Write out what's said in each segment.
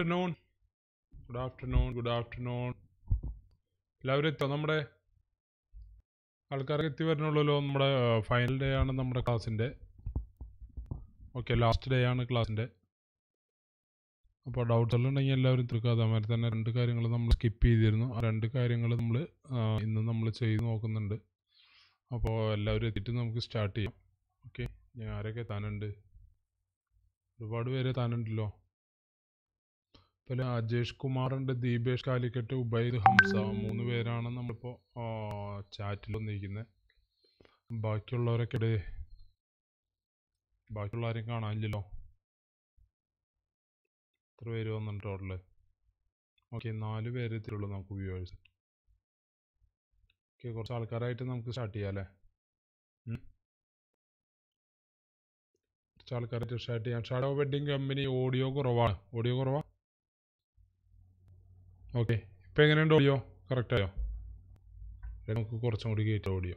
Afternoon good afternoon good afternoon എല്ലാവരും എത്തോ? നമ്മുടെ ആൾക്കാർക്ക് എത്തി വരണുള്ളല്ലോ. നമ്മുടെ ഫൈനൽ ഡേ ആണ് നമ്മുടെ ക്ലാസ്സിന്റെ ഓക്കെ ലാസ്റ്റ് ഡേ ആണ് ക്ലാസ്സിന്റെ അപ്പോൾ ഡൗട്ട്സ് എല്ലാം ഉണ്ടെങ്കിൽ എല്ലാവരും തീർക്കുക അതേമാതിരി തന്നെ രണ്ട് കാര്യങ്ങൾ നമ്മൾ സ്കിപ്പ് ചെയ്തിരുന്നു. ആ രണ്ട് കാര്യങ്ങൾ നമ്മൾ ഇന്ന് നമ്മൾ ചെയ്ത് നോക്കുന്നുണ്ട്. അപ്പോൾ എല്ലാവരും എത്തിയിട്ട് നമുക്ക് സ്റ്റാർട്ട് ചെയ്യാം. ഓക്കെ ഞാൻ ആരൊക്കെ താനുണ്ട് ഒരുപാട് പേര് എത്താനുണ്ടല്ലോ. പിന്നെ അജേഷ് കുമാറുണ്ട് ദീപേഷ് കാലിക്കറ്റ് ഉബൈദ് ഹംസ മൂന്ന് പേരാണ് നമ്മളിപ്പോൾ ചാറ്റിൽ വന്നിരിക്കുന്നത് ബാക്കിയുള്ളവരൊക്കെ ഇടേ ബാക്കിയുള്ള ആരും കാണാനില്ലല്ലോ എത്ര പേര് വന്നിട്ടുണ്ട് ടോട്ടൽ ഓക്കെ നാല് പേര് എത്തിയുള്ളൂ നമുക്ക് വ്യൂവേഴ്സ് ഓക്കെ കുറച്ച് ആൾക്കാരായിട്ട് നമുക്ക് സ്റ്റാർട്ട് ചെയ്യാം അല്ലേ? കുറച്ച് ആൾക്കാരായിട്ട് സ്റ്റാർട്ട് ചെയ്യാം. ഷാഡോ വെഡിങ് കമ്പനി ഓഡിയോ കുറവാണ്. ഓഡിയോ കുറവാ? ഓക്കെ. ഇപ്പം എങ്ങനെയുണ്ട് ഓഡിയോ? കറക്റ്റായോ നമുക്ക് കുറച്ചും കൂടി കയറ്റാം ഓഡിയോ.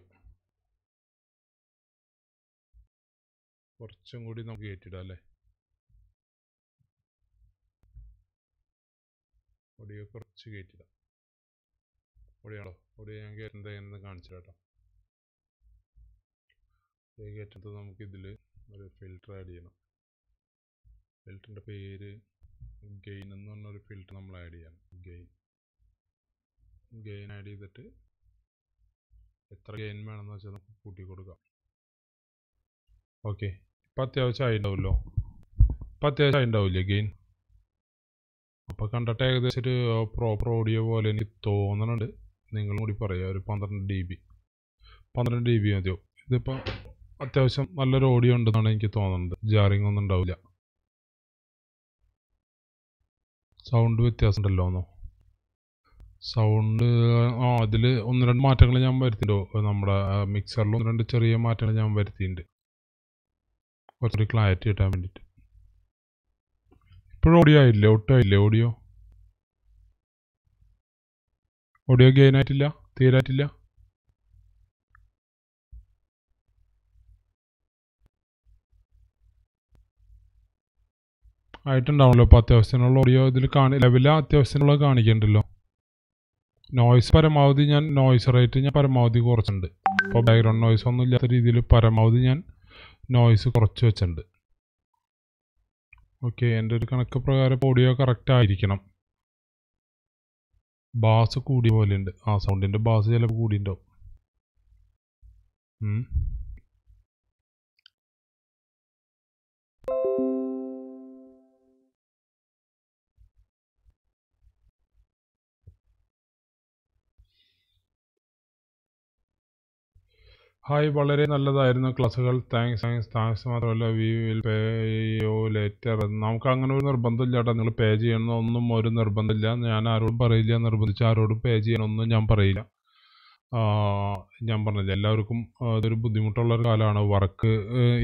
കുറച്ചും കൂടി നമുക്ക് കയറ്റിടാം അല്ലേ? ഓഡിയോ കുറച്ച് കയറ്റിടാം ഓഡിയോ ഓഡിയോ ഞാൻ കയറ്റുന്നത് എങ്ങനെ കാണിച്ചു കേട്ടോ. കയറ്റുന്നത് നമുക്കിതിൽ ഒരു ഫിൽറ്റർ ആഡ് ചെയ്യണം. ഫിൽറ്ററിന്റെ പേര് ഗെയിൻ എന്ന് പറഞ്ഞൊരു ഫിൽറ്റർ നമ്മൾ ആഡ് ചെയ്യണം ഗെയിൻ ഗെയിൻ ആഡ് ചെയ്തിട്ട് എത്ര ഗെയിൻ വേണമെന്ന് വെച്ചാൽ നമുക്ക് കൂട്ടി കൊടുക്കാം. ഓക്കെ ഇപ്പം അത്യാവശ്യം ആയിട്ടുണ്ടാവുമല്ലോ ഇപ്പം അത്യാവശ്യം ആയിട്ടുണ്ടാവില്ലേ ഗെയിൻ അപ്പോൾ കണ്ടിട്ട് ഏകദേശം ഒരു പ്രോപ്പർ ഓഡിയോ പോലെ എനിക്ക് തോന്നുന്നുണ്ട് നിങ്ങളും കൂടി പറയുക ഒരു പന്ത്രണ്ട് ഡി ബി പന്ത്രണ്ട് ഡി ബി മതിയോ ഇതിപ്പോൾ അത്യാവശ്യം നല്ലൊരു ഓഡിയോ ഉണ്ടെന്നാണ് എനിക്ക് തോന്നുന്നത് ജാറിങ് ഒന്നും ഉണ്ടാവില്ല. സൗണ്ട് വ്യത്യാസം ഉണ്ടല്ലോ എന്നോ? സൗണ്ട് ആ അതിൽ ഒന്ന് രണ്ട് മാറ്റങ്ങൾ ഞാൻ വരുത്തിയിട്ടുണ്ടോ. നമ്മുടെ മിക്സറിൽ ഒന്ന് രണ്ട് ചെറിയ മാറ്റങ്ങൾ ഞാൻ വരുത്തിയിട്ടുണ്ട്. കുറച്ചുകൂടി ക്ലാരിറ്റി കിട്ടാൻ വേണ്ടിയിട്ട്. ഇപ്പോഴും ഓഡിയോ ആയില്ലേ? ഒട്ടും ആയില്ലേ ഓഡിയോ ഓഡിയോ ഗെയിൻ ആയിട്ടില്ല? തീരായിട്ടില്ല? ആയിട്ടുണ്ടാവുമല്ലോ അപ്പോൾ അത്യാവശ്യത്തിനുള്ള ഓഡിയോ ഇതിൽ കാണി ലെവലിൽ അത്യാവശ്യത്തിനുള്ള കാണിക്കണ്ടല്ലോ. നോയ്സ് പരമാവധി ഞാൻ നോയ്സ് റേറ്റ് ഞാൻ പരമാവധി കുറച്ചിട്ടുണ്ട്. ഇപ്പോൾ ബാക്ക്ഗ്രൗണ്ട് നോയ്സ് ഒന്നും ഇല്ലാത്ത രീതിയിൽ പരമാവധി ഞാൻ നോയ്സ് കുറച്ച് വെച്ചിട്ടുണ്ട്. ഓക്കെ എന്റെ ഒരു കണക്ക് പ്രകാരം ഓഡിയോ കറക്റ്റ് ആയിരിക്കണം. ബാസ് കൂടിയ പോലെയുണ്ട് ആ സൗണ്ടിന്റെ ബാസ് ചിലപ്പോൾ കൂടിയിട്ടുണ്ടാവും. ഹായ് വളരെ നല്ലതായിരുന്നു ക്ലാസ്സുകൾ. താങ്ക്സ് താങ്ക്സ് താങ്ക്സ് മാത്രമല്ല we will pay you later നമുക്ക് അങ്ങനെ ഒരു നിർബന്ധമില്ല കേട്ടോ നിങ്ങൾ പേ ചെയ്യണമെന്നൊന്നും ഒരു നിർബന്ധമില്ല ഞാൻ ആരോടും പറയില്ല. നിർബന്ധിച്ച് ആരോടും പേ ചെയ്യണമെന്നും ഞാൻ പറയില്ല. ഞാൻ പറഞ്ഞില്ല. എല്ലാവർക്കും അതൊരു ബുദ്ധിമുട്ടുള്ള ഒരു കാലമാണ്. വർക്ക്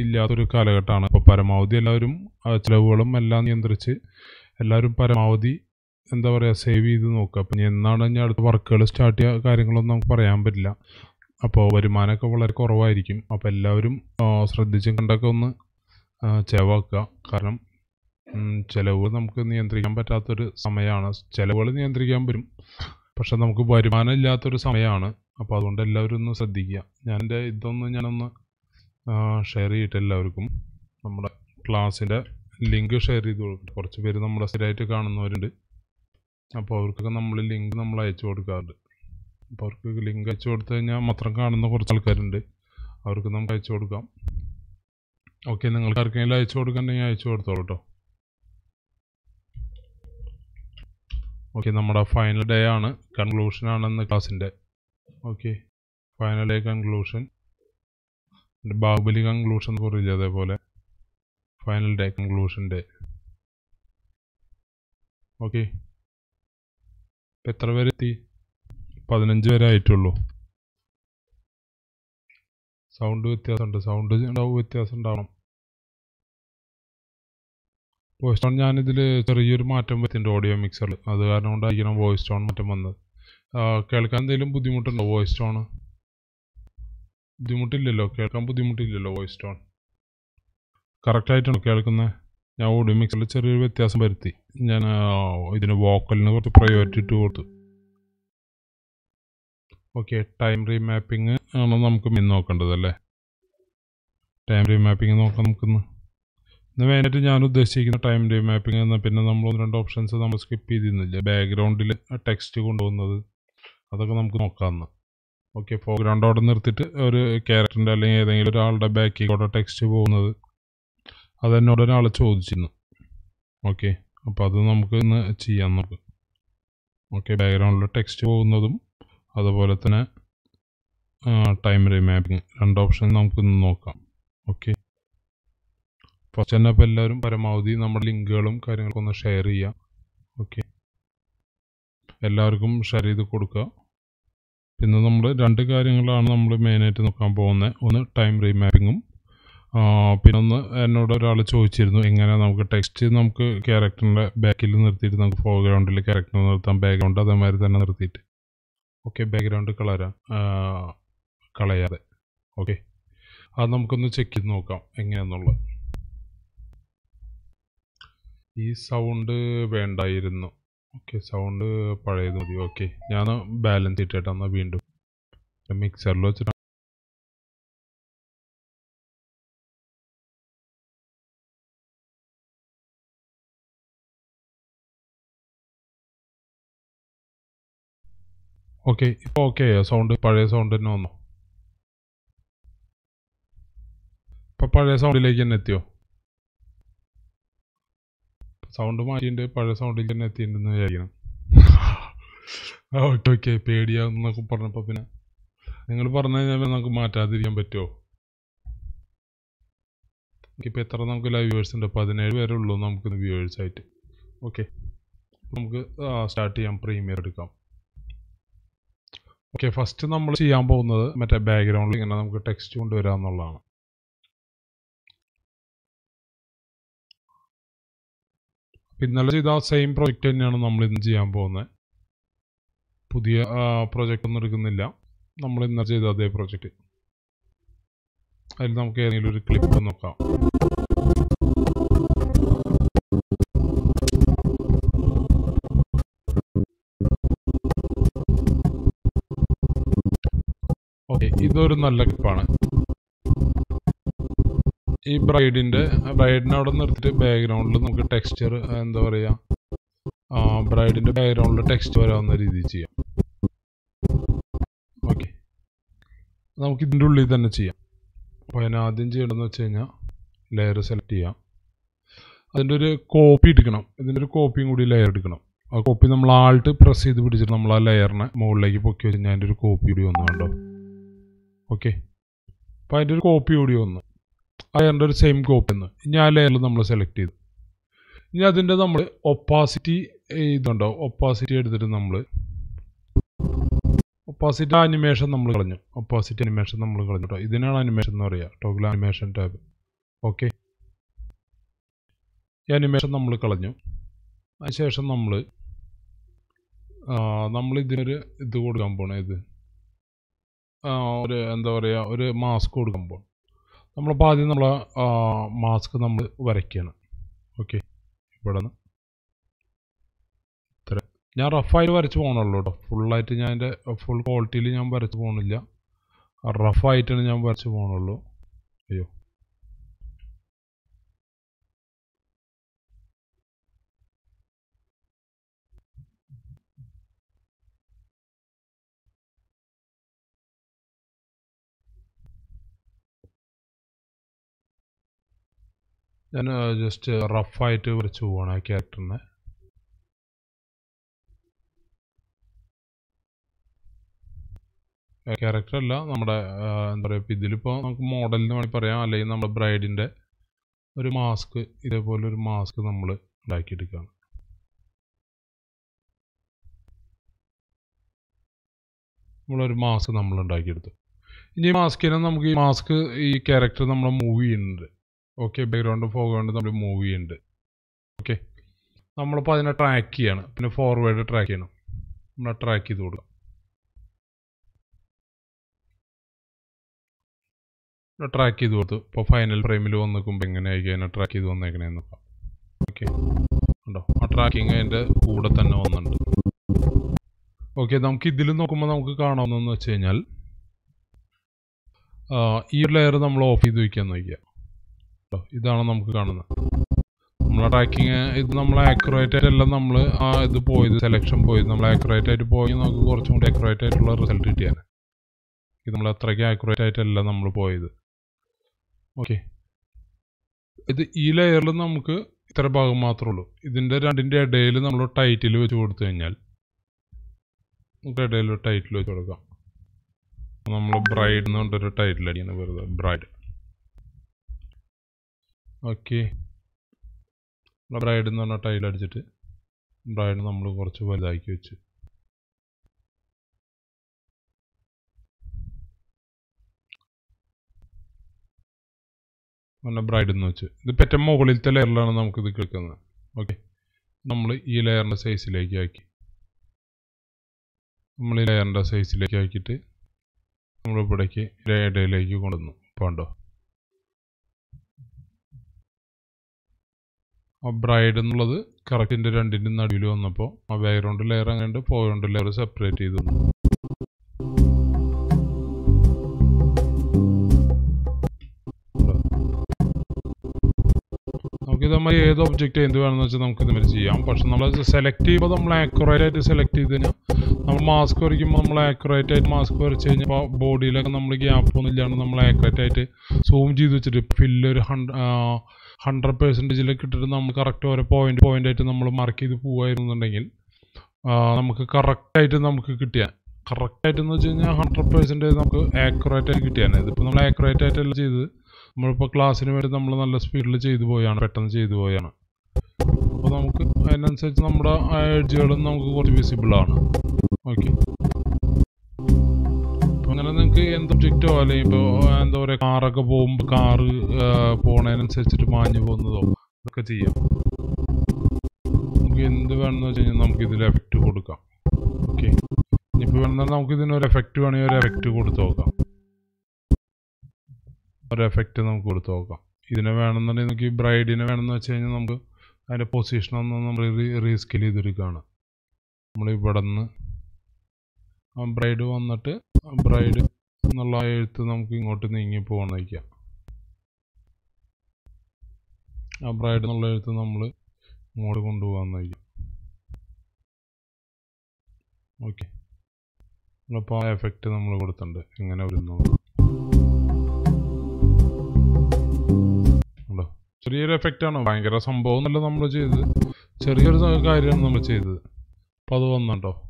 ഇല്ലാത്തൊരു കാലഘട്ടമാണ്. അപ്പോൾ പരമാവധി എല്ലാവരും ചിലവുകളും എല്ലാം നിയന്ത്രിച്ച് എല്ലാവരും പരമാവധി എന്താ പറയുക സേവ് ചെയ്ത് നോക്കുക. അപ്പം എന്നാണ് ഇനി അടുത്ത വർക്കുകൾ സ്റ്റാർട്ട് ചെയ്യുക കാര്യങ്ങളൊന്നും നമുക്ക് പറയാൻ പറ്റില്ല. അപ്പോൾ വരുമാനമൊക്കെ വളരെ കുറവായിരിക്കും. അപ്പോൾ എല്ലാവരും ശ്രദ്ധിച്ചും കണ്ടൊക്കെ ഒന്ന് ചിലവാക്കുക. കാരണം ചിലവ് നമുക്ക് നിയന്ത്രിക്കാൻ പറ്റാത്തൊരു സമയമാണ് ചിലവുകൾ നിയന്ത്രിക്കാൻ വരും പക്ഷെ നമുക്ക് വരുമാനം ഇല്ലാത്തൊരു സമയമാണ് അപ്പോൾ അതുകൊണ്ട് എല്ലാവരും ഒന്ന് ശ്രദ്ധിക്കുക. ഞാൻ എന്റെ ഇതൊന്ന് ഞാനൊന്ന് ഷെയർ ചെയ്തിട്ട് എല്ലാവർക്കും. നമ്മുടെ ക്ലാസ്സിന്റെ ലിങ്ക് ഷെയർ ചെയ്ത് കൊടുക്കും. കുറച്ച് പേര് നമ്മളെ സ്ഥിരമായിട്ട് കാണുന്നവരുണ്ട്. അപ്പോൾ അവർക്കൊക്കെ നമ്മൾ ലിങ്ക് നമ്മൾ അയച്ചു കൊടുക്കാറുണ്ട്. അപ്പോൾ അവർക്ക് ലിങ്ക് അയച്ചു കൊടുത്തു കഴിഞ്ഞാൽ മാത്രം കാണുന്ന കുറച്ച് ആൾക്കാരുണ്ട്. അവർക്ക് നമുക്ക് അയച്ചു കൊടുക്കാം. ഓക്കെ നിങ്ങൾക്ക് ആർക്കെങ്കിലും അയച്ചു കൊടുക്കണമെങ്കിൽ അയച്ചു കൊടുത്തോളൂ കേട്ടോ ഓക്കെ നമ്മുടെ ഫൈനൽ ഡേ ആണ്. കൺക്ലൂഷൻ ആണ് ഇന്ന് ക്ലാസ്സിന്റെ okay final day conclusion Baahubali conclusion എന്ന് അതേപോലെ. Final day conclusion day okay എത്ര പേര് എത്തി? പതിനഞ്ച് വരെ ആയിട്ടുള്ളൂ. സൗണ്ട് വ്യത്യാസമുണ്ട്. സൗണ്ട് ഉണ്ടാവും വ്യത്യാസം ഉണ്ടാവണം. വോയിസ് ടോൺ ഞാനിതിൽ ചെറിയൊരു മാറ്റം വരുത്തിയിട്ടുണ്ട് ഓഡിയോ മിക്സറിൽ അത് കാരണം കൊണ്ടായിരിക്കണം വോയിസ് ടോൺ മാറ്റം വന്നത്. കേൾക്കാൻ എന്തെങ്കിലും ബുദ്ധിമുട്ടുണ്ടോ വോയിസ് ടോൺ ബുദ്ധിമുട്ടില്ലല്ലോ. കേൾക്കാൻ ബുദ്ധിമുട്ടില്ലല്ലോ വോയിസ് ടോൺ കറക്റ്റായിട്ടാണ് കേൾക്കുന്നത് ഞാൻ ഓഡിയോ മിക്സറിൽ ചെറിയൊരു വ്യത്യാസം വരുത്തി. ഞാൻ ഇതിന് വോക്കലിന് കുറച്ച് പ്രയോറിറ്റി ഇട്ട് കൊടുത്തു. ഓക്കെ ടൈം റീമാപ്പിംഗ് ആണ് നമുക്ക് മെയിൻ നോക്കേണ്ടത് അല്ലേ? ടൈം റീമാപ്പിംഗ് നോക്കാം നമുക്കിന്ന്. ഇന്ന് മെയിനായിട്ട് ഞാൻ ഉദ്ദേശിക്കുന്ന ടൈം റീമാപ്പിംഗ് എന്ന പിന്നെ നമ്മൾ ഒന്ന് രണ്ട് ഓപ്ഷൻസ് നമ്മൾ സ്കിപ്പ് ചെയ്തിരുന്നില്ല. ബാക്ക്ഗ്രൗണ്ടിൽ ടെക്സ്റ്റ് കൊണ്ടുപോകുന്നത് അതൊക്കെ നമുക്ക് നോക്കാമെന്ന് ഓക്കെ ഫോർഗ്രൗണ്ട് അവിടെ നിർത്തിയിട്ട് ഒരു ക്യാരക്ടറിന്റെ അല്ലെങ്കിൽ ഏതെങ്കിലും ഒരാളുടെ ബാക്കിൽ കൂടെ ടെക്സ്റ്റ് പോകുന്നത്. അതെന്നോട് ഒരാൾ ചോദിച്ചിരുന്നു. ഓക്കെ അപ്പോൾ അത് നമുക്ക് ഇന്ന് ചെയ്യാം നമുക്ക്. ഓക്കെ ബാക്ക്ഗ്രൗണ്ടിൽ ടെക്സ്റ്റ് പോകുന്നതും അതുപോലെ തന്നെ ടൈം റീമാപ്പിംഗ് രണ്ട് ഓപ്ഷൻ നമുക്ക് ഇന്ന് നോക്കാം. ഓക്കെ ഫസ്റ്റ് തന്നെ അപ്പോൾ എല്ലാവരും പരമാവധി നമ്മുടെ ലിങ്കുകളും കാര്യങ്ങളൊക്കെ ഒന്ന് ഷെയർ ചെയ്യുക ഓക്കെ എല്ലാവർക്കും ഷെയർ ചെയ്ത് കൊടുക്കുക. പിന്നെ നമ്മൾ രണ്ട് കാര്യങ്ങളാണ് നമ്മൾ മെയിനായിട്ട് നോക്കാൻ പോകുന്നത് ഒന്ന് ടൈം റീമാപ്പിങ്ങും പിന്നെ ഒന്ന് എന്നോട് ഒരാൾ ചോദിച്ചിരുന്നു എങ്ങനെ നമുക്ക് ടെക്സ്റ്റ് നമുക്ക് ക്യാരക്ടറിന്റെ ബാക്കിൽ നിർത്തിയിട്ട് നമുക്ക് ഫോർഗ്രൗണ്ടിൽ ക്യാരക്ടർ നിർത്താം ബാക്ക്ഗ്രൗണ്ട് അതേമാതിരി തന്നെ നിർത്തിയിട്ട്. ഓക്കെ ബാക്ക്ഗ്രൗണ്ട് കളരാ കളയാതെ. ഓക്കെ അത് നമുക്കൊന്ന് ചെക്ക് ചെയ്ത് നോക്കാം എങ്ങനെയാണെന്നുള്ളത് ഈ സൗണ്ട് വേണ്ടായിരുന്നു. ഓക്കെ സൗണ്ട് പഴയത് മതി. ഓക്കെ ഞാൻ ബാലൻസ് ഇട്ടിട്ട് വീണ്ടും. മിക്സറിൽ വെച്ചിട്ട് ഓക്കെ ഇപ്പോൾ ഓക്കെ സൗണ്ട് പഴയ സൗണ്ട് തന്നെ വന്നോ? ഇപ്പോൾ പഴയ സൗണ്ടിലേക്ക് തന്നെ എത്തിയോ? സൗണ്ട് മാറ്റിയിട്ട് പഴയ സൗണ്ടിലേക്ക് തന്നെ എത്തിയിട്ടുണ്ടെന്ന് വിചാരിക്കണം. ഓക്കെ ഓക്കെ പേടിയാന്നൊക്കെ പറഞ്ഞപ്പോൾ പിന്നെ നിങ്ങൾ പറഞ്ഞു കഴിഞ്ഞാൽ നമുക്ക് മാറ്റാതിരിക്കാൻ പറ്റുമോ ഇപ്പോൾ എത്ര നമുക്ക് ലൈവ് വ്യൂവേഴ്സ് ഉണ്ട്? പതിനേഴ് പേരുള്ളൂ നമുക്ക് വ്യൂവേഴ്സ് ആയിട്ട്. ഓക്കെ നമുക്ക് സ്റ്റാർട്ട് ചെയ്യാം പ്രീമിയർ എടുക്കാം. ഓക്കെ ഫസ്റ്റ് നമ്മൾ ചെയ്യാൻ പോകുന്നത് മറ്റേ ബാക്ക്ഗ്രൗണ്ടിൽ ഇങ്ങനെ നമുക്ക് ടെക്സ്റ്റ് കൊണ്ടുവരിക എന്നുള്ളതാണ്. ഇന്നലെ ചെയ്ത സെയിം പ്രോജക്റ്റ് തന്നെയാണ് നമ്മൾ ഇന്ന് ചെയ്യാൻ പോകുന്നത്. പുതിയ പ്രോജക്റ്റ് ഒന്നും എടുക്കുന്നില്ല. നമ്മൾ ഇന്നലെ ചെയ്ത അതേ പ്രോജക്റ്റ് അതിൽ നമുക്ക് ഏതെങ്കിലും ഒരു ക്ലിപ്പ് നോക്കാം. ഓക്കെ ഇതൊരു നല്ല ക്ലിപ്പാണ് ഈ ബ്രൈഡിന്റെ ബ്രൈഡിനെ അവിടെ നിർത്തിയിട്ട് ബാക്ക്ഗ്രൗണ്ടിൽ നമുക്ക് ടെക്സ്ചർ എന്താ പറയുക ബ്രൈഡിന്റെ ബാക്ക്ഗ്രൗണ്ടിൽ ടെക്സ്റ്റ് വരാവുന്ന രീതിയിൽ ചെയ്യാം. ഓക്കെ. നമുക്ക് ഇതിന്റെ ഉള്ളിൽ തന്നെ ചെയ്യാം. അപ്പോൾ ഞാൻ ആദ്യം ചെയ്യേണ്ടതെന്ന് വെച്ച് കഴിഞ്ഞാൽ ലെയർ സെലക്ട് ചെയ്യാം. അതിന്റെ ഒരു കോപ്പി എടുക്കണം ഇതിന്റെ ഒരു കോപ്പിയും കൂടി ലെയർ എടുക്കണം. ആ കോപ്പി നമ്മൾ ആൾട്ട് പ്രസ് ചെയ്ത് പിടിച്ചിട്ട് നമ്മൾ ആ ലെയറിനെ മുകളിലേക്ക് പൊക്കി വെച്ച് അതിന്റെ ഒരു കോപ്പി കൂടി വന്നു കണ്ടോ? ഓക്കെ അപ്പോൾ അതിന്റെ ഒരു കോപ്പി കൂടി വന്നു. അയറിന്റെ ഒരു സെയിം കോപ്പി എന്ന് ഇനി ആ ലെയറിൽ നമ്മൾ സെലക്ട് ചെയ്തു. ഇനി അതിന്റെ നമ്മൾ ഒപ്പാസിറ്റി ഇതുണ്ടോ? ഒപ്പാസിറ്റി എടുത്തിട്ട് നമ്മൾ ഒപ്പാസിറ്റി അനിമേഷൻ നമ്മൾ കളഞ്ഞു. ഒപ്പാസിറ്റി അനിമേഷൻ നമ്മൾ കളഞ്ഞു കേട്ടോ ഇതിനാണ് അനിമേഷൻ എന്ന് പറയുക ടോഗിൾ അനിമേഷൻ ടാബ് ഓക്കെ ഈ അനിമേഷൻ നമ്മൾ കളഞ്ഞു. അതിനുശേഷം നമ്മൾ നമ്മൾ ഇതിനൊരു ഇത് കൊടുക്കാൻ പോണേ ഇത്. ഒരു എന്താ പറയുക ഒരു മാസ്ക് കൊടുക്കുമ്പോൾ. നമ്മളിപ്പോൾ ആദ്യം നമ്മൾ മാസ്ക് നമ്മൾ വരയ്ക്കണം. ഓക്കെ ഇവിടെ നിന്ന് ഇത്ര. ഞാൻ റഫായിട്ട് വരച്ച് പോകണുള്ളൂ കേട്ടോ. ഫുള്ളായിട്ട് ഞാൻ എന്റെ ഫുൾ ക്വാളിറ്റിയിൽ ഞാൻ വരച്ച് പോകണില്ല റഫായിട്ടാണ് ഞാൻ വരച്ച് പോകണുള്ളൂ അയ്യോ. ഞാൻ ജസ്റ്റ് റഫായിട്ട് വരച്ച് പോവാണ് ആ ക്യാരക്ടറിനെ ക്യാരക്ടർ അല്ല നമ്മുടെ എന്താ പറയുക ഇപ്പം ഇതിലിപ്പോൾ നമുക്ക് മോഡൽ എന്ന് വേണമെങ്കിൽ പറയാം അല്ലെങ്കിൽ നമ്മുടെ ബ്രൈഡിന്റെ ഒരു മാസ്ക് ഇതേപോലെ ഒരു മാസ്ക് നമ്മൾ ഉണ്ടാക്കിയെടുക്കുകയാണ്. നമ്മളൊരു മാസ്ക് നമ്മൾ ഉണ്ടാക്കിയെടുത്തു. ഇനി മാസ്കിനെ നമുക്ക് ഈ മാസ്ക് ഈ ക്യാരക്ടർ നമ്മൾ മൂവ് ചെയ്യുന്നുണ്ട്. ഓക്കെ ബാക്ക്ഗ്രൗണ്ട് ഫോർഗ്രൗണ്ട് നമ്മൾ മൂവ് ചെയ്യുന്നുണ്ട് ഓക്കെ നമ്മളിപ്പോൾ അതിനെ ട്രാക്ക് ചെയ്യാണ്. പിന്നെ ഫോർവേഡ് ട്രാക്ക് ചെയ്യണം. നമ്മൾ ട്രാക്ക് ചെയ്ത് കൊടുക്കാം. ട്രാക്ക് ചെയ്ത് കൊടുത്തു. ഇപ്പോൾ ഫൈനൽ ഫ്രെയിമിൽ വന്ന് നിൽക്കുമ്പോൾ എങ്ങനെയായിരിക്കും അതിനെ ട്രാക്ക് ചെയ്ത് വന്നേക്കണേന്ന് നോക്കാം. ഓക്കെ ഉണ്ടോ ആ ട്രാക്കിങ് അതിന്റെ കൂടെ തന്നെ വന്നിട്ടുണ്ട്. ഓക്കെ നമുക്ക് ഇതിൽ നോക്കുമ്പോൾ നമുക്ക് കാണാവുന്നതെന്ന് വെച്ച് കഴിഞ്ഞാൽ ഈ ഒരു ലെയർ നമ്മൾ ഓഫ് ചെയ്ത് വയ്ക്കാൻ നോക്കിയ ഇതാണ് നമുക്ക് കാണുന്നത്. നമ്മളെ ട്രാക്കിങ് ഇത് നമ്മൾ ആക്യുറേറ്റ് ആയിട്ടല്ല നമ്മൾ ആ ഇത് പോയത് സെലക്ഷൻ പോയത്. നമ്മൾ ആക്യുറേറ്റ് ആയിട്ട് പോയി നമുക്ക് കുറച്ചും കൂടി ആക്യുറേറ്റ് ആയിട്ടുള്ള റിസൾട്ട് കിട്ടിയാണ് ഇത് നമ്മൾ അത്രയ്ക്ക് ആക്യുറേറ്റ് ആയിട്ടല്ല നമ്മൾ പോയത്. ഓക്കെ ഇത് ഈ ലെയറിൽ നമുക്ക് ഇത്ര ഭാഗം മാത്രമേ ഉള്ളൂ. ഇതിന്റെ രണ്ടിന്റെ ഇടയിൽ നമ്മൾ ടൈറ്റിൽ വെച്ച് കൊടുത്തു കഴിഞ്ഞാൽ നമുക്ക് ഇടയിൽ ടൈറ്റിൽ വെച്ച് കൊടുക്കാം. നമ്മൾ ബ്രൈഡ് എന്ന് പറഞ്ഞൊരു ടൈറ്റിൽ അടിക്കുന്നത് വെറുതെ. Bride okay. ബ്രൈഡ് എന്ന് പറഞ്ഞ ടൈൽ അടിച്ചിട്ട് ബ്രൈഡ് നമ്മൾ കുറച്ച് വലുതാക്കി വെച്ച്. അങ്ങനെ ബ്രൈഡ് എന്ന് വെച്ച്. ഇത് പെറ്റം മുകളിലത്തെ ലെയറിലാണ് നമുക്കിത് കിടക്കുന്നത്. ഓക്കെ. നമ്മൾ ഈ ലെയറിന്റെ സൈസിലേക്ക് ആക്കി. നമ്മൾ ഈ ലെയറിന്റെ സൈസിലേക്ക് ആക്കിയിട്ട് നമ്മൾ ഇവിടേക്ക് ഇടയിലേക്ക് കൊണ്ടുവന്നു. പോണ്ടോ ആ ബ്രൈഡ് എന്നുള്ളത് കറക്റ്റിന്റെ രണ്ടിന്റെ നടുവിൽ വന്നപ്പോൾ ആ ബാക്ക്ഗ്രൗണ്ട് ലെയർ അങ്ങനെ ഉണ്ട് ഫോർഗ്രൗണ്ട് ലെയർ സെപ്പറേറ്റ് ചെയ്തു. നമുക്കിത് നമ്മൾ ഏത് ഒബ്ജക്റ്റ് എന്ത് വേണമെന്ന് വെച്ചാൽ നമുക്ക് ഇതുമാതിരി ചെയ്യാം. പക്ഷെ നമ്മൾ സെലക്ട് ചെയ്യുമ്പോൾ നമ്മൾ ആക്യുറേറ്റ് ആയിട്ട് സെലക്ട് ചെയ്ത് കഴിഞ്ഞാൽ നമ്മൾ മാസ്ക് വരയ്ക്കുമ്പോൾ നമ്മൾ ആക്യുറേറ്റ് ആയിട്ട് മാസ്ക് വരച്ച് കഴിഞ്ഞപ്പോൾ ബോഡിയിലൊക്കെ നമ്മൾ ഗ്യാപ്പ് ഒന്നും ഇല്ലാണ്ട് നമ്മൾ ആക്യുറേറ്റ് ആയിട്ട് സൂം ചെയ്ത് വെച്ചിട്ട് ഫില്ല് ഒരു ഹൺഡ്രഡ് പെർസെന്റേജിലേക്ക് ഇട്ടിട്ട് നമ്മൾ കറക്റ്റ് ഓരോ പോയിന്റ് പോയിന്റ് ആയിട്ട് നമ്മൾ മാർക്ക് ചെയ്ത് പോവായിരുന്നുണ്ടെങ്കിൽ നമുക്ക് കറക്റ്റായിട്ട് നമുക്ക് കിട്ടിയ. കറക്റ്റായിട്ട് എന്ന് വെച്ച് കഴിഞ്ഞാൽ ഹൺഡ്രഡ് പെർസെന്റേജ് നമുക്ക് ആക്യുറേറ്റ് ആയിട്ട് കിട്ടിയാണ് ഇതിപ്പോൾ നമ്മൾ ആക്യുറേറ്റ് ആയിട്ടല്ല ചെയ്ത് നമ്മളിപ്പോൾ ക്ലാസ്സിന് വേണ്ടി നമ്മൾ നല്ല സ്പീഡിൽ ചെയ്തു പോയാണ് പെട്ടെന്ന് ചെയ്തു പോയാണ്. അപ്പോൾ നമുക്ക് അതിനനുസരിച്ച് നമ്മുടെ എഡ്ജുകളും നമുക്ക് കുറച്ച് വിസിബിളാണ് ഓക്കെ നിങ്ങൾക്ക് എന്ത് ഒബ്ജക്റ്റോ അല്ലെങ്കിൽ ഇപ്പോൾ എന്താ പറയുക കാറൊക്കെ പോകുമ്പോൾ കാറ് പോണതിനനുസരിച്ചിട്ട് മാഞ്ഞു പോകുന്നതോ ഒക്കെ ചെയ്യാം. നമുക്ക് എന്ത് വേണമെന്ന് വെച്ച് കഴിഞ്ഞാൽ നമുക്ക് ഇതിൽ എഫക്റ്റ് കൊടുക്കാം. ഓക്കെ ഇനിയിപ്പോൾ വേണമെന്നാൽ നമുക്ക് ഇതിനൊരു എഫക്റ്റ് വേണമെങ്കിൽ ഒരു എഫക്റ്റ് കൊടുത്ത് നോക്കാം. ഒരു എഫക്റ്റ് നമുക്ക് കൊടുത്ത് നോക്കാം. ഇതിനെ വേണമെന്നുണ്ടെങ്കിൽ നമുക്ക് ഈ ബ്രൈഡിനെ വേണമെന്ന് വെച്ച് കഴിഞ്ഞാൽ നമുക്ക് അതിന്റെ പൊസിഷൻ ഒന്ന് നമ്മൾ റീസ്കിൽ ചെയ്തെടുക്കുകയാണ് നമ്മൾ ഇവിടെ നിന്ന് ബ്രൈഡ് വന്നിട്ട് ബ്രൈഡ് എന്നുള്ള ആ എഴുത്ത് നമുക്ക് ഇങ്ങോട്ട് നീങ്ങി പോകണം ആ ബ്രൈഡ് എന്നുള്ള എഴുത്ത് നമ്മൾ ഇങ്ങോട്ട് കൊണ്ടുപോകാൻ വയ്ക്കാം ഓക്കെ അപ്പോൾ ആ എഫക്റ്റ് നമ്മൾ കൊടുത്തിട്ടുണ്ട്. എങ്ങനെ വരുന്നു. ചെറിയൊരു ചെറിയൊരു എഫക്റ്റാണ് ഭയങ്കര സംഭവം എന്നല്ല നമ്മൾ ചെയ്തത്. ചെറിയൊരു കാര്യമാണ് നമ്മൾ ചെയ്തത്. അപ്പോൾ അത് വന്നുണ്ടോ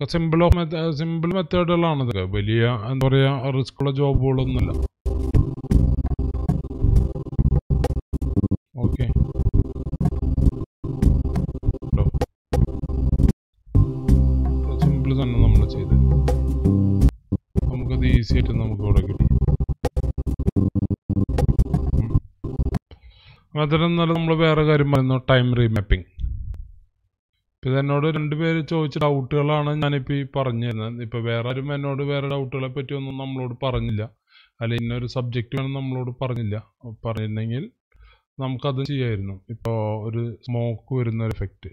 സിമ്പിൾ ഓഫ് മെത്ത സിമ്പിൾ മെത്തേഡുകളാണ് ഇതൊക്കെ വലിയ എന്താ പറയുക റിസ്ക് ഉള്ള ജോബുകളൊന്നുമില്ല ഓക്കെ സിമ്പിൾ തന്നെ നമ്മൾ ചെയ്ത് നമുക്കത് ഈസി ആയിട്ട് നമുക്ക് ഇവിടെ കിട്ടി. അതിലെന്നാലും നമ്മൾ വേറെ കാര്യം പറയുന്നു ടൈം റീമാപ്പിംഗ് ഇപ്പം എന്നോട് രണ്ടുപേര് ചോദിച്ച ഡൗട്ടുകളാണ് ഞാനിപ്പോൾ ഈ പറഞ്ഞു തരുന്നത് ഇപ്പോൾ വേറെ ആരും എന്നോട് വേറെ ഡൗട്ടുകളെ പറ്റിയൊന്നും നമ്മളോട് പറഞ്ഞില്ല. അല്ലെ ഇന്നൊരു സബ്ജക്റ്റ് വേണം നമ്മളോട് പറഞ്ഞില്ല. പറഞ്ഞിരുന്നെങ്കിൽ നമുക്കത് ചെയ്യായിരുന്നു. ഇപ്പോൾ ഒരു സ്മോക്ക് വരുന്ന ഒരു എഫക്റ്റ്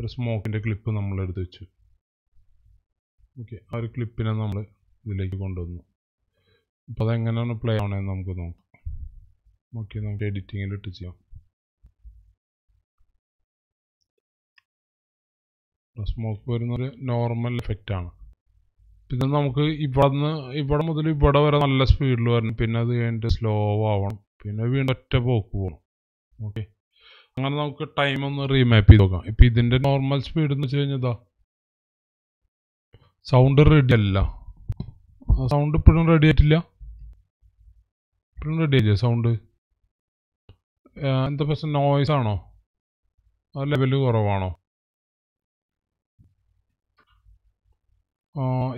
ഒരു സ്മോക്കിന്റെ ക്ലിപ്പ് നമ്മൾ എടുത്ത് വെച്ചു. ഓക്കെ ആ ഒരു ക്ലിപ്പിനെ നമ്മൾ ഇതിലേക്ക് കൊണ്ടുവന്നു. അപ്പോൾ അതെങ്ങനെയാണ് പ്ലേ ആവണേന്ന് നമുക്ക് നോക്കാം. ഓക്കെ നമുക്ക് എഡിറ്റിങ്ങിൽ ഇട്ട് ചെയ്യാം. സ്മോക്ക് വരുന്നൊരു നോർമൽ എഫക്റ്റ് ആണ്. പിന്നെ നമുക്ക് ഇവിടെ നിന്ന് ഇവിടെ മുതൽ ഇവിടെ വരെ നല്ല സ്പീഡിൽ വരണം. പിന്നെ അത് കഴിഞ്ഞിട്ട് സ്ലോ ആവണം. പിന്നെ വീണ്ടും ഒറ്റ പോക്ക് പോകണം ഓക്കെ അങ്ങനെ നമുക്ക് ടൈം ഒന്ന് റീമാപ്പ് ചെയ്ത് നോക്കാം. ഇപ്പം ഇതിന്റെ നോർമൽ സ്പീഡ് എന്ന് വെച്ച് കഴിഞ്ഞാൽ സൗണ്ട് റെഡി അല്ല. സൗണ്ട് ഇപ്പോഴും റെഡി ആയിട്ടില്ല. ഇപ്പോഴും റെഡി ആയില്ലേ സൗണ്ട് എന്താ പ്രശ്നം? നോയിസ് ആണോ? ലെവൽ കുറവാണോ?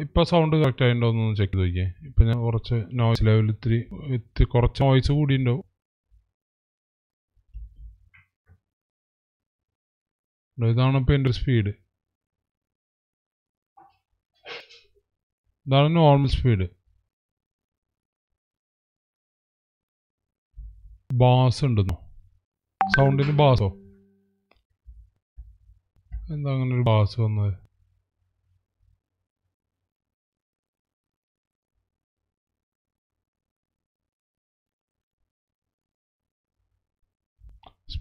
ഇപ്പോൾ സൗണ്ട് കറക്റ്റ് ആയിട്ടുണ്ടോ എന്ന് ചെക്ക് ചെയ്ത് നോക്കിയേ. ഇപ്പോൾ ഞാൻ കുറച്ച് നോയ്സ് ലെവൽ ഇത്തിരി ഇത്തിരി കുറച്ച് നോയ്സ് ഉണ്ടോ ഇതാണ് ഇപ്പോൾ എന്റെ സ്പീഡ് ഇതാണ് നോർമൽ സ്പീഡ് ബാസ് ഉണ്ടെന്നോ? സൗണ്ടിന് ബാസോ എന്താ അങ്ങനെ ഒരു ബാസ് വന്നത്?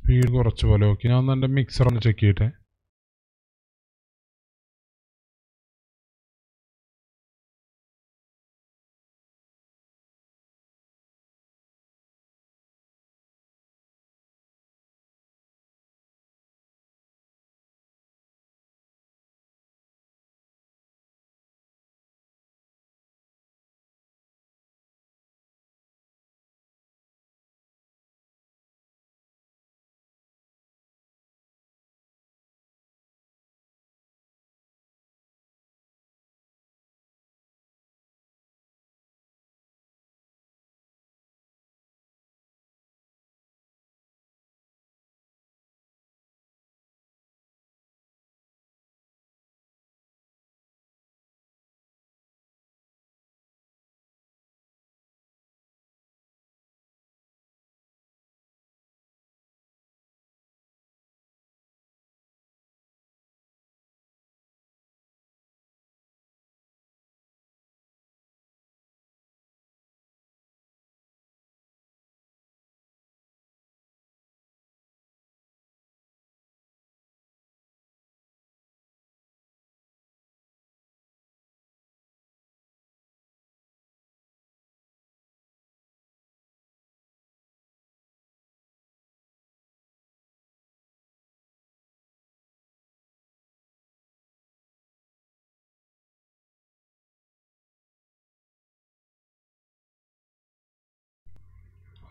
സ്പീഡ് കുറച്ച് പോലെ. ഓക്കെ ഞാൻ ഒന്ന് എന്റെ മിക്സർ ഒന്ന് ചെക്ക് ചെയ്യട്ടെ.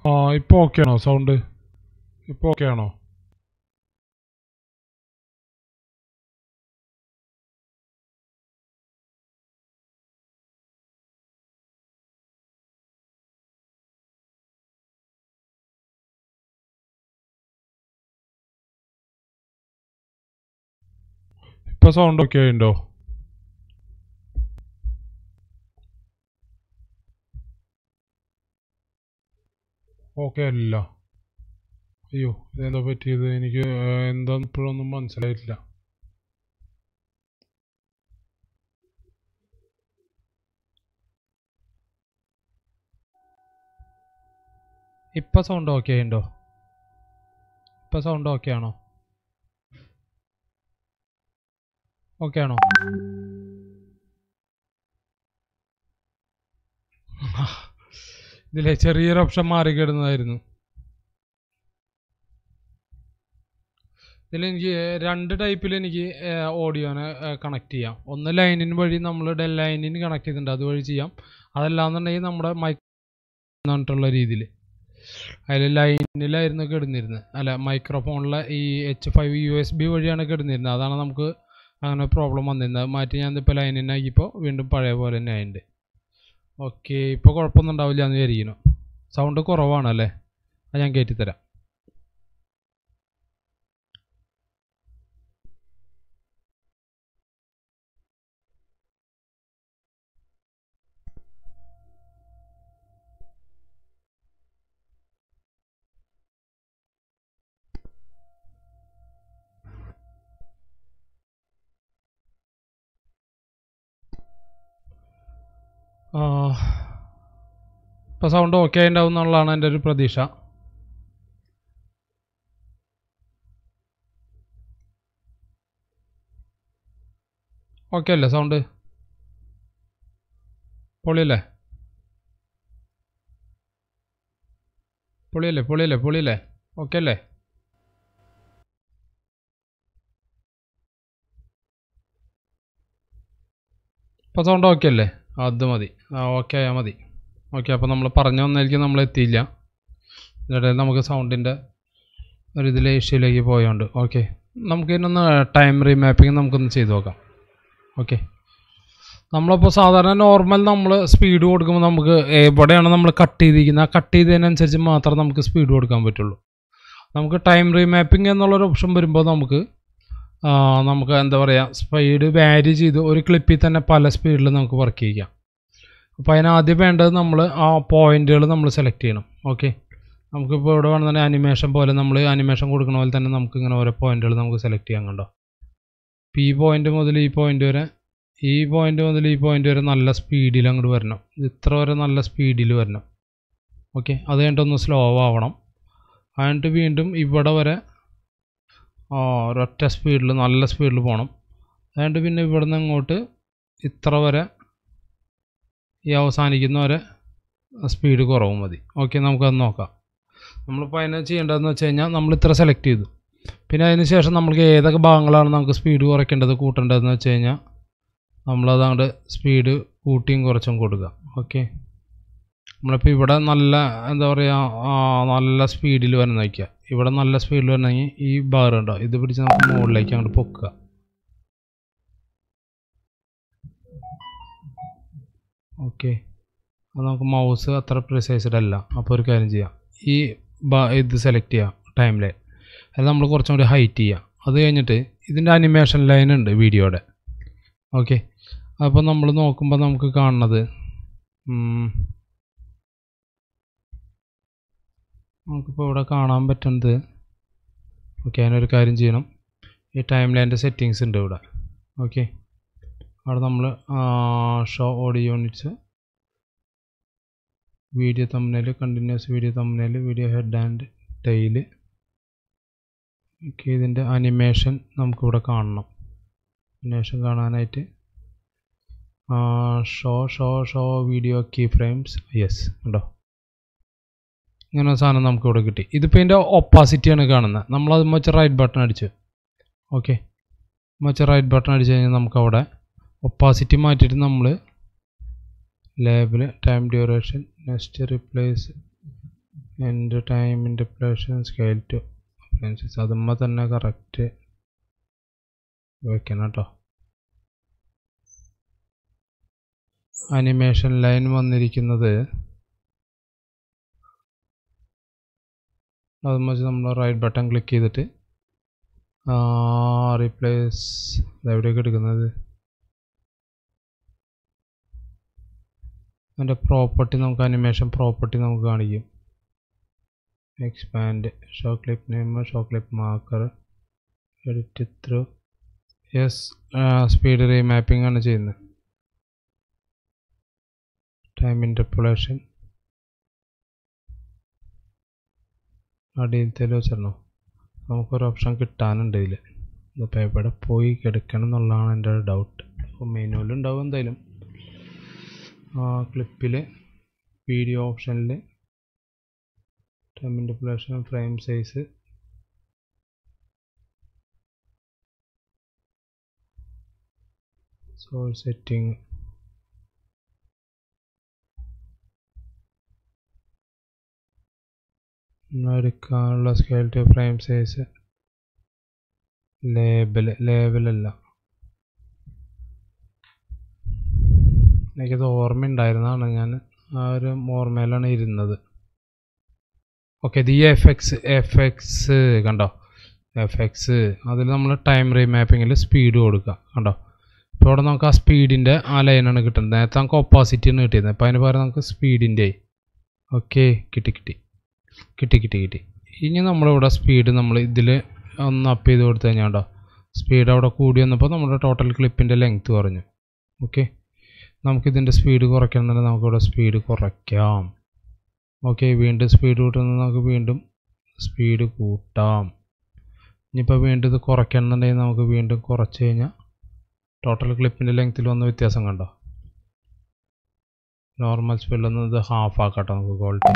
ആ ഇപ്പോൾ ഓക്കെ ആണോ സൗണ്ട് ഇപ്പോൾ ഓക്കെ ആണോ? ഇപ്പൊ സൗണ്ട് ഒക്കെ ഉണ്ടോ ഓക്കെ അല്ല. അയ്യോ ഇതെന്താ പറ്റിയത്? എനിക്ക് എന്താന്ന് ഇപ്പോഴൊന്നും മനസ്സിലായിട്ടില്ല. ഇപ്പൊ സൗണ്ട് ഓക്കെ ഉണ്ടോ ഇപ്പൊ സൗണ്ട് ഓക്കെ ആണോ? ഓക്കെ ആണോ? ഇതിലെ ചെറിയൊരു ഓപ്ഷൻ മാറിക്കിടുന്നതായിരുന്നു ഇതിലെനിക്ക് രണ്ട് ടൈപ്പിൽ എനിക്ക് ഓഡിയോനെ കണക്ട് ചെയ്യാം. ഒന്ന് ലൈനിന് വഴി നമ്മൾ ഡെൽ ലൈനിന് കണക്ട് ചെയ്തിട്ടുണ്ട്. അതുവഴി ചെയ്യാം. അതല്ലാന്നുണ്ടെങ്കിൽ നമ്മുടെ മൈക്ക് പറഞ്ഞിട്ടുള്ള രീതിയിൽ അതിൽ ലൈനിലായിരുന്നു കിടന്നിരുന്നത്. അല്ല മൈക്രോഫോണിലെ ഈ H five U S B വഴിയാണ് കിടന്നിരുന്നത്. അതാണ് നമുക്ക് അങ്ങനെ പ്രോബ്ലം വന്നിരുന്നത്. മാറ്റി ഞാൻ ഇപ്പോൾ ലൈനിനാക്കിയപ്പോൾ വീണ്ടും പഴയ പോലെ തന്നെ ആയിട്ടുണ്ട്. ഓക്കെ ഇപ്പോൾ കുഴപ്പമൊന്നും ഉണ്ടാവില്ല എന്ന് വിചാരിക്കുന്നു സൗണ്ട് കുറവാണല്ലേ? അത് ഞാൻ കയറ്റിത്തരാം ഇപ്പോൾ സൗണ്ട് ഓക്കെ ഉണ്ടാവും എന്നുള്ളതാണ് എന്റെ ഒരു പ്രതീക്ഷ. ഓക്കെ അല്ലേ സൗണ്ട് പൊളിയല്ലേ? പൊളിയല്ലേ പൊളിയല്ലേ പൊളിയല്ലേ? ഓക്കെ അല്ലേ? ഇപ്പോൾ സൗണ്ട് ഓക്കെ അല്ലേ? അത് മതി. ആ ഓക്കെ ആയാൽ മതി. ഓക്കെ അപ്പോൾ നമ്മൾ പറഞ്ഞ ഒന്നായിരിക്കും നമ്മൾ എത്തിയില്ല. ഇതിനിടയിൽ നമുക്ക് സൗണ്ടിന്റെ ഒരു ഇതിലെ ഇഷ്യൂലേക്ക് പോയോണ്ട്. ഓക്കെ നമുക്ക് ഇതിനൊന്ന് ടൈം റീമാപ്പിംഗ് നമുക്കൊന്ന് ചെയ്ത് നോക്കാം. ഓക്കെ നമ്മളിപ്പോൾ സാധാരണ നോർമൽ നമ്മൾ സ്പീഡ് കൊടുക്കുമ്പോൾ നമുക്ക് എവിടെയാണ് നമ്മൾ കട്ട് ചെയ്തിരിക്കുന്നത് ആ കട്ട് ചെയ്തതിനനുസരിച്ച് മാത്രം നമുക്ക് സ്പീഡ് കൊടുക്കാൻ പറ്റുള്ളൂ. നമുക്ക് ടൈം റീമാപ്പിംഗ് എന്നുള്ളൊരു ഓപ്ഷൻ വരുമ്പോൾ നമുക്ക് നമുക്ക് എന്താ പറയുക സ്പീഡ് വാരി ചെയ്ത് ഒരു ക്ലിപ്പിൽ തന്നെ പല സ്പീഡിൽ നമുക്ക് വർക്ക് ചെയ്യാം. അപ്പോൾ അതിനാദ്യം വേണ്ടത് നമ്മൾ ആ പോയിന്റുകൾ നമ്മൾ സെലക്ട് ചെയ്യണം. ഓക്കെ നമുക്കിപ്പോൾ ഇവിടെ വേണമെന്നുണ്ടെങ്കിൽ അനിമേഷൻ പോലെ നമ്മൾ അനിമേഷൻ കൊടുക്കുന്ന പോലെ തന്നെ നമുക്ക് ഇങ്ങനെ ഓരോ പോയിന്റുകൾ നമുക്ക് സെലക്ട് ചെയ്യാൻ കണ്ടോ? ഈ പോയിന്റ് മുതൽ ഈ പോയിന്റ് വരെ ഈ പോയിന്റ് മുതൽ ഈ പോയിന്റ് വരെ നല്ല സ്പീഡിൽ അങ്ങോട്ട് വരണം. ഇത്ര വരെ നല്ല സ്പീഡിൽ വരണം. ഓക്കെ അത് കഴിഞ്ഞിട്ടൊന്ന് സ്ലോ ആവണം. എന്നിട്ട് വീണ്ടും ഇവിടെ വരെ ഒരൊറ്റ സ്പീഡിൽ നല്ല സ്പീഡിൽ പോകണം അതുകൊണ്ട് പിന്നെ ഇവിടെ നിന്ന് അങ്ങോട്ട് ഇത്ര വരെ ഈ അവസാനിക്കുന്ന വരെ സ്പീഡ് കുറവ് മതി. ഓക്കെ നമുക്കത് നോക്കാം. നമ്മളിപ്പോൾ അതിനെ ചെയ്യേണ്ടതെന്ന് വെച്ച് കഴിഞ്ഞാൽ നമ്മൾ ഇത്ര സെലക്ട് ചെയ്തു. പിന്നെ അതിന് ശേഷം നമ്മൾക്ക് ഏതൊക്കെ ഭാഗങ്ങളാണ് നമുക്ക് സ്പീഡ് കുറയ്ക്കേണ്ടത് കൂട്ടേണ്ടതെന്ന് വെച്ച് കഴിഞ്ഞാൽ നമ്മളത് അങ്ങോട്ട് സ്പീഡ് കൂട്ടിയും കുറച്ചും കൊടുക്കുക. ഓക്കെ നമ്മളിപ്പോൾ ഇവിടെ നല്ല എന്താ പറയുക നല്ല സ്പീഡിൽ വരുന്ന വയ്ക്കുക ഇവിടെ നല്ല സ്പീഡിൽ വരണമെങ്കിൽ ഈ ബാർ ഉണ്ടോ? ഇത് പിടിച്ച് നമുക്ക് മുകളിലേക്ക് അങ്ങോട്ട് പൊക്കുക. ഓക്കെ അത് നമുക്ക് മൗസ് അത്ര പ്രിസൈസ്ഡ് അല്ല. അപ്പോൾ ഒരു കാര്യം ചെയ്യാം. ഈ ബാ ഇത് സെലക്ട് ചെയ്യാം ടൈം ലൈൻ അത് നമ്മൾ കുറച്ചും കൂടി ഹൈറ്റ് ചെയ്യാം. അത് കഴിഞ്ഞിട്ട് ഇതിന്റെ അനിമേഷൻ ലൈൻ ഉണ്ട് വീഡിയോയുടെ ഓക്കെ അപ്പോൾ നമ്മൾ നോക്കുമ്പോൾ നമുക്ക് കാണുന്നത് നമുക്കിപ്പോൾ ഇവിടെ കാണാൻ പറ്റുന്നത്. ഓക്കെ അതിനൊരു കാര്യം ചെയ്യണം. ഈ ടൈം ലൈന്റെ സെറ്റിങ്സ് ഉണ്ട് ഇവിടെ. ഓക്കെ അവിടെ നമ്മൾ ഷോ ഓഡിയോ യൂണിറ്റ്സ് വീഡിയോ തമ്മിൽ കണ്ടിന്യൂസ് വീഡിയോ തമ്മിൽ video head and tail okay ഇതിന്റെ അനിമേഷൻ നമുക്കിവിടെ കാണണം. അനിമേഷൻ കാണാനായിട്ട് show show show video key frames yes ഉണ്ടോ? ഇങ്ങനെ സാധനം നമുക്കിവിടെ കിട്ടി. ഇതിപ്പോൾ ഇതിന്റെ ഒപ്പാസിറ്റിയാണ് കാണുന്നത്. നമ്മളത് മച്ച റൈറ്റ് ബട്ടൺ അടിച്ചു. ഓക്കെ മച്ച റൈറ്റ് ബട്ടൺ അടിച്ച് കഴിഞ്ഞാൽ നമുക്കവിടെ ഒപ്പാസിറ്റി മാറ്റിയിട്ട് നമ്മൾ label time duration next replace എന്റെ time interpolation scale to appliances അതുമ്മ തന്നെ കറക്റ്റ് വയ്ക്കണം കേട്ടോ അനിമേഷൻ ലൈൻ വന്നിരിക്കുന്നത് അതും വെച്ച് നമ്മൾ റൈറ്റ് ബട്ടൺ ക്ലിക്ക് ചെയ്തിട്ട് റീപ്ലേസ് എവിടെയൊക്കെ എടുക്കുന്നത്. അതിന്റെ പ്രോപ്പർട്ടി നമുക്ക് അനിമേഷൻ പ്രോപ്പർട്ടി നമുക്ക് കാണിക്കും. Expand show clip name show clip marker edit through yes speed remapping ആണ് ചെയ്യുന്നത്. ടൈം ഇന്റർപൊളേഷൻ അടിയിലത്തേൽ വെച്ചിരണോ നമുക്കൊരു ഓപ്ഷൻ കിട്ടാനുണ്ട് ഇതിൽ ഇതിപ്പോൾ എവിടെ പോയി കിടക്കണം എന്നുള്ളതാണ് എന്റെ ഒരു ഡൗട്ട് അപ്പോൾ മെനുവിലുണ്ടാവും എന്തായാലും. ക്ലിപ്പിൽ വീഡിയോ ഓപ്ഷനിൽ ടൈം പ്ലേഷൻ ഫ്രെയിം സൈസ് സോൾ സെറ്റിംഗ് എടുക്കാനുള്ള scale to frame size label ലേബലല്ല എനിക്കത് ഓർമ്മയുണ്ടായിരുന്നതാണ് ഞാൻ ആ ഒരു ഓർമ്മയിലാണ് ഇരുന്നത്. ഓക്കെ ഈ എഫ് എക്സ് എഫ് എക്സ് കണ്ടോ? എഫ് എക്സ് അതിൽ നമ്മൾ ടൈം റീമാപ്പിങ്ങിൽ സ്പീഡ് കൊടുക്കുക കണ്ടോ? ഇപ്പോൾ ഇവിടെ നമുക്ക് ആ സ്പീഡിന്റെ ആ ലൈനാണ് കിട്ടുന്നത്. നേരത്തെ നമുക്ക് ഓപ്പോസിറ്റിയാണ് കിട്ടിയത് അപ്പോൾ അതിന് പകരം നമുക്ക് സ്പീഡിന്റെ ഓക്കെ കിട്ടി കിട്ടി. കിട്ടി കിട്ടി കിട്ടി. ഇനി നമ്മളിവിടെ സ്പീഡ് നമ്മൾ ഇതിൽ ഒന്ന് അപ്പ് ചെയ്ത് കൊടുത്തു കഴിഞ്ഞാൽ കേട്ടോ സ്പീഡ് അവിടെ കൂടി വന്നപ്പോൾ നമ്മുടെ ടോട്ടൽ ക്ലിപ്പിന്റെ ലെങ്ത്ത് കുറഞ്ഞു. ഓക്കെ നമുക്കിതിന്റെ സ്പീഡ് കുറയ്ക്കണമെന്നുണ്ടെങ്കിൽ നമുക്കിവിടെ സ്പീഡ് കുറയ്ക്കാം. ഓക്കെ വീണ്ടും സ്പീഡ് കൂട്ടുന്നത് നമുക്ക് വീണ്ടും സ്പീഡ് കൂട്ടാം. ഇനിയിപ്പോൾ വീണ്ടും ഇത് കുറയ്ക്കണമെന്നുണ്ടെങ്കിൽ നമുക്ക് വീണ്ടും കുറച്ച് കഴിഞ്ഞാൽ ടോട്ടൽ ക്ലിപ്പിന്റെ ലെങ്ത്തിൽ വന്ന വ്യത്യാസം കണ്ടോ? നോർമൽ സ്പീഡിൽ നിന്ന് ഇത് ഹാഫ് ആക്കട്ടെ നമുക്ക് ക്വാളിറ്റി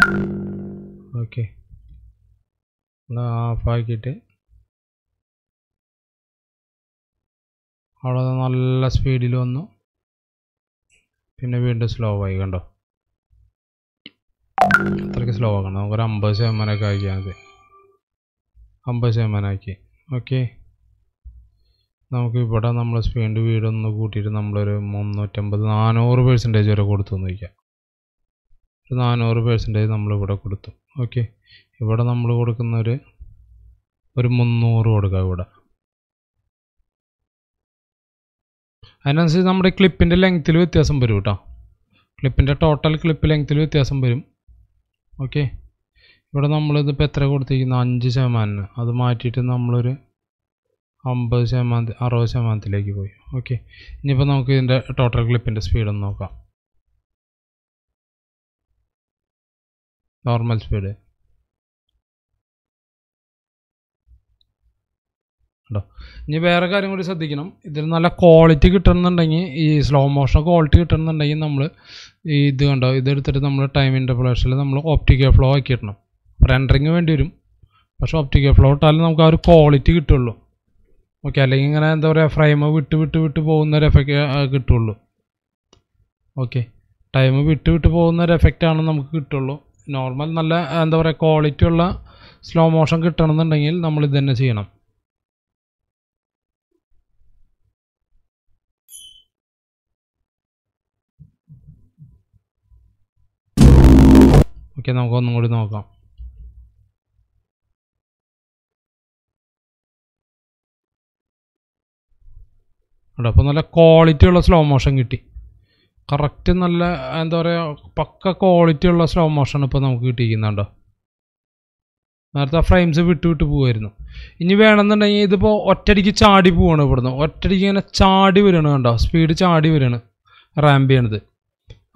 ഓക്കെ. ഒന്ന് ആക്കിയിട്ട് അവിടെ നല്ല സ്പീഡിൽ വന്നു. പിന്നെ വീണ്ടും സ്ലോ ആയി കണ്ടോ? അത്രയ്ക്ക് സ്ലോ ആക്കണം. നമുക്കൊരു അമ്പത് ശതമാനമൊക്കെ ആക്കിയാൽ മതി. അമ്പത് ശതമാനമാക്കി ഓക്കെ. നമുക്ക് ഇവിടെ നമ്മൾ സ്പീഡ് വീടൊന്ന് കൂട്ടിയിട്ട് നമ്മളൊരു മുന്നൂറ്റമ്പത് നാനൂറ് പെർസെന്റേജ് വരെ കൊടുത്തു എന്ന് വയ്ക്കാം. ഒരു നാനൂറ് പേഴ്സന്റേജ് നമ്മളിവിടെ കൊടുത്തു. ഓക്കെ ഇവിടെ നമ്മൾ കൊടുക്കുന്ന ഒരു ഒരു മുന്നൂറ് കൊടുക്കുക ഇവിടെ. അതിനനുസരിച്ച് നമ്മുടെ ക്ലിപ്പിന്റെ ലെങ്ത്തിൽ വ്യത്യാസം വരും കേട്ടോ. ക്ലിപ്പിന്റെ ടോട്ടൽ ക്ലിപ്പ് ലെങ്ത്തിൽ വ്യത്യാസം വരും. ഓക്കെ ഇവിടെ നമ്മളിതിപ്പോൾ എത്ര കൊടുത്തിരിക്കുന്നു? അഞ്ച് ശതമാനത്തിന്. അത് മാറ്റിയിട്ട് നമ്മളൊരു അമ്പത് ശതമാനത്തിൽ അറുപത് ശതമാനത്തിലേക്ക് പോയി. ഓക്കെ ഇനിയിപ്പോൾ നമുക്ക് ഇതിന്റെ ടോട്ടൽ ക്ലിപ്പിന്റെ സ്പീഡ് ഒന്ന് നോക്കാം. Normal speed. ഉണ്ടോ ഇനി വേറെ കാര്യം കൂടി ശ്രദ്ധിക്കണം. ഇതിൽ നല്ല ക്വാളിറ്റി കിട്ടണമെന്നുണ്ടെങ്കിൽ ഈ സ്ലോ മോഷൻ ക്വാളിറ്റി കിട്ടണമെന്നുണ്ടെങ്കിൽ നമ്മൾ ഈ ഇത് കണ്ടോ? ഇതെടുത്തിട്ട് നമ്മൾ ടൈം ഇന്റർപ്ലേഷനിൽ നമ്മൾ ഓപ്റ്റിക്കൽ ഫ്ലോ ആക്കി ഇടണം റെൻഡറിങ് വേണ്ടി വരും. പക്ഷേ ഓപ്റ്റിക്കൽ ഫ്ലോ ഇട്ടാലും നമുക്ക് ആ ഒരു ക്വാളിറ്റി കിട്ടുള്ളൂ. ഓക്കെ അല്ലെങ്കിൽ ഇങ്ങനെ എന്താ പറയുക ഫ്രെയിം വിട്ട് വിട്ട് വിട്ട് പോകുന്ന ഒരു എഫക്റ്റ് കിട്ടുള്ളൂ. ഓക്കെ ടൈം വിട്ട് വിട്ട് പോകുന്ന ഒരു എഫക്റ്റാണ് നമുക്ക് കിട്ടുള്ളൂ. നോർമൽ നല്ല എന്താ പറയുക ക്വാളിറ്റി ഉള്ള സ്ലോ മോഷൻ കിട്ടണമെന്നുണ്ടെങ്കിൽ നമ്മൾ ഇത് തന്നെ ചെയ്യണം. ഓക്കെ നമുക്ക് ഒന്നും കൂടി നോക്കാം. അവിടെ അപ്പോൾ നല്ല ക്വാളിറ്റി ഉള്ള സ്ലോ മോഷൻ കിട്ടി. കറക്റ്റ് നല്ല എന്താ പറയുക പക്ക ക്വാളിറ്റി ഉള്ള സ്ലോ മോഷൻ ഇപ്പോൾ നമുക്ക് കിട്ടിയിരിക്കുന്നുണ്ടോ? നേരത്തെ ആ ഫ്രെയിംസ് വിട്ട് വിട്ട് പോകുമായിരുന്നു ഇനി വേണമെന്നുണ്ടെങ്കിൽ ഇതിപ്പോൾ ഒറ്റടിക്ക് ചാടി പോവാണ് ഇവിടുന്ന്. ഒറ്റടിക്ക് ഇങ്ങനെ ചാടി വരികയാണ് കണ്ടോ? സ്പീഡ് ചാടി വരികയാണ് റാമ്പ് ചെയ്യണത്.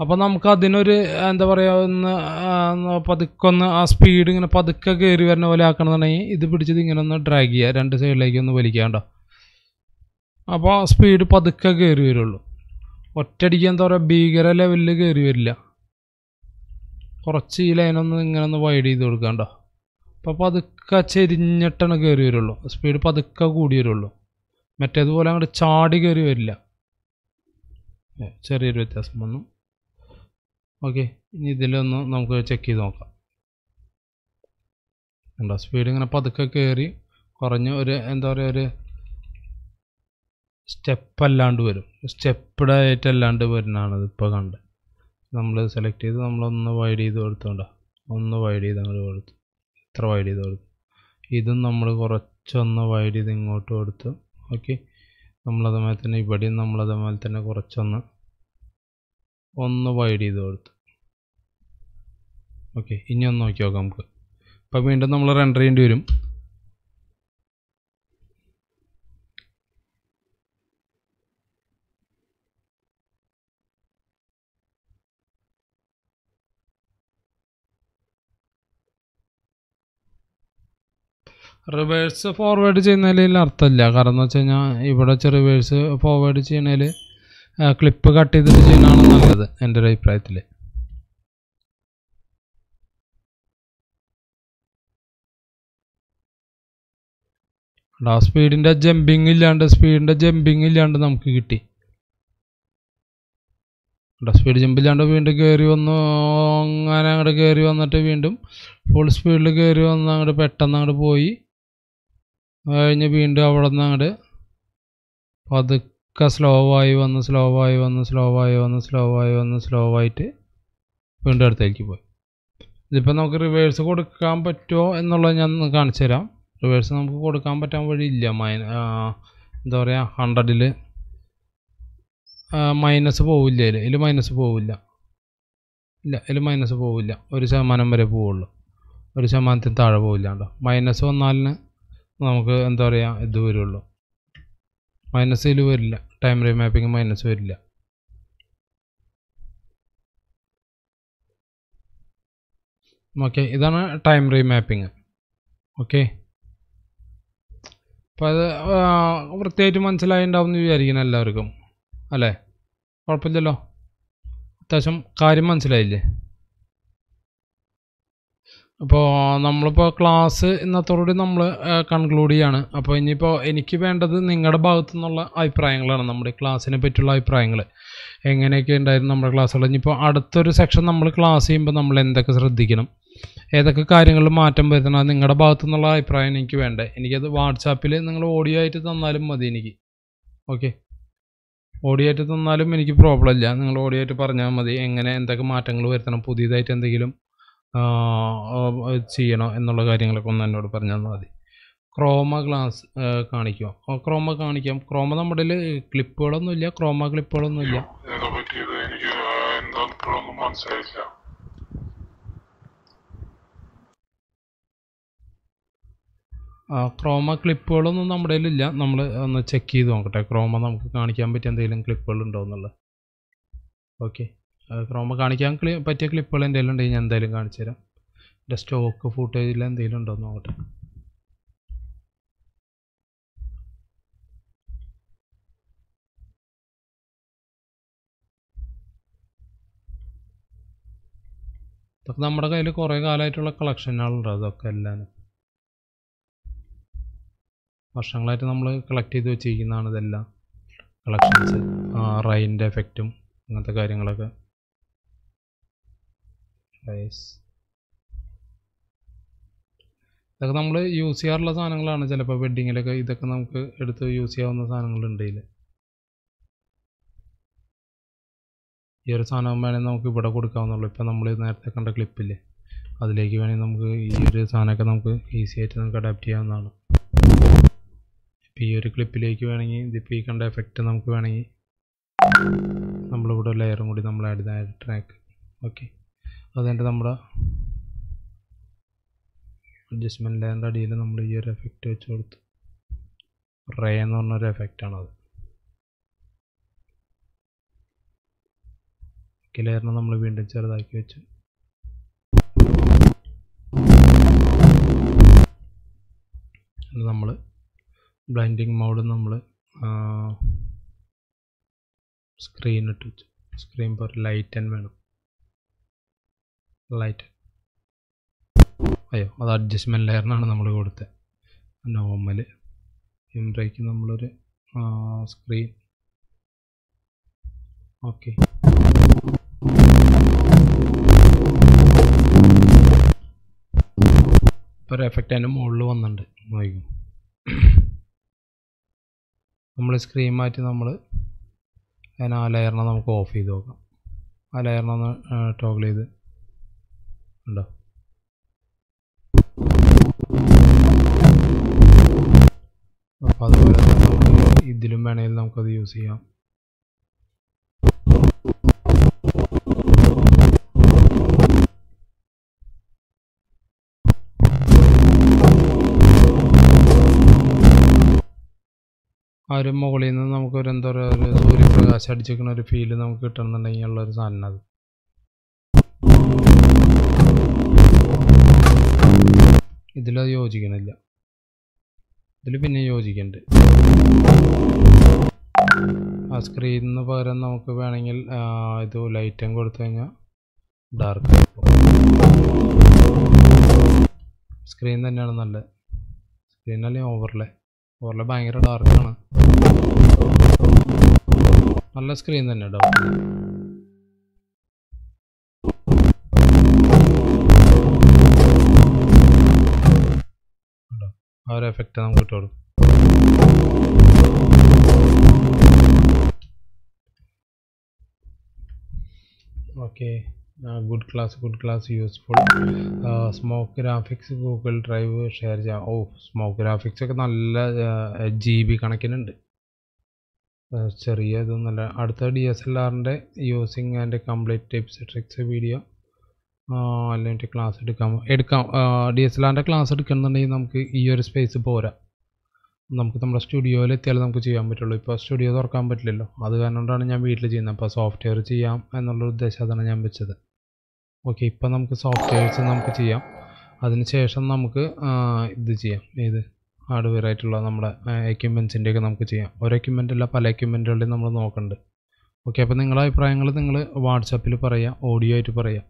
അപ്പോൾ നമുക്ക് അതിനൊരു എന്താ പറയുക ഒന്ന് പതുക്കൊന്ന് ആ സ്പീഡ് ഇങ്ങനെ പതുക്കെ കയറി വരുന്ന പോലെ ആക്കണമെന്നുണ്ടെങ്കിൽ ഇത് പിടിച്ചത് ഇങ്ങനെ ഒന്ന് ഡ്രാഗ് ചെയ്യുക. രണ്ട് സൈഡിലേക്ക് ഒന്ന് വലിക്കാണ്ടോ അപ്പോൾ ആ സ്പീഡ് പതുക്കെ കയറി വരുള്ളൂ. ഒറ്റയടിക്ക് എന്താ പറയുക ഭീകര ലെവലിൽ കയറി വരില്ല. കുറച്ച് ഈ ലൈനൊന്ന് ഇങ്ങനെ ഒന്ന് വൈഡ് ചെയ്ത് കൊടുക്കണ്ട അപ്പോൾ പതുക്കെ ചെരിഞ്ഞിട്ടാണ് കയറി വരുള്ളൂ. സ്പീഡ് പതുക്കെ കൂടി വരുള്ളൂ. മറ്റേതുപോലെ അങ്ങോട്ട് ചാടി കയറി വരില്ല. ചെറിയൊരു വ്യത്യാസം വന്നു. ഓക്കെ ഇനി ഇതിലൊന്ന് നമുക്ക് ചെക്ക് ചെയ്ത് നോക്കാം. ഉണ്ടോ സ്പീഡ് ഇങ്ങനെ പതുക്കെ കയറി കുറഞ്ഞ് ഒരു എന്താ പറയുക ഒരു സ്റ്റെപ്പ് അല്ലാണ്ട് വരും. സ്റ്റെപ്പ്ഡ് ആയിട്ട് അല്ലാണ്ട് വരുന്നതാണ് ഇപ്പോൾ കണ്ട്. നമ്മൾ സെലക്ട് ചെയ്ത് നമ്മളൊന്ന് വൈഡ് ചെയ്ത് കൊടുത്തോണ്ട. ഒന്ന് വൈഡ് ചെയ്ത് അങ്ങോട്ട് കൊടുത്തു. ഇത്ര വൈഡ് ചെയ്ത് കൊടുത്തു. ഇതും നമ്മൾ കുറച്ചൊന്ന് വൈഡ് ചെയ്ത് ഇങ്ങോട്ട് കൊടുത്തു. ഓക്കെ നമ്മളതുപോലെ തന്നെ ഇവിടെയും നമ്മളതുപോലെ തന്നെ കുറച്ചൊന്ന് ഒന്ന് വൈഡ് ചെയ്ത് കൊടുത്തു. ഓക്കെ ഇനി ഒന്ന് നോക്കി നോക്കാം നമുക്ക്. അപ്പോൾ വീണ്ടും നമ്മൾ റെൻഡർ ചെയ്യേണ്ടി വരും. റിവേഴ്സ് ഫോർവേഡ് ചെയ്യുന്നതിൽ അർത്ഥമില്ല. കാരണം എന്ന് വെച്ച് കഴിഞ്ഞാൽ ഇവിടെ വെച്ച് റിവേഴ്സ് ഫോർവേഡ് ചെയ്യണതിൽ ക്ലിപ്പ് കട്ട് ചെയ്തിട്ട് ചെയ്യുന്നതാണ് നല്ലത് എന്റെ ഒരു അഭിപ്രായത്തിൽ ആ സ്പീഡിന്റെ ജമ്പിങ് ഇല്ലാണ്ട് സ്പീഡിന്റെ ജമ്പിങ് ഇല്ലാണ്ട് നമുക്ക് കിട്ടി. സ്പീഡ് ജമ്പില്ലാണ്ട് വീണ്ടും കയറി വന്നു അങ്ങനെ അങ്ങോട്ട് കയറി വന്നിട്ട് വീണ്ടും ഫുൾ സ്പീഡിൽ കയറി വന്ന് അങ്ങോട്ട് പെട്ടെന്ന് അങ്ങോട്ട് പോയി. അത് കഴിഞ്ഞ് വീണ്ടും അവിടെ നിന്ന് അങ്ങോട്ട് പതുക്കെ സ്ലോ ആയി വന്ന് സ്ലോ ആയി വന്ന് സ്ലോ ആയി വന്ന് സ്ലോ ആയി വന്ന് സ്ലോ ആയിട്ട് വീണ്ടും അടുത്തേക്ക് പോയി. ഇതിപ്പോൾ നമുക്ക് റിവേഴ്സ് കൊടുക്കാൻ പറ്റുമോ എന്നുള്ളത് ഞാൻ കാണിച്ചു തരാം. റിവേഴ്സ് നമുക്ക് കൊടുക്കാൻ പറ്റാൻ വഴിയില്ല. മൈന എന്താ പറയുക ഹൺഡ്രഡിൽ മൈനസ് പോവില്ല ഇതിൽ ഇതിൽ മൈനസ് പോവില്ല. ഇല്ല ഇതിൽ മൈനസ് പോവില്ല. ഒരു ശതമാനം വരെ പോവുള്ളൂ. ഒരു ശതമാനത്തിന് താഴെ പോവില്ല കേട്ടോ. മൈനസ് വന്നാലിന് നമുക്ക് എന്താ പറയുക ഇത് വരുള്ളൂ. മൈനസ് ഇതിൽ വരില്ല. ടൈം റേ മാപ്പിംഗ് മൈനസ് വരില്ല. ഓക്കെ ഇതാണ് ടൈം റേ മാപ്പിംഗ് ഓക്കെ അപ്പോൾ അത് വൃത്തിയായിട്ട് മനസ്സിലായിട്ടുണ്ടാവും എന്ന് വിചാരിക്കണം എല്ലാവർക്കും. അല്ലേ? കുഴപ്പമില്ലല്ലോ? അത്യാവശ്യം കാര്യം മനസ്സിലായില്ലേ? അപ്പോൾ നമ്മളിപ്പോൾ ക്ലാസ് ഇന്നത്തോടുകൂടി നമ്മൾ കൺക്ലൂഡ് ചെയ്യാണ്. അപ്പോൾ ഇനിയിപ്പോൾ എനിക്ക് വേണ്ടത് നിങ്ങളുടെ ഭാഗത്തു നിന്നുള്ള അഭിപ്രായങ്ങളാണ് നമ്മുടെ ക്ലാസ്സിനെ പറ്റിയുള്ള അഭിപ്രായങ്ങൾ എങ്ങനെയൊക്കെ ഉണ്ടായിരുന്നു നമ്മുടെ ക്ലാസ്സുകൾ ഇനിയിപ്പോൾ അടുത്തൊരു സെക്ഷൻ നമ്മൾ ക്ലാസ് ചെയ്യുമ്പോൾ നമ്മൾ എന്തൊക്കെ ശ്രദ്ധിക്കണം? ഏതൊക്കെ കാര്യങ്ങളിൽ മാറ്റം വരുത്തണം? നിങ്ങളുടെ ഭാഗത്തു നിന്നുള്ള അഭിപ്രായം എനിക്ക് വേണ്ടേ? എനിക്കത് വാട്സാപ്പിൽ നിങ്ങൾ ഓഡിയോ ആയിട്ട് തന്നാലും മതി എനിക്ക്. ഓക്കെ ഓഡിയോ ആയിട്ട് തന്നാലും എനിക്ക് പ്രോബ്ലം ഇല്ല. നിങ്ങൾ ഓഡിയോ ആയിട്ട് പറഞ്ഞാൽ മതി. എങ്ങനെ എന്തൊക്കെ മാറ്റങ്ങൾ വരുത്തണം? പുതിയതായിട്ട് എന്തെങ്കിലും ചെയ്യണോ എന്നുള്ള കാര്യങ്ങളൊക്കെ ഒന്ന് എന്നോട് പറഞ്ഞു തന്നാൽ മതി. ക്രോമ ഗ്ലാസ് കാണിക്കുക ക്രോമ കാണിക്കാം. ക്രോമ നമ്മുടെ ക്ലിപ്പുകളൊന്നും ഇല്ല ക്രോമ ക്ലിപ്പുകളൊന്നും ഇല്ല. ക്രോമ ക്ലിപ്പുകളൊന്നും നമ്മുടെ ഇല്ല. നമ്മൾ ഒന്ന് ചെക്ക് ചെയ്ത് നോക്കട്ടെ. ക്രോമ നമുക്ക് കാണിക്കാൻ പറ്റിയ എന്തെങ്കിലും ക്ലിപ്പുകൾ ഉണ്ടോ എന്നുള്ളത്. ഓക്കെ. ക്രോമ കാണിക്കാൻ ക്ലി പറ്റിയ ക്ലിപ്പുകൾ എന്തെങ്കിലും ഉണ്ടെങ്കിൽ ഞാൻ എന്തായാലും കാണിച്ചു തരാം. എന്റെ സ്റ്റോക്ക് ഫുട്ടേജിൽ എന്തെങ്കിലും ഉണ്ടോ നോക്കട്ടെ. ഇതൊക്കെ നമ്മുടെ കയ്യിൽ കുറേ കാലമായിട്ടുള്ള കളക്ഷനുകളുണ്ട് അതൊക്കെ എല്ലാം വർഷങ്ങളായിട്ട് നമ്മൾ കളക്ട് ചെയ്ത് വെച്ചിരിക്കുന്നതാണ് ഇതെല്ലാം. കളക്ഷൻസ് റൈന്റെ എഫക്റ്റും അങ്ങനത്തെ കാര്യങ്ങളൊക്കെ. റൈസ് ഇതൊക്കെ നമ്മൾ യൂസ് ചെയ്യാറുള്ള സാധനങ്ങളാണ്. ചിലപ്പോൾ വെഡ്ഡിങ്ങിലൊക്കെ ഇതൊക്കെ നമുക്ക് എടുത്ത് യൂസ് ചെയ്യാവുന്ന സാധനങ്ങളുണ്ട് ഇതിൽ ഈ ഒരു സാധനം വേണമെങ്കിൽ നമുക്ക് ഇവിടെ കൊടുക്കാവുന്നുള്ളൂ. ഇപ്പം നമ്മൾ നേരത്തെ കണ്ട ക്ലിപ്പില്ലേ അതിലേക്ക് വേണമെങ്കിൽ നമുക്ക് ഈ ഒരു സാധനമൊക്കെ നമുക്ക് ഈസി ആയിട്ട് നമുക്ക് അഡാപ്റ്റ് ചെയ്യാവുന്നതാണ്. ഇപ്പം ഈ ഒരു ക്ലിപ്പിലേക്ക് വേണമെങ്കിൽ ഇതിപ്പോൾ ഈ കണ്ട എഫക്റ്റ് നമുക്ക് വേണമെങ്കിൽ നമ്മളിവിടെ ലെയറും കൂടി നമ്മൾ ആഡ് ചെയ്ത ട്രാക്ക് ഓക്കെ അതുകൊണ്ട് നമ്മുടെ അഡ്ജസ്റ്റ്മെന്റ് ലെയറിന്റെ അടിയിൽ നമ്മൾ ഈ ഒരു എഫക്റ്റ് വെച്ച് കൊടുത്ത്. റേ എന്ന് പറഞ്ഞൊരു എഫക്റ്റാണത് ബാക്കി ലെയറിനെ നമ്മൾ വീണ്ടും ചെറുതാക്കി വെച്ച്. നമ്മൾ ബ്ലൈൻഡിങ് മോഡ് നമ്മൾ സ്ക്രീൻ ഇട്ട് വെച്ചു. സ്ക്രീൻ ഇപ്പോൾ ലൈറ്റൻ വേണം. ലൈറ്റ്. അയ്യോ അത് അഡ്ജസ്റ്റ്മെന്റ് ലെയറിനാണ് നമ്മൾ കൊടുത്തത് നോർമൽ എംബ്രേക്ക് നമ്മളൊരു സ്ക്രീൻ ഓക്കെ. ഇപ്പോൾ ഒരു എഫക്റ്റ് അതിന്റെ മുകളിൽ വന്നിട്ടുണ്ട് നോക്കും നമ്മൾ സ്ക്രീൻ മാറ്റി നമ്മൾ അതിന് ആ ലെയറിനെ നമുക്ക് ഓഫ് ചെയ്ത് നോക്കാം. ആ ലെയറിനെ ഒന്ന് ടോഗിൾ ചെയ്ത് ഉണ്ടോ? അപ്പോൾ അതുപോലെ ഇതിലും വേണമെങ്കിൽ നമുക്കത് യൂസ് ചെയ്യാം. ആ ഒരു മുകളിൽ നിന്ന് നമുക്കൊരു എന്താ പറയുക ഒരു സൂര്യപ്രകാശം അടിച്ചിരിക്കുന്ന ഒരു ഫീൽ നമുക്ക് കിട്ടണമെന്നുണ്ടെങ്കിൽ ഒരു സാധനം അത്. ഇതിലത് യോജിക്കണില്ല. ഇതിൽ പിന്നെ യോജിക്കണ്ട്. ആ സ്ക്രീനിന് പകരം നമുക്ക് വേണമെങ്കിൽ ഇത് ലൈറ്റും കൊടുത്തു കഴിഞ്ഞാൽ ഡാർക്ക് സ്ക്രീൻ തന്നെയാണ് നല്ലത്. സ്ക്രീൻ അല്ലെങ്കിൽ ഓവർലേ ഓവർലേ ഭയങ്കര ഡാർക്കാണ് നല്ല സ്ക്രീൻ തന്നെ ഡൗട്ട് ആ ഒരു എഫക്റ്റ് നമുക്ക് ഇട്ടോളൂ okay good class good class useful smoke graphics Google drive share ചെയ്യാം. ഓ സ്മോക്ക് ഗ്രാഫിക്സ് ഒക്കെ നല്ല ജി ബി കണക്കിനുണ്ട്. ചെറിയ ഇതൊന്നുമല്ല. അടുത്ത ഡി എസ് എൽ ആറിന്റെ using and complete tips tricks video അല്ലെങ്കിൽ ക്ലാസ് എടുക്കാം. എടുക്കാം ഡി എസ് എൽ ആറിന്റെ ക്ലാസ് എടുക്കണമെന്നുണ്ടെങ്കിൽ നമുക്ക് ഈ ഒരു സ്പേസ് പോരാ. നമുക്ക് നമ്മുടെ സ്റ്റുഡിയോയിൽ എത്തിയാലേ നമുക്ക് ചെയ്യാൻ പറ്റുള്ളൂ. ഇപ്പോൾ സ്റ്റുഡിയോ തുറക്കാൻ പറ്റില്ലല്ലോ. അത് കാരണം കൊണ്ടാണ് ഞാൻ വീട്ടിൽ ചെയ്യുന്നത്. അപ്പോൾ സോഫ്റ്റ്വെയർ ചെയ്യാം എന്നുള്ള ഉദ്ദേശം അതാണ് ഞാൻ വെച്ചത്. ഓക്കെ ഇപ്പം നമുക്ക് സോഫ്റ്റ്വെയർസ് നമുക്ക് ചെയ്യാം. അതിന് ശേഷം നമുക്ക് ഇത് ചെയ്യാം. ഏത്? ഹാർഡ്വെയർ ആയിട്ടുള്ള നമ്മുടെ എക്യുപ്മെൻസിന്റെയൊക്കെ നമുക്ക് ചെയ്യാം. ഒരു എക്യുപ്മെന്റ് അല്ല പല എക്യുപ്മെന്റുകളുടെയും നമ്മൾ നോക്കുന്നുണ്ട് ഓക്കെ അപ്പോൾ നിങ്ങളുടെ അഭിപ്രായങ്ങൾ നിങ്ങൾ വാട്സാപ്പിൽ പറയുക ഓഡിയോ ആയിട്ട് പറയുക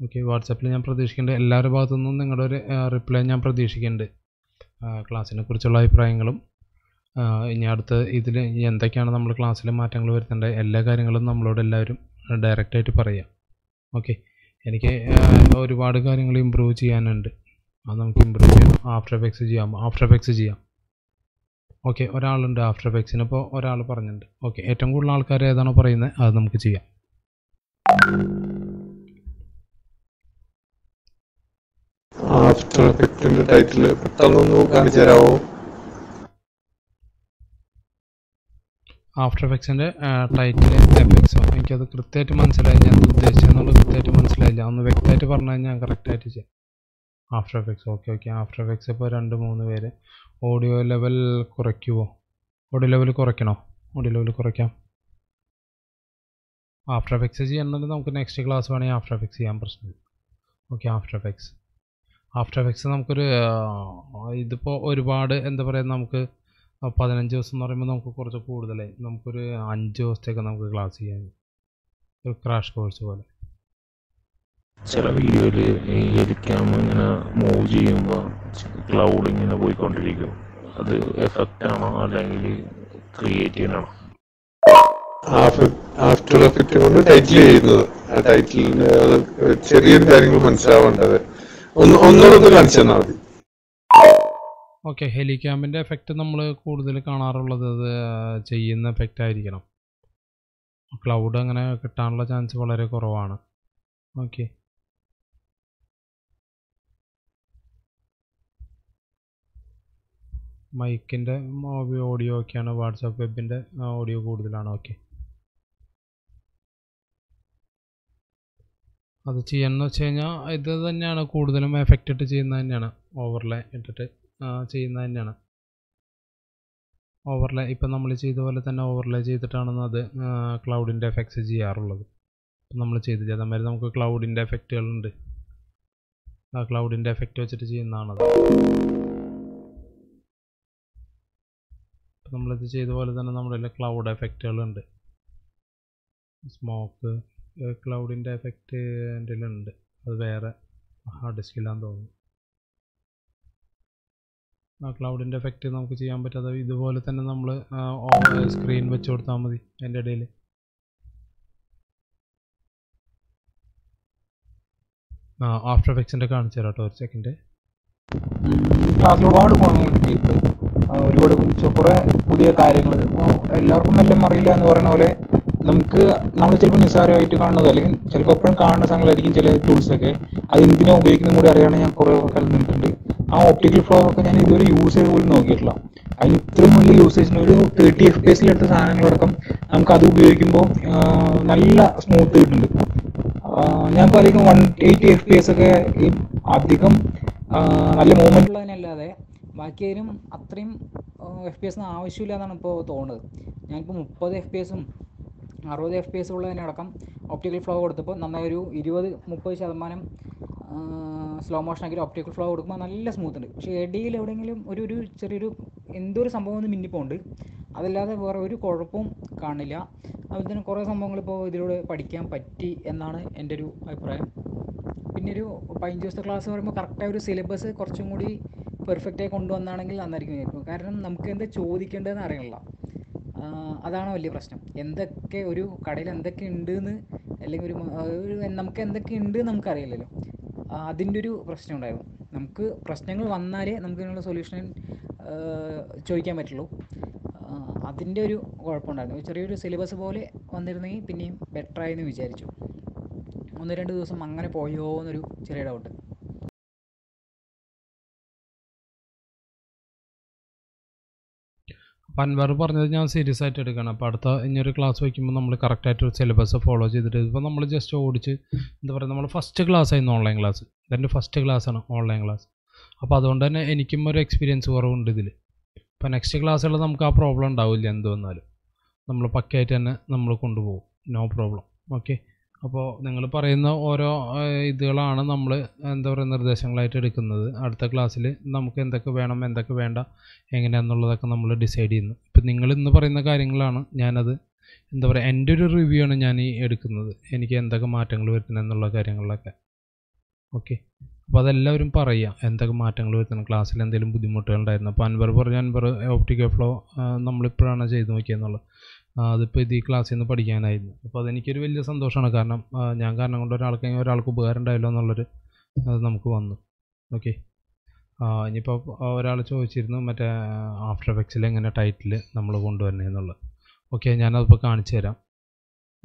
ഓക്കെ വാട്സാപ്പിൽ ഞാൻ പ്രതീക്ഷിക്കേണ്ട എല്ലാവരുടെ ഭാഗത്തു നിന്നും നിങ്ങളുടെ ഒരു റിപ്ലൈ ഞാൻ പ്രതീക്ഷിക്കുന്നുണ്ട് ക്ലാസ്സിനെ കുറിച്ചുള്ള അഭിപ്രായങ്ങളും ഇനി അടുത്ത് ഇതിൽ എന്തൊക്കെയാണ് നമ്മൾ ക്ലാസ്സിൽ മാറ്റങ്ങൾ വരുത്തേണ്ടത്? എല്ലാ കാര്യങ്ങളും നമ്മളോട് എല്ലാവരും ഡയറക്റ്റായിട്ട് പറയാം. ഓക്കെ എനിക്ക് ഒരുപാട് കാര്യങ്ങൾ ഇമ്പ്രൂവ് ചെയ്യാനുണ്ട്. അത് നമുക്ക് ഇമ്പ്രൂവ് ചെയ്യാം. ആഫ്റ്റർ എഫക്ട്സ് ചെയ്യാം. ആഫ്റ്റർ എഫക്ട്സ് ചെയ്യാം. ഓക്കെ ഒരാളുണ്ട് ആഫ്റ്റർ എഫക്ട്സിന് ഇപ്പോൾ ഒരാൾ പറഞ്ഞിട്ടുണ്ട്. ഓക്കെ ഏറ്റവും കൂടുതൽ ആൾക്കാർ ഏതാണോ പറയുന്നത് അത് നമുക്ക് ചെയ്യാം. ആഫ്റ്റർ എഫക്റ്റിന്റെ ടൈറ്റിൽ പെട്ടെന്നൊന്ന് കാണിച്ചു തരാമോ? ആഫ്റ്റർ എഫക്ട്സിന്റെ ടൈറ്റിൽ എഫക്ട്സോ എനിക്കത് കൃത്യമായിട്ട് മനസ്സിലായി ഞാൻ ഉദ്ദേശിച്ചെന്നുള്ളത് കൃത്യമായിട്ട് മനസ്സിലായില്ല. ഒന്ന് വ്യക്തമായിട്ട് പറഞ്ഞാൽ ഞാൻ കറക്റ്റ് കറക്റ്റായിട്ട് ചെയ്യാം. After effects okay okay. After effects ഇപ്പോൾ രണ്ട് മൂന്ന് പേര്. ഓഡിയോ ലെവൽ കുറയ്ക്കുമോ ഓഡിയോ ലെവൽ കുറയ്ക്കണോ? ഓഡിയോ ലെവൽ കുറയ്ക്കാം. ആഫ്റ്റർ എഫക്ട്സ് ചെയ്യണമെങ്കിൽ നമുക്ക് നെക്സ്റ്റ് ക്ലാസ് വേണമെങ്കിൽ ആഫ്റ്റർ എഫക്ട്സ് ചെയ്യാൻ പ്രശ്നമില്ല. Okay after effects after effects നമുക്കൊരു ഇതിപ്പോൾ ഒരുപാട് എന്താ പറയുക നമുക്ക് പതിനഞ്ച് ദിവസം എന്ന് പറയുമ്പോൾ നമുക്ക് കുറച്ച് കൂടുതലായി. നമുക്കൊരു അഞ്ച് ദിവസത്തേക്ക് നമുക്ക് ക്ലാസ് ചെയ്യാൻ ഒരു ക്രാഷ് കോഴ്സ് പോലെ. ചില വീഡിയോയിൽ ഈ എലിക്യാം ഇങ്ങനെ മൂവ് ചെയ്യുമ്പോൾ ക്ലൗഡ് ഇങ്ങനെ പോയിക്കൊണ്ടിരിക്കും. അത് എഫക്റ്റ് ആണോ അല്ലെങ്കിൽ ക്രിയേറ്റ് ആണോ? ആഫ്റ്റർ എഫക്റ്റ് കൊണ്ട് ടൈറ്റിൽ ചെയ്യുന്നത്. ആ ടൈറ്റിലിന് ചെറിയൊരു കാര്യങ്ങൾ മനസ്സിലാവേണ്ടത്. ഒന്ന് ഒന്നുകൂടെ ഒന്ന് കാണിച്ചു തന്നാൽ മതി. ഓക്കെ ഹെലിക്യാമ്പിന്റെ എഫക്റ്റ് നമ്മൾ കൂടുതൽ കാണാറുള്ളത് അത് ചെയ്യുന്ന എഫക്റ്റ് ആയിരിക്കണം. ക്ലൗഡ് അങ്ങനെ കിട്ടാനുള്ള ചാൻസ് വളരെ കുറവാണ്. ഓക്കെ. മൈക്കിന്റെ ഓഡിയോ ഒക്കെയാണ്. വാട്സാപ്പ് വെബിന്റെ ഓഡിയോ കൂടുതലാണ്. ഓക്കെ. അത് ചെയ്യണമെന്ന് വെച്ച് കഴിഞ്ഞാൽ ഇത് തന്നെയാണ് കൂടുതലും എഫക്റ്റ് ഇട്ട് ചെയ്യുന്നത് തന്നെയാണ്. ഓവർലേ ഇട്ടിട്ട് ചെയ്യുന്നത് തന്നെയാണ്. ഓവർലേ ഇപ്പം നമ്മൾ ചെയ്ത പോലെ തന്നെ ഓവർലേ ചെയ്തിട്ടാണ് അത് ക്ലൗഡിന്റെ എഫക്ട്സ് ചെയ്യാറുള്ളത്. ഇപ്പം നമ്മൾ ചെയ്തില്ല അതേമാതിരി നമുക്ക് ക്ലൗഡിന്റെ എഫക്റ്റുകളുണ്ട് ആ ക്ലൗഡിന്റെ എഫക്റ്റ് വെച്ചിട്ട് ചെയ്യുന്നതാണത്. ഇപ്പം നമ്മളിത് ചെയ്ത പോലെ തന്നെ നമ്മുടെ ക്ലൗഡ് എഫക്റ്റുകളുണ്ട് സ്മോക്ക് ക്ലൗഡിന്റെ എഫക്റ്റ് എന്റെ ഉണ്ട് അത് വേറെ ഹാർഡ് ഡിസ്കിലാന്ന് തോന്നുന്നു. ആ ക്ലൗഡിന്റെ എഫക്റ്റ് നമുക്ക് ചെയ്യാൻ പറ്റാതെ ഇതുപോലെ തന്നെ നമ്മൾ സ്ക്രീൻ വെച്ച് കൊടുത്താൽ മതി അതിന്റെ ഇടയിൽ ആ ആഫ്റ്റർ എഫക്ട്സിന്റെ കാണിച്ചു തരാം കേട്ടോ ഒരു സെക്കൻഡ് ഒരുപാട് ആ, ഒരുപാട് കുറെ പുതിയ കാര്യങ്ങൾ. എല്ലാവർക്കും എല്ലാം അറിയില്ല എന്ന് പറയുന്ന പോലെ നമുക്ക് നമ്മൾ ചിലപ്പോൾ നിസ്സാരമായിട്ട് കാണുന്നത് അല്ലെങ്കിൽ ചിലപ്പോൾ എപ്പോഴും കാണുന്ന സാധനങ്ങളായിരിക്കും ചില ടൂൾസ് ഒക്കെ. അത് എന്തിനാ ഉപയോഗിക്കുന്നത് കൂടി അറിയാൻ ഞാൻ കുറെ കാലം നിന്നിട്ടുണ്ട്. ആ ഒപ്റ്റിക്കൽ ഫ്ലോ ഒക്കെ ഞാൻ ഇതുവരെ യൂസ് ചെയ്ത് പോലും നോക്കിയിട്ടില്ല. അതിന് ഇത്രയും വലിയ യൂസേജിന് ഒരു തേർട്ടി എഫ് പി എസിലെടുത്ത സാധനങ്ങളടക്കം നമുക്ക് അത് ഉപയോഗിക്കുമ്പോൾ നല്ല സ്മൂത്ത് കിട്ടുന്നുണ്ട്. ഞാൻ പറയുമ്പോൾ one eighty F P S ഒക്കെ അധികം നല്ല മൂവ്മെന്റ് ഉള്ളതിനല്ലാതെ ബാക്കിയതിനും അത്രയും എഫ് പി എസിന് ആവശ്യമില്ല എന്നാണ് ഇപ്പോൾ തോന്നുന്നത്. ഞാനിപ്പോൾ മുപ്പത് എഫ് പി എസും അറുപത് എഫ് പി എസ് ഉള്ളതിനടക്കം ഒപ്റ്റിക്കൽ ഫ്ലോ കൊടുത്തപ്പോൾ നന്നായി ഒരു ഇരുപത് മുപ്പത് ശതമാനം സ്ലോ മോഷൻ ആക്കി ഒപ്റ്റിക്കൽ ഫ്ലോ കൊടുക്കുമ്പോൾ നല്ല സ്മൂത്ത് ഉണ്ട്. പക്ഷേ എഡിയിൽ എവിടെയെങ്കിലും ഒരു ഒരു ചെറിയൊരു എന്തോ ഒരു സംഭവം ഒന്ന് മിന്നിപ്പോണ്ട്. അതല്ലാതെ വേറെ ഒരു കുഴപ്പവും കാണില്ല. അതുപോലെ തന്നെ കുറേ സംഭവങ്ങൾ ഇപ്പോൾ ഇതിലൂടെ പഠിക്കാൻ പറ്റി എന്നാണ് എന്റെ ഒരു അഭിപ്രായം. പിന്നെ ഒരു പതിനഞ്ച് ദിവസത്തെ ക്ലാസ് പറയുമ്പോൾ കറക്റ്റായ ഒരു സിലബസ് കുറച്ചും കൂടി പെർഫെക്റ്റായി കൊണ്ടുവന്നാണെങ്കിൽ നന്നായിരിക്കും കാരണം നമുക്ക് എന്താ ചോദിക്കേണ്ടതെന്ന് അറിയണില്ല ആ, അതാണ് വലിയ പ്രശ്നം. എന്തൊക്കെ ഒരു കടയിൽ എന്തൊക്കെ ഉണ്ട് എന്ന് അല്ലെങ്കിൽ ഒരു നമുക്ക് എന്തൊക്കെ ഉണ്ട് നമുക്കറിയില്ലല്ലോ. അതിന്റെ ഒരു പ്രശ്നം ഉണ്ടായിരുന്നു. നമുക്ക് പ്രശ്നങ്ങൾ വന്നാലേ നമുക്ക് ഇതിനുള്ള സൊല്യൂഷൻ ചോദിക്കാൻ പറ്റുള്ളൂ. അതിന്റെ ഒരു കുഴപ്പമുണ്ടായിരുന്നു. ചെറിയൊരു സിലബസ് പോലെ വന്നിരുന്നെങ്കിൽ പിന്നെയും ബെറ്ററായി എന്ന് വിചാരിച്ചു. ഒന്ന് രണ്ട് ദിവസം അങ്ങനെ പോയോ എന്നൊരു ചെറിയ ഡൗട്ട് അപ്പം അൻവർ പറഞ്ഞത് ഞാൻ സീരിയസ് ആയിട്ട് എടുക്കണം. അപ്പോൾ അടുത്ത ഇനിയൊരു ക്ലാസ് വയ്ക്കുമ്പോൾ നമ്മൾ കറക്റ്റായിട്ട് ഒരു സിലബസ് ഫോളോ ചെയ്തിട്ട് ഇപ്പോൾ നമ്മൾ ജസ്റ്റ് ഓടിച്ച് എന്താ പറയുക നമ്മൾ ഫസ്റ്റ് ക്ലാസ് ആയിരുന്നു ഓൺലൈൻ ക്ലാസ് ഇതെന്റെ ഫസ്റ്റ് ക്ലാസ്സാണ് ഓൺലൈൻ ക്ലാസ് അപ്പോൾ അതുകൊണ്ട് തന്നെ എനിക്കും ഒരു എക്സ്പീരിയൻസ് കുറവുണ്ട് ഇതിൽ ഇപ്പോൾ നെക്സ്റ്റ് ക്ലാസ്സുകൾ നമുക്ക് ആ പ്രോബ്ലം ഉണ്ടാവില്ല എന്ത് വന്നാലും നമ്മൾ പക്കയായിട്ട് തന്നെ നമ്മൾ കൊണ്ടുപോകും. നോ പ്രോബ്ലം ഓക്കെ അപ്പോൾ നിങ്ങൾ പറയുന്ന ഓരോ ഇതുകളാണ് നമ്മൾ എന്താ പറയുക നിർദ്ദേശങ്ങളായിട്ട് എടുക്കുന്നത്. അടുത്ത ക്ലാസ്സിൽ നമുക്ക് എന്തൊക്കെ വേണം എന്തൊക്കെ വേണ്ട എങ്ങനെയാണെന്നുള്ളതൊക്കെ നമ്മൾ ഡിസൈഡ് ചെയ്യുന്നു. ഇപ്പം നിങ്ങൾ ഇന്ന് പറയുന്ന കാര്യങ്ങളാണ് ഞാനത് എന്താ പറയുക എന്റെ ഒരു റിവ്യൂ ആണ് ഞാൻ ഈ എടുക്കുന്നത്. എനിക്ക് എന്തൊക്കെ മാറ്റങ്ങൾ വരുത്തണം എന്നുള്ള കാര്യങ്ങളിലൊക്കെ. ഓക്കെ. അപ്പോൾ അതെല്ലാവരും പറയുക എന്തൊക്കെ മാറ്റങ്ങൾ വരുത്തണം. ക്ലാസ്സിൽ എന്തെങ്കിലും ബുദ്ധിമുട്ടുകൾ ഉണ്ടായിരുന്നു? അപ്പോൾ അൻവർ പറഞ്ഞ അൻവർ ഓപ്റ്റിക്കൽ ഫ്ലോ നമ്മളിപ്പോഴാണ് ചെയ്ത് നോക്കിയെന്നുള്ളത്. അതിപ്പോൾ ഇത് ഈ ക്ലാസ്സിൽ നിന്ന് പഠിക്കാനായിരുന്നു. അപ്പോൾ അതെനിക്കൊരു വലിയ സന്തോഷമാണ്. കാരണം ഞാൻ കാരണം കൊണ്ട് ഒരാൾക്ക് ഒരാൾക്ക് ഉപകാരം ഉണ്ടായല്ലോ എന്നുള്ളൊരു അത് നമുക്ക് വന്നു. ഓക്കെ ഇനിയിപ്പോൾ ഒരാൾ ചോദിച്ചിരുന്നു മറ്റേ ആഫ്റ്റർ എഫക്ട്സിൽ എങ്ങനെ ടൈറ്റിൽ നമ്മൾ കൊണ്ടുവരണേ എന്നുള്ളത്. ഓക്കെ ഞാനതിപ്പോൾ കാണിച്ചു തരാം.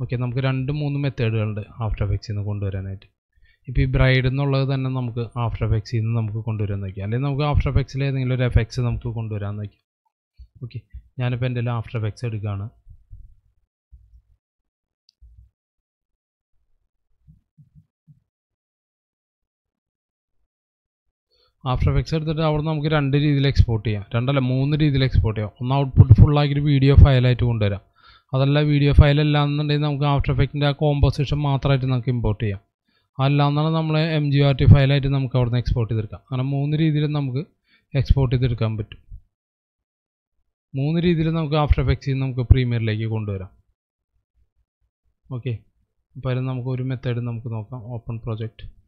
ഓക്കെ നമുക്ക് രണ്ട് മൂന്ന് മെത്തേഡുകളുണ്ട് ആഫ്റ്റർ എഫക്ട്സിൽ നിന്ന് കൊണ്ടുവരാനായിട്ട്. ഇപ്പോൾ ഈ ബ്രൈഡ് എന്നുള്ളത് തന്നെ നമുക്ക് ആഫ്റ്റർ എഫക്ട്സിൽ നിന്ന് നമുക്ക് കൊണ്ടുവരാൻ നോക്കി അല്ലെങ്കിൽ നമുക്ക് ആഫ്റ്റർ എഫക്ട്സിൽ ഏതെങ്കിലും ഒരു എഫക്ട്സ് നമുക്ക് കൊണ്ടുവരാൻ നോക്കി ഓക്കെ ഞാനിപ്പോൾ എന്റെ ആഫ്റ്റർ എഫക്ട്സ് എടുക്കുകയാണ് ആഫ്റ്റർ എഫക്ട്സ് എടുത്തിട്ട് അവിടെ നമുക്ക് രണ്ട് രീതിയിൽ എക്സ്പോർട്ട് ചെയ്യാം. രണ്ടല്ല മൂന്ന് രീതിയിൽ എക്സ്പോർട്ട് ചെയ്യാം. ഒന്ന് ഔട്ട്പുട്ട് ഫുള്ളാക്കിയിട്ട് വീഡിയോ ഫയലായിട്ട് കൊണ്ടുവരാം. അതല്ല വീഡിയോ ഫയൽ എന്നുണ്ടെങ്കിൽ നമുക്ക് ആഫ്റ്റർ എഫക്റ്റിന്റെ ആ കോമ്പോസിഷൻ മാത്രമായിട്ട് നമുക്ക് ഇമ്പോർട്ട് ചെയ്യാം. അല്ലാന്നാണ് നമ്മൾ എം ജി ആർ ടി ഫയലായിട്ട് നമുക്ക് അവിടെ നിന്ന് എക്സ്പോർട്ട് ചെയ്തെടുക്കാം. അങ്ങനെ മൂന്ന് രീതിയിലും നമുക്ക് എക്സ്പോർട്ട് ചെയ്തെടുക്കാൻ പറ്റും. മൂന്ന് രീതിയിൽ നമുക്ക് ആഫ്റ്റർ എഫക്ട്സിൽ നമുക്ക് പ്രീമിയറിലേക്ക് കൊണ്ടുവരാം. ഓക്കെ അപ്പോൾ അതിൽ നമുക്ക് ഒരു മെത്തേഡ് നമുക്ക് നോക്കാം. ഓപ്പൺ പ്രോജക്റ്റ്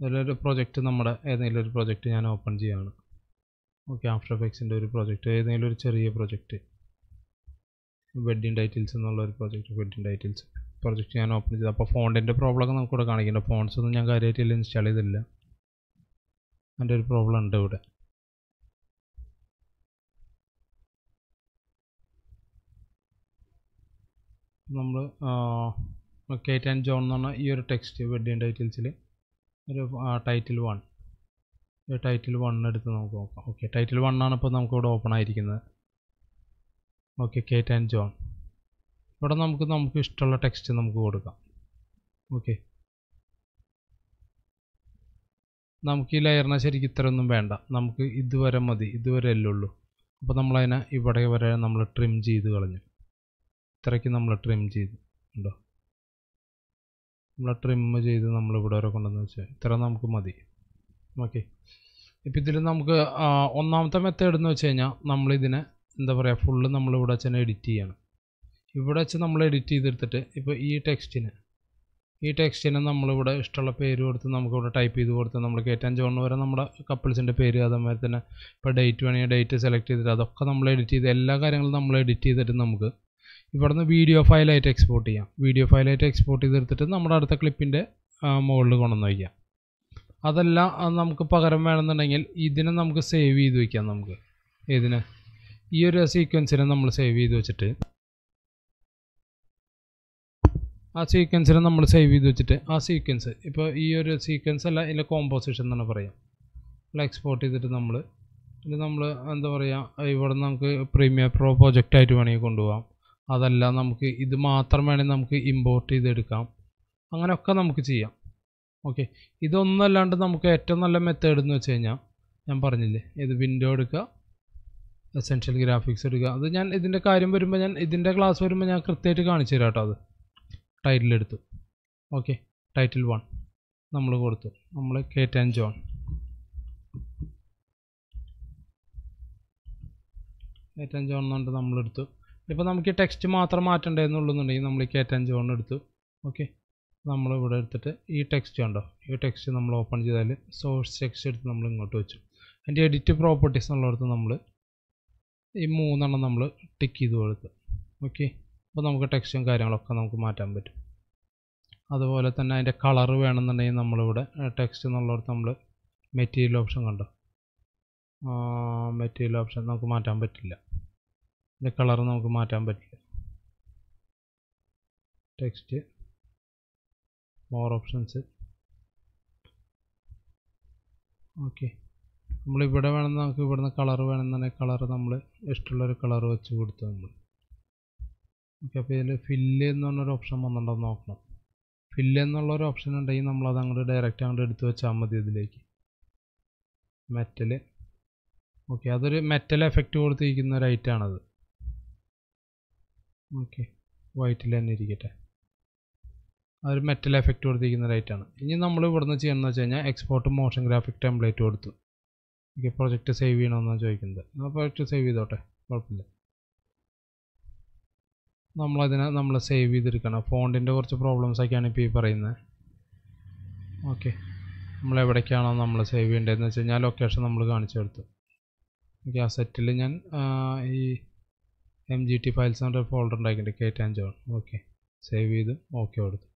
ഇതിലൊരു പ്രൊജക്റ്റ് നമ്മുടെ ഏതെങ്കിലും ഒരു പ്രൊജക്റ്റ് ഞാൻ ഓപ്പൺ ചെയ്യുകയാണ് ഓക്കെ ആഫ്റ്റർ എഫക്ട്സിന്റെ ഒരു പ്രൊജക്റ്റ് ഏതെങ്കിലും ഒരു ചെറിയ പ്രൊജക്റ്റ് വെഡ്ഡിങ് ടൈറ്റിൽസ് എന്നുള്ള ഒരു പ്രൊജക്റ്റ് വെഡ്ഡിങ് ടൈറ്റിൽസ് പ്രൊജക്റ്റ് ഞാൻ ഓപ്പൺ ചെയ്തു. അപ്പോൾ ഫോണ്ടിന്റെ പ്രോബ്ലം നമുക്ക് നമുക്കിവിടെ കാണിക്കേണ്ട. ഫോൺസ് ഒന്നും ഞാൻ കാര്യമായിട്ട് ഇൻസ്റ്റാൾ ചെയ്തില്ല. അതിന്റെ ഒരു പ്രോബ്ലം ഉണ്ട് ഇവിടെ. നമ്മൾ കേറ്റ് ആൻഡ് ജോൺ എന്ന് പറഞ്ഞ ഈ ഒരു ടെക്സ്റ്റ് വെഡ്ഡിങ് ടൈറ്റിൽസിൽ ഒരു ടൈറ്റിൽ വൺ ടൈറ്റിൽ വൺ എടുത്ത് നമുക്ക് നോക്കാം. ഓക്കെ ടൈറ്റിൽ വൺ ആണ് ഇപ്പോൾ നമുക്കിവിടെ ഓപ്പൺ ആയിരിക്കുന്നത്. ഓക്കെ കേറ്റ് ആൻഡ് ജോൺ ഇവിടെ നമുക്ക് നമുക്ക് ഇഷ്ടമുള്ള ടെക്സ്റ്റ് നമുക്ക് കൊടുക്കാം. ഓക്കെ നമുക്ക് ഈ ലെയറിനെ ശരിക്കും ഇത്രയൊന്നും വേണ്ട. നമുക്ക് ഇതുവരെ മതി. ഇതുവരെ അല്ലേ ഉള്ളൂ. അപ്പോൾ നമ്മളതിനെ ഇവിടെ വരെ നമ്മൾ ട്രിം ചെയ്ത് കളഞ്ഞു. ഇത്രയ്ക്ക് നമ്മൾ ട്രിം ചെയ്തു. ഉണ്ടോ? നമ്മൾ ട്രിം ചെയ്ത് നമ്മൾ ഇവിടെ വരെ കൊണ്ടുവന്ന് വെച്ചാൽ ഇത്ര നമുക്ക് മതി. ഓക്കെ ഇപ്പം ഇതിൽ നമുക്ക് ഒന്നാമത്തെ മെത്തേഡ് എന്ന് വെച്ച് കഴിഞ്ഞാൽ നമ്മളിതിനെ എന്താ പറയുക ഫുള്ള് നമ്മളിവിടെ വെച്ച് തന്നെ എഡിറ്റ് ചെയ്യണം. ഇവിടെ വെച്ച് നമ്മൾ എഡിറ്റ് ചെയ്തെടുത്തിട്ട് ഇപ്പോൾ ഈ ടെക്സ്റ്റിന് ഈ ടെക്സ്റ്റിന് നമ്മളിവിടെ ഇഷ്ടമുള്ള പേര് കൊടുത്ത് നമുക്കിവിടെ ടൈപ്പ് ചെയ്ത് കൊടുത്ത് നമ്മൾ കയറ്റാൻ ചോണ് വരെ നമ്മുടെ കപ്പിൾസിന്റെ പേര് അതേമാതിരി തന്നെ ഇപ്പോൾ ഡേറ്റ് വേണമെങ്കിൽ ഡേറ്റ് സെലക്ട് ചെയ്തിട്ട് അതൊക്കെ നമ്മൾ എഡിറ്റ് ചെയ്ത് എല്ലാ കാര്യങ്ങളും നമ്മൾ എഡിറ്റ് ചെയ്തിട്ട് നമുക്ക് ഇവിടുന്ന് വീഡിയോ ഫയലായിട്ട് എക്സ്പോർട്ട് ചെയ്യാം. വീഡിയോ ഫയലായിട്ട് എക്സ്പോർട്ട് ചെയ്തെടുത്തിട്ട് നമ്മുടെ അടുത്ത ക്ലിപ്പിന്റെ മുകളിൽ കൊണ്ടുവന്ന് വയ്ക്കാം. അതല്ല നമുക്ക് പകരം വേണമെന്നുണ്ടെങ്കിൽ ഇതിനെ നമുക്ക് സേവ് ചെയ്ത് വയ്ക്കാം നമുക്ക്. ഇതിന് ഈ ഒരു സീക്വൻസിനെ നമ്മൾ സേവ് ചെയ്ത് വെച്ചിട്ട് ആ സീക്വൻസിനെ നമ്മൾ സേവ് ചെയ്ത് വെച്ചിട്ട് ആ സീക്വൻസ് ഇപ്പോൾ ഈ ഒരു സീക്വൻസ് അല്ല ഇതിന്റെ കോമ്പോസിഷൻ എന്നാണ് പറയാം. നമ്മൾ എക്സ്പോർട്ട് ചെയ്തിട്ട് നമ്മൾ ഇത് നമ്മൾ എന്താ പറയുക ഇവിടെ നമുക്ക് പ്രീമിയർ പ്രോ പ്രൊജക്റ്റായിട്ട് വേണമെങ്കിൽ കൊണ്ടുപോകാം അതല്ല നമുക്ക് ഇത് മാത്രം വേണമെങ്കിൽ നമുക്ക് ഇമ്പോർട്ട് ചെയ്തെടുക്കാം. അങ്ങനെയൊക്കെ നമുക്ക് ചെയ്യാം. ഓക്കെ ഇതൊന്നും അല്ലാണ്ട് നമുക്ക് ഏറ്റവും നല്ല മെത്തേഡ് എന്ന് വെച്ച് കഴിഞ്ഞാൽ ഞാൻ പറഞ്ഞില്ലേ ഇത് വിൻഡോ എടുക്കുക എസെൻഷ്യൽ ഗ്രാഫിക്സ് എടുക്കുക. അത് ഞാൻ ഇതിന്റെ കാര്യം വരുമ്പോൾ ഞാൻ ഇതിന്റെ ക്ലാസ് വരുമ്പോൾ ഞാൻ കൃത്യമായിട്ട് കാണിച്ചു തരാം അത്. ടൈറ്റിൽ എടുത്തു. ഓക്കെ ടൈറ്റിൽ വൺ നമ്മൾ കൊടുത്തു. നമ്മൾ Kate and John Kate and John എന്നുണ്ട് നമ്മളെടുത്തു. ഇപ്പോൾ നമുക്ക് ടെക്സ്റ്റ് മാത്രം മാറ്റേണ്ടതെന്നുള്ളൂന്നുണ്ടെങ്കിൽ നമ്മൾ ഈ കേറ്റ് ആൻഡ് ജോൺ എടുത്തു. ഓക്കെ നമ്മൾ ഇവിടെ എടുത്തിട്ട് ഈ ടെക്സ്റ്റ് കണ്ടോ? ഈ ടെക്സ്റ്റ് നമ്മൾ ഓപ്പൺ ചെയ്താൽ സോഴ്സ് ടെക്സ്റ്റ് എടുത്ത് നമ്മൾ ഇങ്ങോട്ട് വെച്ചു. അതിന്റെ എഡിറ്റ് പ്രോപ്പർട്ടീസ് എന്നുള്ളിടത്ത് നമ്മൾ ഈ മൂന്നെണ്ണം നമ്മൾ ടിക്ക് ചെയ്ത് കൊടുത്തു. ഓക്കെ അപ്പോൾ നമുക്ക് ടെക്സ്റ്റും കാര്യങ്ങളൊക്കെ നമുക്ക് മാറ്റാൻ പറ്റും. അതുപോലെ തന്നെ അതിന്റെ കളർ വേണമെന്നുണ്ടെങ്കിൽ നമ്മളിവിടെ ടെക്സ്റ്റ് എന്നുള്ളിടത്ത് നമ്മൾ മെറ്റീരിയൽ ഓപ്ഷൻ കണ്ടോ? മെറ്റീരിയൽ ഓപ്ഷൻ നമുക്ക് മാറ്റാൻ പറ്റില്ല. ഇതിന്റെ കളർ നമുക്ക് മാറ്റാൻ പറ്റില്ല. ടെക്സ്റ്റ് മോർ ഓപ്ഷൻസ് ഓക്കെ നമ്മളിവിടെ വേണമെന്ന് നമുക്ക് ഇവിടുന്ന് കളർ വേണമെന്നുണ്ടെങ്കിൽ കളർ നമ്മൾ ഇഷ്ടമുള്ളൊരു കളർ വെച്ച് കൊടുത്തു നമ്മൾ ഓക്കെ അപ്പോൾ ഇതിൽ ഫില്ല് എന്ന് പറഞ്ഞൊരു ഓപ്ഷൻ വന്നിട്ടുണ്ടോ നോക്കണം. ഫില്ല് എന്നുള്ളൊരു ഓപ്ഷൻ ഉണ്ടെങ്കിൽ നമ്മളത് അങ്ങോട്ട് ഡയറക്റ്റ് അങ്ങോട്ട് എടുത്ത് വെച്ചാൽ മതി ഇതിലേക്ക്. മെറ്റൽ ഓക്കെ അതൊരു മെറ്റൽ എഫക്റ്റ് കൊടുത്തിരിക്കുന്ന ഒരു ഐറ്റാണത് ഓക്കെ വൈറ്റിൽ തന്നെ ഇരിക്കട്ടെ. അതൊരു മെറ്റൽ എഫക്റ്റ് കൊടുത്തിരിക്കുന്ന ലൈറ്റാണ് ഇനി നമ്മൾ ഇവിടുന്ന് ചെയ്യണമെന്ന് വെച്ച് കഴിഞ്ഞാൽ എക്സ്പോർട്ട് മോഷൻ ഗ്രാഫിക് ടെംപ്ലേറ്റ് കൊടുത്തു. ഓക്കെ പ്രൊജക്റ്റ് സേവ് ചെയ്യണമെന്നാണ് ചോദിക്കുന്നത്. ആ പ്രൊജക്റ്റ് സേവ് ചെയ്തോട്ടെ. കുഴപ്പമില്ല. നമ്മളതിനെ നമ്മൾ സേവ് ചെയ്തെടുക്കണം. ഫോണ്ടിന്റെ കുറച്ച് പ്രോബ്ലംസ് ഒക്കെയാണ് ഇപ്പോൾ ഈ പറയുന്നത് ഓക്കെ നമ്മൾ എവിടേക്കാണോ നമ്മൾ സേവ് ചെയ്യേണ്ടതെന്ന് വെച്ച് കഴിഞ്ഞാൽ ലൊക്കേഷൻ നമ്മൾ കാണിച്ചു കൊടുത്തു. ഓക്കെ ആ സെറ്റിൽ ഞാൻ ഈ എം ജി ടി ഫയൽസ് എന്നൊരു ഫോൾഡർ ഉണ്ടാക്കിയിട്ടുണ്ട് Kate and John okay save ചെയ്ത് ഓക്കെ കൊടുത്തു.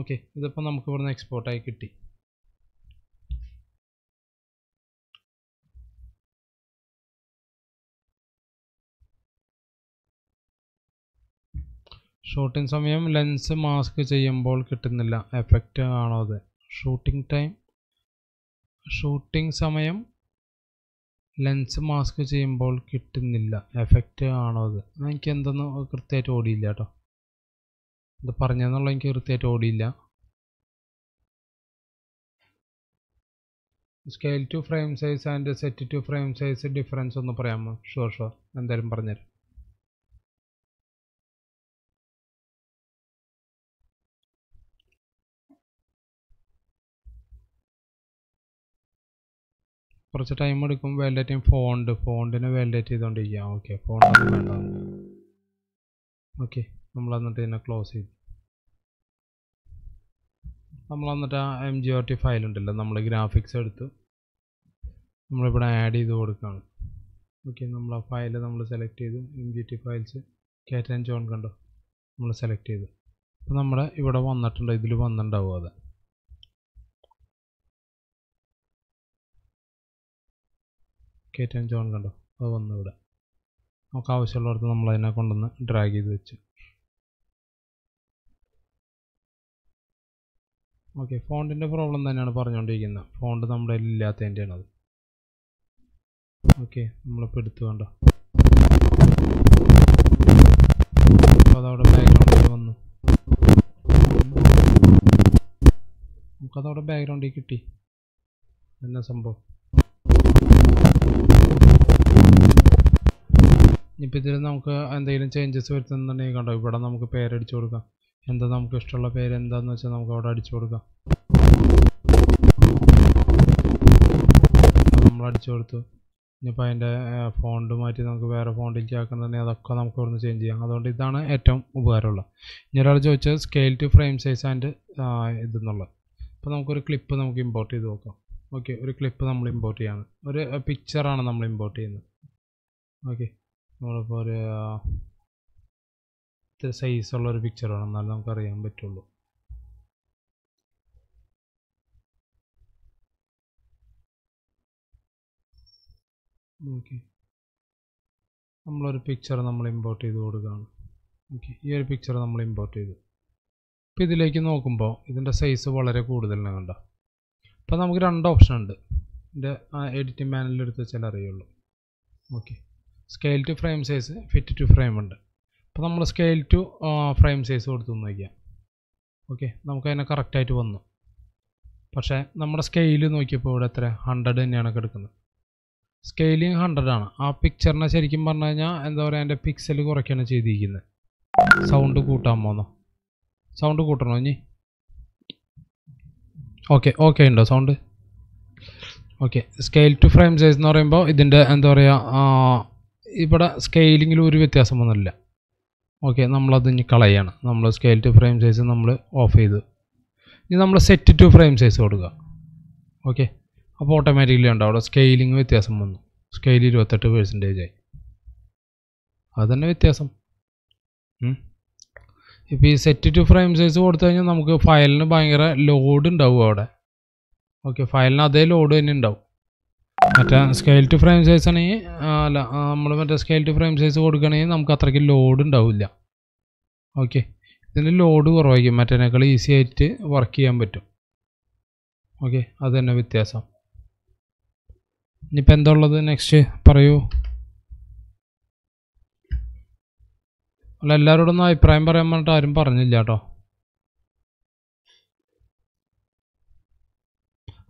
ഓക്കെ ഇതിപ്പോൾ നമുക്ക് ഇവിടുന്ന് എക്സ്പോർട്ടായി കിട്ടി. ഷൂട്ടിംഗ് സമയം ലെൻസ് മാസ്ക് ചെയ്യുമ്പോൾ കിട്ടുന്നില്ല. എഫക്റ്റ് ആണോ അത്? ഷൂട്ടിംഗ് ടൈം ഷൂട്ടിംഗ് സമയം ലെൻസ് മാസ്ക് ചെയ്യുമ്പോൾ കിട്ടുന്നില്ല. എഫക്റ്റ് ആണോ അത്? എനിക്ക് എന്തെന്ന് കൃത്യമായിട്ട് ഓടിയില്ല കേട്ടോ. ഇത് പറഞ്ഞെന്നുള്ള എനിക്ക് കൃത്യമായിട്ട് ഓടിയില്ല. Scale to frame size and set to frame size difference ഒന്ന് പറയാമോ? ഷുവർ ഷുവർ എന്തായാലും പറഞ്ഞുതരാം. കുറച്ച് ടൈം എടുക്കും വാലിഡേറ്റ് ചെയ്യും. ഫോണ്ട് ഫോണ്ടിനെ വാലിഡേറ്റ് ചെയ്തുകൊണ്ടിരിക്കുക ഓക്കെ ഫോണ്ട് വേണ്ട. ഓക്കെ നമ്മൾ എന്നിട്ട് ഇതിനെ ക്ലോസ് ചെയ്തു. നമ്മൾ എന്നിട്ട് ആ M G O T file ഉണ്ടല്ലോ. നമ്മൾ ഗ്രാഫിക്സ് എടുത്ത്. നമ്മളിവിടെ ആഡ് ചെയ്ത് കൊടുക്കുകയാണ് ഓക്കെ നമ്മൾ ആ ഫയൽ നമ്മൾ സെലക്ട് ചെയ്തു. എം ജി ടി ഫയൽസ് കേറ്റാൻ ജോൺ കണ്ടോ? നമ്മൾ സെലക്ട് ചെയ്തു. അപ്പോൾ നമ്മുടെ ഇവിടെ വന്നിട്ടുണ്ട്. ഇതിൽ വന്നിട്ടുണ്ടാവും അത്. കേറ്റൻ ജോൺ കണ്ടോ? അത് വന്നു ഇവിടെ. നമുക്ക് ആവശ്യമുള്ളിടത്ത് നമ്മൾ അതിനെ കൊണ്ടുവന്ന് ഡ്രാഗ് ചെയ്ത് വെച്ച്. ഓക്കെ ഫോണ്ടിന്റെ പ്രോബ്ലം തന്നെയാണ് പറഞ്ഞുകൊണ്ടിരിക്കുന്നത് ഫോണ്ട് നമ്മുടെ ഇല്ലാത്തതിന്റെയാണ് അത്. ഓക്കെ നമ്മളിപ്പോൾ എടുത്തു കണ്ടോ? അതവിടെ ബാക്ക്ഗ്രൗണ്ടിൽ വന്നു. നമുക്കതവിടെ ബാക്ക്ഗ്രൗണ്ടിൽ കിട്ടി. എന്നാ സംഭവം? ഇനിയിപ്പോൾ ഇതിൽ നമുക്ക് എന്തെങ്കിലും ചേഞ്ചസ് വരുത്തുന്നുണ്ടെങ്കിൽ കണ്ടോ ഇവിടെ നമുക്ക് പേരടിച്ചു കൊടുക്കാം. എന്താ നമുക്ക് ഇഷ്ടമുള്ള പേര് എന്താന്ന് വെച്ചാൽ നമുക്ക് അവിടെ അടിച്ചു കൊടുക്കാം. നമ്മൾ അടിച്ചു കൊടുത്തു. ഇനിയിപ്പോൾ അതിന്റെ ഫോണ്ട് മാറ്റി നമുക്ക് വേറെ ഫോണ്ടിലേക്ക് ആക്കുന്നുണ്ടെങ്കിൽ അതൊക്കെ നമുക്ക് ഇവിടുന്ന് ചേഞ്ച് ചെയ്യാം. അതുകൊണ്ട് ഇതാണ് ഏറ്റവും ഉപകാരമുള്ളത്. ഇനി ഒരാൾ ചോദിച്ചത് scale to frame size and ഇതെന്നുള്ളത്. അപ്പോൾ നമുക്കൊരു ക്ലിപ്പ് നമുക്ക് ഇമ്പോർട്ട് ചെയ്ത് നോക്കാം. ഓക്കെ ഒരു ക്ലിപ്പ് നമ്മൾ ഇമ്പോർട്ട് ചെയ്യാണ്. ഒരു പിക്ചറാണ് നമ്മൾ ഇമ്പോർട്ട് ചെയ്യുന്നത്. ഓക്കെ നമ്മളിപ്പോൾ ഒരു ഇത്തിരി സൈസുള്ള ഒരു പിക്ചർ വേണം. എന്നാലും നമുക്ക് അറിയാൻ പറ്റുള്ളൂ. ഓക്കെ. നമ്മളൊരു പിക്ചർ നമ്മൾ ഇമ്പോർട്ട് ചെയ്ത് കൊടുക്കുകയാണ്. ഓക്കെ. ഈ ഒരു പിക്ചർ നമ്മൾ ഇമ്പോർട്ട് ചെയ്തു. ഇപ്പോൾ ഇതിലേക്ക് നോക്കുമ്പോൾ ഇതിന്റെ സൈസ് വളരെ കൂടുതലാണ് കണ്ട. അപ്പോൾ നമുക്ക് രണ്ട് ഓപ്ഷൻ ഉണ്ട്. ഇതിന്റെ എഡിറ്റിംഗ് പാനലിൽ എടുത്ത് വെച്ചാൽ അറിയുള്ളൂ. Okay. Scale to frame size fit to frame ഉണ്ട്. അപ്പോൾ നമ്മൾ സ്കെയിൽ ടു ഫ്രെയിം സൈസ് കൊടുത്തു നോക്കിയാൽ ഓക്കെ നമുക്കതിനെ കറക്റ്റായിട്ട് വന്നു. പക്ഷേ നമ്മുടെ സ്കെയിൽ നോക്കിയപ്പോൾ ഇവിടെ എത്ര? ഹൺഡ്രഡ് തന്നെയാണ് കിടക്കുന്നത് സ്കെയിലിങ് ഹൺഡ്രഡ് ആണ്. ആ പിക്ചറിനെ ശരിക്കും പറഞ്ഞു കഴിഞ്ഞാൽ എന്താ പറയുക എന്റെ പിക്സൽ കുറയ്ക്കുകയാണ് ചെയ്തിരിക്കുന്നത്. സൗണ്ട് കൂട്ടാൻ പോന്നോ? സൗണ്ട് കൂട്ടണോ ഇനി? ഓക്കെ ഓക്കെ ഉണ്ടോ sound okay scale to frame size എന്ന് പറയുമ്പോൾ ഇതിന്റെ എന്താ പറയുക ഇവിടെ സ്കെയിലിങ്ങിൽ ഒരു വ്യത്യാസം വന്നില്ല. ഓക്കെ നമ്മളത് ഇനി കളയാണ്. നമ്മൾ സ്കെയിൽ ടു ഫ്രെയിം സൈസ് നമ്മൾ ഓഫ് ചെയ്തു. ഇനി നമ്മൾ സെറ്റ് ടു ഫ്രെയിം സൈസ് കൊടുക്കുക. ഓക്കെ അപ്പോൾ ഓട്ടോമാറ്റിക്കലി ഉണ്ടാവും അവിടെ സ്കെയിലിംഗ് വ്യത്യാസം വന്നു. സ്കെയിൽ ഇരുപത്തെട്ട് പെർസെന്റേജ് ആയി. അത് തന്നെ വ്യത്യാസം ഇപ്പോൾ ഈ സെറ്റ് ടു ഫ്രെയിം സൈസ് കൊടുത്തു കഴിഞ്ഞാൽ നമുക്ക് ഫയലിന് ഭയങ്കര ലോഡ് ഉണ്ടാവും അവിടെ. ഓക്കെ ഫയലിന് അതേ ലോഡ് തന്നെ ഉണ്ടാവും. മറ്റേ സ്കെയിൽ ടു ഫ്രെയിം സൈസ് ആണെങ്കിൽ അല്ല നമ്മൾ മറ്റേ സ്കെയിൽ ടു ഫ്രെയിം സൈസ് കൊടുക്കുകയാണെങ്കിൽ നമുക്ക് അത്രയ്ക്ക് ലോഡ് ഉണ്ടാവില്ല. ഓക്കെ ഇതിന് ലോഡ് കുറവായിരിക്കും. മറ്റേനേക്കാൾ ഈസി ആയിട്ട് വർക്ക് ചെയ്യാൻ പറ്റും. ഓക്കെ അത് തന്നെ വ്യത്യാസം. ഇനിയിപ്പോൾ എന്താ ഉള്ളത്? നെക്സ്റ്റ് പറയൂ. അല്ല എല്ലാവരോടൊന്നും അഭിപ്രായം പറയാൻ പറഞ്ഞിട്ട് ആരും പറഞ്ഞില്ല കേട്ടോ.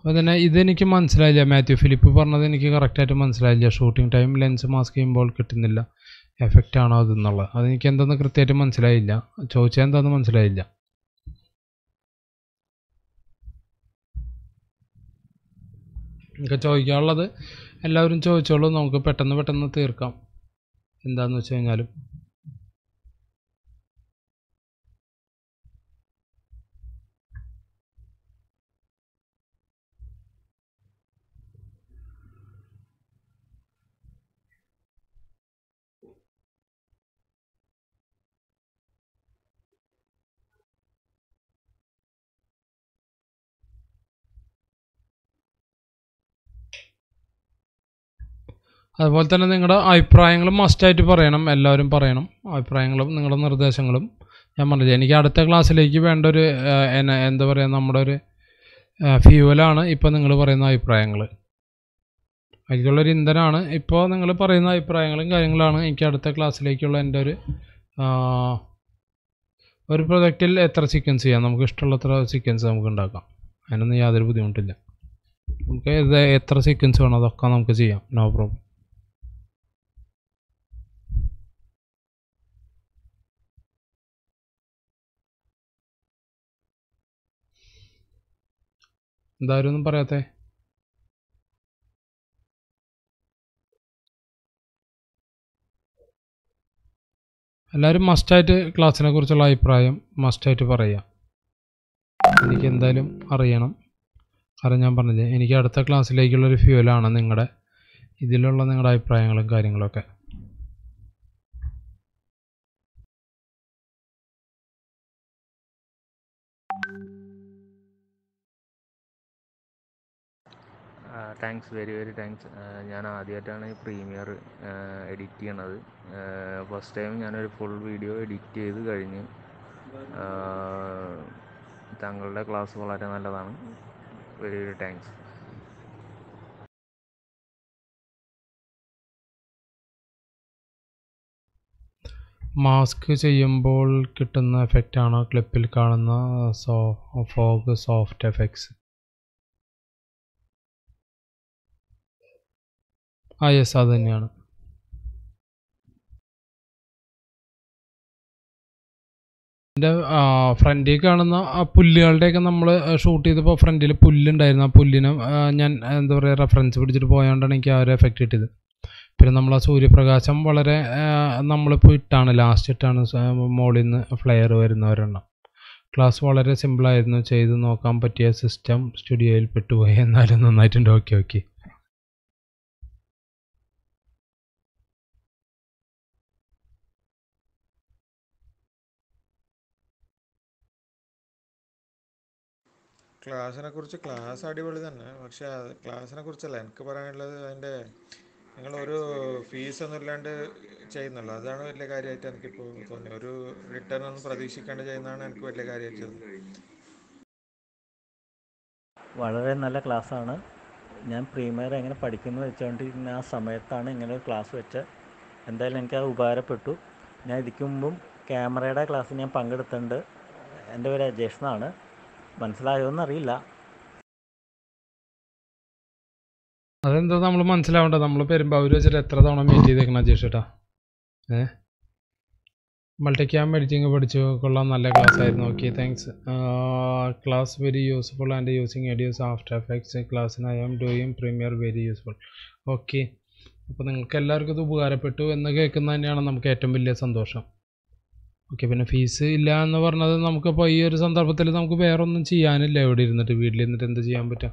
അപ്പോൾ തന്നെ ഇതെനിക്ക് മനസ്സിലായില്ല മാത്യു. ഫിലിപ്പ് പറഞ്ഞത് എനിക്ക് കറക്റ്റായിട്ട് മനസ്സിലായില്ല. ഷൂട്ടിംഗ് ടൈം ലെൻസ് മാസ്ക് ചെയ്യുമ്പോൾ കിട്ടുന്നില്ല. എഫക്റ്റ് ആണോ അതെന്നുള്ളത്. അതെനിക്ക് എന്തെന്ന് കൃത്യമായിട്ട് മനസ്സിലായില്ല. ചോദിച്ചാൽ എന്താണെന്ന് മനസ്സിലായില്ല. എനിക്ക് ചോദിക്കാനുള്ളത് എല്ലാവരും ചോദിച്ചോളൂ. നമുക്ക് പെട്ടെന്ന് പെട്ടെന്ന് തീർക്കാം. എന്താണെന്ന് വെച്ച് കഴിഞ്ഞാലും. അതുപോലെ തന്നെ നിങ്ങളുടെ അഭിപ്രായങ്ങളും മസ്റ്റായിട്ട് പറയണം എല്ലാവരും പറയണം. അഭിപ്രായങ്ങളും നിങ്ങളുടെ നിർദ്ദേശങ്ങളും ഞാൻ പറഞ്ഞത് എനിക്ക് അടുത്ത ക്ലാസ്സിലേക്ക് വേണ്ട ഒരു എന്താ പറയുക നമ്മുടെ ഒരു ഫ്യൂവലാണ് ഇപ്പോൾ നിങ്ങൾ പറയുന്ന അഭിപ്രായങ്ങൾ അതിലുള്ളൊരു ഇന്ധനമാണ് ഇപ്പോൾ നിങ്ങൾ പറയുന്ന അഭിപ്രായങ്ങളും കാര്യങ്ങളാണ് എനിക്ക് അടുത്ത ക്ലാസ്സിലേക്കുള്ള എന്റെ ഒരു ഒരു പ്രൊജക്റ്റിൽ എത്ര സീക്വൻസ് ചെയ്യാം. നമുക്ക് ഇഷ്ടമുള്ള എത്ര സീക്വൻസ് നമുക്ക് ഉണ്ടാക്കാം. അതിനൊന്നും യാതൊരു ബുദ്ധിമുട്ടില്ല. നമുക്ക് എത്ര സീക്വൻസ് വേണം അതൊക്കെ നമുക്ക് ചെയ്യാം. നോ പ്രോബ്ലം എന്തായാലും ഒന്നും പറയാത്തേ. എല്ലാവരും മസ്റ്റായിട്ട് ക്ലാസ്സിനെ കുറിച്ചുള്ള അഭിപ്രായം മസ്റ്റായിട്ട് പറയാം. എനിക്ക് എന്തായാലും അറിയണം. കാരണം ഞാൻ പറഞ്ഞില്ലേ എനിക്ക് അടുത്ത ക്ലാസ്സിലേക്കുള്ളൊരു ഫ്യൂലാണ് നിങ്ങളുടെ ഇതിലുള്ള നിങ്ങളുടെ അഭിപ്രായങ്ങളും കാര്യങ്ങളൊക്കെ. താങ്ക്സ് വെരി വെരി താങ്ക്സ് ഞാൻ ആദ്യമായിട്ടാണ് ഈ പ്രീമിയർ എഡിറ്റ് ചെയ്യണത്. ഫസ്റ്റ് ടൈം ഞാനൊരു ഫുൾ വീഡിയോ എഡിറ്റ് ചെയ്ത് കഴിഞ്ഞ് താങ്കളുടെ ക്ലാസ് വളരെ നല്ലതാണ്. വെരി വെരി താങ്ക്സ് മാസ്ക് ചെയ്യുമ്പോൾ കിട്ടുന്ന എഫക്റ്റാണ് ക്ലിപ്പിൽ കാണുന്ന സോ ഫോഗ് സോഫ്റ്റ് എഫക്ട്സ് ആ യെസ് അത് തന്നെയാണ്. എന്റെ ഫ്രണ്ടിൽ കാണുന്ന ആ പുല്ലുകളുടെയൊക്കെ നമ്മൾ ഷൂട്ട് ചെയ്തപ്പോൾ ഫ്രണ്ടിൽ പുല്ലുണ്ടായിരുന്നു. ആ പുല്ലിനെ ഞാൻ എന്താ പറയുക റെഫറൻസ് പിടിച്ചിട്ട് പോയതുകൊണ്ടാണ് എനിക്ക് ആ ഒരു എഫക്റ്റ് കിട്ടിയത്. പിന്നെ നമ്മൾ ആ സൂര്യപ്രകാശം വളരെ നമ്മളിപ്പോൾ ഇട്ടാണ് ലാസ്റ്റ് ഇട്ടാണ് മുകളിൽ നിന്ന് ഫ്ലെയർ വരുന്നവരെണ്ണം. ക്ലാസ് വളരെ സിമ്പിളായിരുന്നു ചെയ്ത് നോക്കാൻ പറ്റിയ സിസ്റ്റം സ്റ്റുഡിയോയിൽ പെട്ടുപോയി. എന്നാലും നന്നായിട്ടുണ്ട്. ഓക്കെ ഓക്കെ ക്ലാസ്സിനെ കുറിച്ച് ക്ലാസ് അടിപൊളി തന്നെ. പക്ഷെ ക്ലാസ്സിനെ കുറിച്ചല്ല എനിക്ക് പറയാനുള്ളത് അതിന്റെ ഫീസ് ഒന്നും ഇല്ലാണ്ട് ചെയ്യുന്നുള്ളൂ അതാണ് വലിയ കാര്യമായിട്ട് എനിക്കിപ്പോൾ തോന്നി ഒരു റിട്ടേൺ ഒന്നും പ്രതീക്ഷിക്കാണ്ട് ചെയ്യുന്നതാണ് എനിക്ക് വലിയ കാര്യമായിട്ട് വളരെ നല്ല ക്ലാസ്സാണ്. ഞാൻ പ്രീമിയർ എങ്ങനെ പഠിക്കുന്നു വെച്ചുകൊണ്ടിരുന്ന ആ സമയത്താണ് ഇങ്ങനെ ഒരു ക്ലാസ് വെച്ചത്. എന്തായാലും എനിക്ക് അത് ഉപകാരപ്പെട്ടു. ഞാൻ ഇതിക്കുമ്പും ക്യാമറയുടെ ക്ലാസ് ഞാൻ പങ്കെടുത്തിട്ടുണ്ട്. എന്റെ പേര് അജേഷ് എന്നാണ് മനസ്സിലായോ എന്നറിയില്ല അതെന്താ നമ്മൾ മനസ്സിലാവേണ്ടത് നമ്മൾ പെരുമ്പാവൂർ വെച്ചിട്ട് എത്ര തവണ മീറ്റ് ചെയ്തേക്കണം അജേഷ് ചേട്ടാ ഏ? മൾട്ടി ക്യാം എഡിറ്റിംഗ് പഠിച്ചു. കൊള്ളാം. നല്ല ക്ലാസ് ആയിരുന്നു. Okay thanks class very useful and using എഡിയോസ് after effects ക്ലാസ്സിന് I am doing premiere very useful okay അപ്പോൾ നിങ്ങൾക്ക് എല്ലാവർക്കും ഇത് ഉപകാരപ്പെട്ടു എന്ന് കേൾക്കുന്നത് തന്നെയാണ് നമുക്ക് ഏറ്റവും വലിയ സന്തോഷം. ഓക്കെ പിന്നെ ഫീസ് ഇല്ല എന്ന് പറഞ്ഞത് നമുക്കിപ്പോൾ ഈ ഒരു സന്ദർഭത്തിൽ നമുക്ക് വേറെ ഒന്നും ചെയ്യാനില്ല ഇവിടെ ഇരുന്നിട്ട് വീട്ടിലിരുന്നിട്ട് എന്ത് ചെയ്യാൻ പറ്റുക?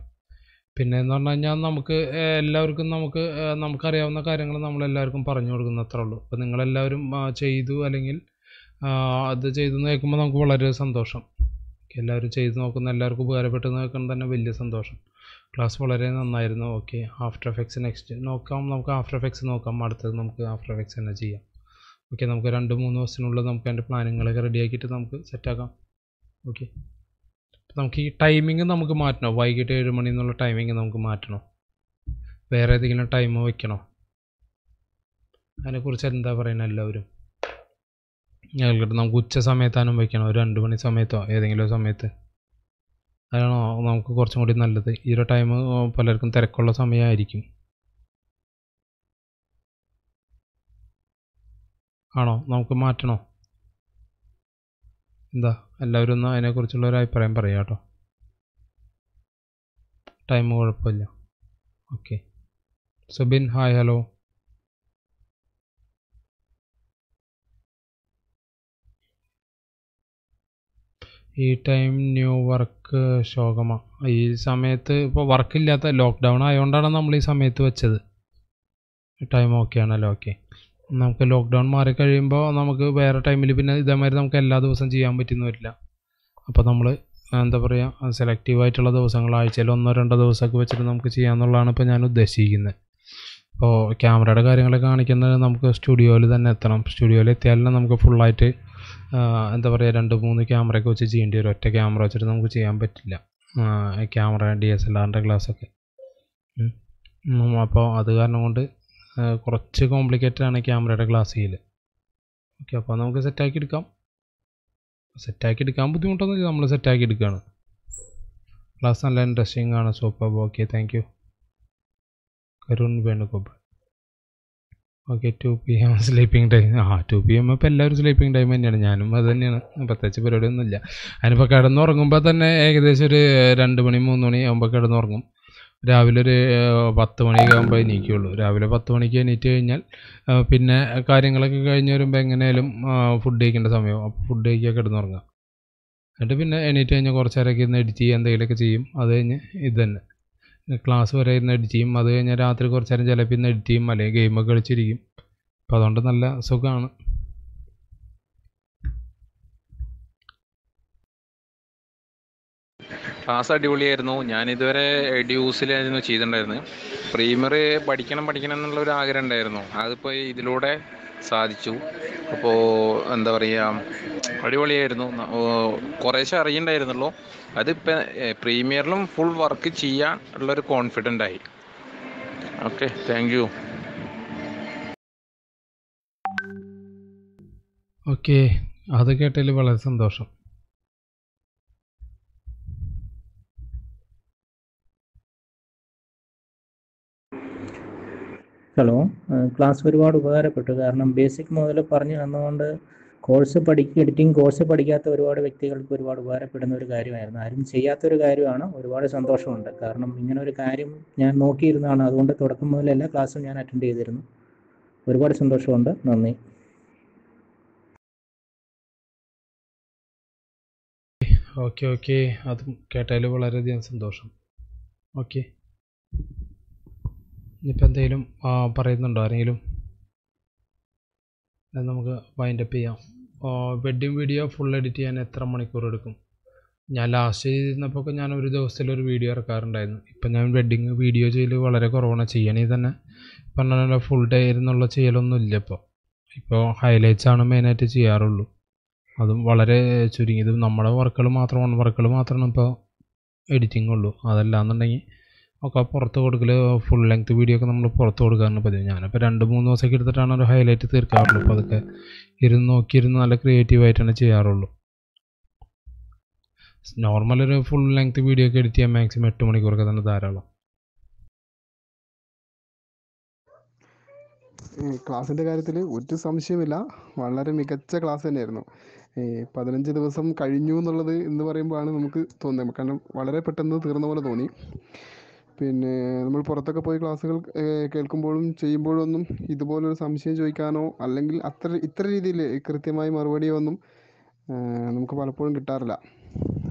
പിന്നെ എന്ന് പറഞ്ഞു കഴിഞ്ഞാൽ നമുക്ക് എല്ലാവർക്കും നമുക്ക് നമുക്കറിയാവുന്ന കാര്യങ്ങൾ നമ്മളെല്ലാവർക്കും പറഞ്ഞു കൊടുക്കുന്ന അത്രേ ഉള്ളൂ. അപ്പോൾ നിങ്ങളെല്ലാവരും ചെയ്തു അല്ലെങ്കിൽ അത് ചെയ്തു നോക്കുമ്പോൾ നമുക്ക് വളരെ സന്തോഷം. എല്ലാവരും ചെയ്തു നോക്കുന്ന എല്ലാവർക്കും ഉപകാരപ്പെട്ടു നോക്കുന്ന തന്നെ വലിയ സന്തോഷം. ക്ലാസ് വളരെ നന്നായിരുന്നു. ഓക്കെ ആഫ്റ്റർ എഫക്ട്സ് നെക്സ്റ്റ് നോക്കാം നമുക്ക് ആഫ്റ്റർ എഫക്ട്സ് നോക്കാം. അടുത്തത് നമുക്ക് ആഫ്റ്റർ എഫക്ട്സ് തന്നെ ചെയ്യാം. ഓക്കെ നമുക്ക് രണ്ട് മൂന്ന് ദിവസത്തിനുള്ളിൽ നമുക്ക് അതിന്റെ പ്ലാനിങ്ങളൊക്കെ റെഡി ആക്കിയിട്ട് നമുക്ക് സെറ്റാക്കാം ഓക്കെ നമുക്ക് ഈ ടൈമിങ് നമുക്ക് മാറ്റണോ. വൈകിട്ട് ഏഴ് മണി എന്നുള്ള ടൈമിങ് നമുക്ക് മാറ്റണോ. വേറെ ഏതെങ്കിലും ടൈം വെക്കണോ? അതിനെക്കുറിച്ച് എന്താ പറയുന്നത് എല്ലാവരും? ഞങ്ങൾക്ക് നമുക്ക് ഉച്ച സമയത്താനും വയ്ക്കണോ ഒരു രണ്ട് മണി സമയത്തോ ഏതെങ്കിലും സമയത്ത്. അതാണോ നമുക്ക് കുറച്ചും കൂടി നല്ലത്. ഈ ഒരു ടൈം പലർക്കും തിരക്കുള്ള സമയമായിരിക്കും. ആണോ? നമുക്ക് മാറ്റണോ? എന്താ? എല്ലാവരും ഒന്ന് അതിനെക്കുറിച്ചുള്ള ഒരു അഭിപ്രായം പറയാം കേട്ടോ. ടൈം കുഴപ്പമില്ല. ഓക്കെ. Subin hi hello. ഈ ടൈം ന്യൂ വർക്ക് ശോകമ. ഈ സമയത്ത് ഇപ്പോൾ വർക്കില്ലാത്ത ലോക്ക്ഡൗൺ ആയതുകൊണ്ടാണ് നമ്മൾ ഈ സമയത്ത് വെച്ചത്. ടൈം ഓക്കെ ആണല്ലോ ഓക്കെ നമുക്ക് ലോക്ക്ഡൗൺ മാറി കഴിയുമ്പോൾ നമുക്ക് വേറെ ടൈമിൽ പിന്നെ ഇതേമാതിരി നമുക്ക് എല്ലാ ദിവസവും ചെയ്യാൻ പറ്റുന്ന വരില്ല. അപ്പോൾ നമ്മൾ എന്താ പറയുക സെലക്റ്റീവ് ആയിട്ടുള്ള ദിവസങ്ങൾ ആഴ്ചയിൽ ഒന്നോ രണ്ടോ ദിവസമൊക്കെ വെച്ചിട്ട് നമുക്ക് ചെയ്യാമെന്നുള്ളതാണ് ഇപ്പോൾ ഞാൻ ഉദ്ദേശിക്കുന്നത്. അപ്പോൾ ക്യാമറയുടെ കാര്യങ്ങൾ കാണിക്കുന്നത് നമുക്ക് സ്റ്റുഡിയോയിൽ തന്നെ എത്തണം. സ്റ്റുഡിയോയിൽ എത്തിയാലും നമുക്ക് ഫുള്ളായിട്ട് എന്താ പറയുക രണ്ട് മൂന്ന് ക്യാമറയൊക്കെ വെച്ച് ചെയ്യേണ്ടി വരും. ഒറ്റ ക്യാമറ വെച്ചിട്ട് നമുക്ക് ചെയ്യാൻ പറ്റില്ല. ക്യാമറ ഡി എസ് എൽ ആറിന്റെ ഗ്ലാസ്സൊക്കെ അപ്പോൾ അത് കാരണം കൊണ്ട് കുറച്ച് കോംപ്ലിക്കേറ്റഡ് ആണ് ക്യാമറയുടെ ഗ്ലാസ് ചെയ്യൽ ഓക്കെ അപ്പോൾ നമുക്ക് സെറ്റാക്കി എടുക്കാം. സെറ്റാക്കി എടുക്കാൻ ബുദ്ധിമുട്ടൊന്നുമില്ല നമ്മൾ സെറ്റാക്കി എടുക്കുകയാണ് ക്ലാസ് നല്ല ഇൻട്രസ്റ്റിംഗ് ആണ് super okay thank you Karun Venugopal. Okay two P M sleeping time ആ ടു പി എം ഇപ്പോൾ എല്ലാവരും സ്ലീപ്പിംഗ് ടൈം തന്നെയാണ്. ഞാനും അത് തന്നെയാണ്. പ്രത്യേകിച്ച് പരിപാടിയൊന്നുമില്ല. അതിനിപ്പോൾ കിടന്നുറങ്ങുമ്പോൾ തന്നെ ഏകദേശം ഒരു രണ്ട് മണി മൂന്ന് മണി ആകുമ്പോൾ കിടന്നുറങ്ങും. രാവിലെ ഒരു പത്ത് മണിയൊക്കെ ആകുമ്പോൾ എണീക്കുള്ളൂ രാവിലെ പത്ത് മണിക്ക് എണീറ്റ് കഴിഞ്ഞാൽ പിന്നെ കാര്യങ്ങളൊക്കെ കഴിഞ്ഞ് വരുമ്പോൾ എങ്ങനെയാലും ഫുഡ് കഴിക്കേണ്ട സമയം അപ്പോൾ ഫുഡ് കഴിക്കുക കിടന്നുറങ്ങാം. എന്നിട്ട് പിന്നെ എണീറ്റ് കഴിഞ്ഞാൽ കുറച്ച് നേരമൊക്കെ ഇരുന്ന് എഡിറ്റ് ചെയ്യുക എന്തെങ്കിലുമൊക്കെ ചെയ്യും. അത് കഴിഞ്ഞ് ഇത് തന്നെ. ക്ലാസ് വരെ ഇരുന്ന് എഡിറ്റ് ചെയ്യും. അത് കഴിഞ്ഞാൽ രാത്രി കുറച്ച് നേരം ചിലപ്പോൾ ഇന്ന് എഡിറ്റ് ചെയ്യും. അല്ലെങ്കിൽ ഗെയിമൊക്കെ കളിച്ചിരിക്കും. അപ്പോൾ അതുകൊണ്ട് നല്ല സുഖമാണ്. ക്ലാസ് അടിപൊളിയായിരുന്നു. ഞാൻ ഇതുവരെ ഡ്യൂസിലായിരുന്നു ചെയ്തിട്ടുണ്ടായിരുന്നത്. പ്രീമിയർ പഠിക്കണം പഠിക്കണം എന്നുള്ള ഒരു ആഗ്രഹം ഉണ്ടായിരുന്നു. അതിപ്പോൾ ഇതിലൂടെ സാധിച്ചു. അപ്പോൾ എന്താ പറയുക അടിപൊളിയായിരുന്നു. കുറേശ്ശെ അറിയണ്ടായിരുന്നുള്ളൂ. അതിപ്പോൾ പ്രീമിയറിലും ഫുൾ വർക്ക് ചെയ്യാൻ ഉള്ളൊരു കോൺഫിഡന്റ് ആയി. ഓക്കെ താങ്ക് യു ഓക്കെ അത് കേട്ടതിൽ വളരെ സന്തോഷം. ഹലോ ക്ലാസ് ഒരുപാട് ഉപകാരപ്പെട്ടു. കാരണം ബേസിക് മുതൽ പറഞ്ഞു തന്നുകൊണ്ട് കോഴ്സ് പഠിക്കുക എഡിറ്റിംഗ് കോഴ്സ് പഠിക്കാത്ത ഒരുപാട് വ്യക്തികൾക്ക് ഒരുപാട് ഉപകാരപ്പെടുന്ന ഒരു കാര്യമായിരുന്നു. ആരും ചെയ്യാത്തൊരു കാര്യമാണ് ഒരുപാട് സന്തോഷമുണ്ട്. കാരണം ഇങ്ങനെ ഒരു കാര്യം ഞാൻ നോക്കിയിരുന്നതാണ്. അതുകൊണ്ട് തുടക്കം മുതൽ എല്ലാ ക്ലാസ്സും ഞാൻ അറ്റൻഡ് ചെയ്തിരുന്നു. ഒരുപാട് സന്തോഷമുണ്ട്. നന്ദി. ഓക്കെ ഓക്കെ അതും കേട്ടാലും വളരെയധികം സന്തോഷം. ഓക്കെ ഇനിയിപ്പോൾ എന്തെങ്കിലും പറയുന്നുണ്ടോ? ആരെങ്കിലും? നമുക്ക് നമുക്ക് വൈൻഡപ്പ് ചെയ്യാം. വെഡ്ഡിങ് വീഡിയോ ഫുൾ എഡിറ്റ് ചെയ്യാൻ എത്ര മണിക്കൂർ എടുക്കും? ഞാൻ ലാസ്റ്റ് ചെയ്തിരുന്നപ്പോൾ ഞാൻ ഒരു ദിവസത്തിൽ ഒരു വീഡിയോ ഇറക്കാറുണ്ടായിരുന്നു. ഇപ്പം ഞാൻ വെഡ്ഡിങ് വീഡിയോ ചെയ്യൽ വളരെ കുറവാണ്. ചെയ്യണേ തന്നെ പറഞ്ഞ പോലെ ഫുൾ ഡേ ഇരുന്നുള്ള ചെയ്യലൊന്നും ഇല്ല ഇപ്പോൾ ഇപ്പോൾ ഹൈലൈറ്റ്സ് ആണ് മെയിനായിട്ട് ചെയ്യാറുള്ളൂ. അതും വളരെ ചുരുങ്ങിയതും നമ്മുടെ വർക്കുകൾ മാത്രമാണ്. വർക്കുകൾ മാത്രമാണ് ഇപ്പോൾ എഡിറ്റിംഗ് ഉള്ളൂ. അതല്ലാന്നുണ്ടെങ്കിൽ ഒക്കെ പുറത്ത് കൊടുക്കൽ ഫുൾ ലെങ്ത് വീഡിയോ ഒക്കെ നമ്മൾ പുറത്ത് കൊടുക്കാറുണ്ട്. പതിവ് ഞാനിപ്പോൾ രണ്ട് മൂന്ന് ദിവസമൊക്കെ എടുത്തിട്ടാണ് ഒരു ഹൈലൈറ്റ് തീർക്കാറുള്ളൂ. അപ്പോൾ അതൊക്കെ ഇരുന്ന് നോക്കിയിരുന്ന് നല്ല ക്രിയേറ്റീവായിട്ടാണ് ചെയ്യാറുള്ളൂ. നോർമൽ ഒരു ഫുൾ ലെങ്ത് വീഡിയോ ഒക്കെ എഡിറ്റ് ചെയ്യാൻ മാക്സിമം എട്ട് മണിക്കൂറൊക്കെ തന്നെ ധാരാളം. ക്ലാസ്സിന്റെ കാര്യത്തിൽ ഒരു സംശയമില്ല വളരെ മികച്ച ക്ലാസ് തന്നെയായിരുന്നു. പതിനഞ്ച് ദിവസം കഴിഞ്ഞു എന്നുള്ളത് എന്ന് പറയുമ്പോഴാണ് നമുക്ക് തോന്നുന്നത് കാരണം വളരെ പെട്ടെന്ന് തീർന്ന പോലെ തോന്നി. പിന്നെ നമ്മൾ പുറത്തൊക്കെ പോയി ക്ലാസ്സുകൾ കേൾക്കുമ്പോഴും ചെയ്യുമ്പോഴും ഒന്നും ഇതുപോലൊരു സംശയം ചോദിക്കാനോ അല്ലെങ്കിൽ അത്ര ഇത്ര രീതിയിൽ കൃത്യമായി മറുപടിയോ ഒന്നും നമുക്ക് പലപ്പോഴും കിട്ടാറില്ല.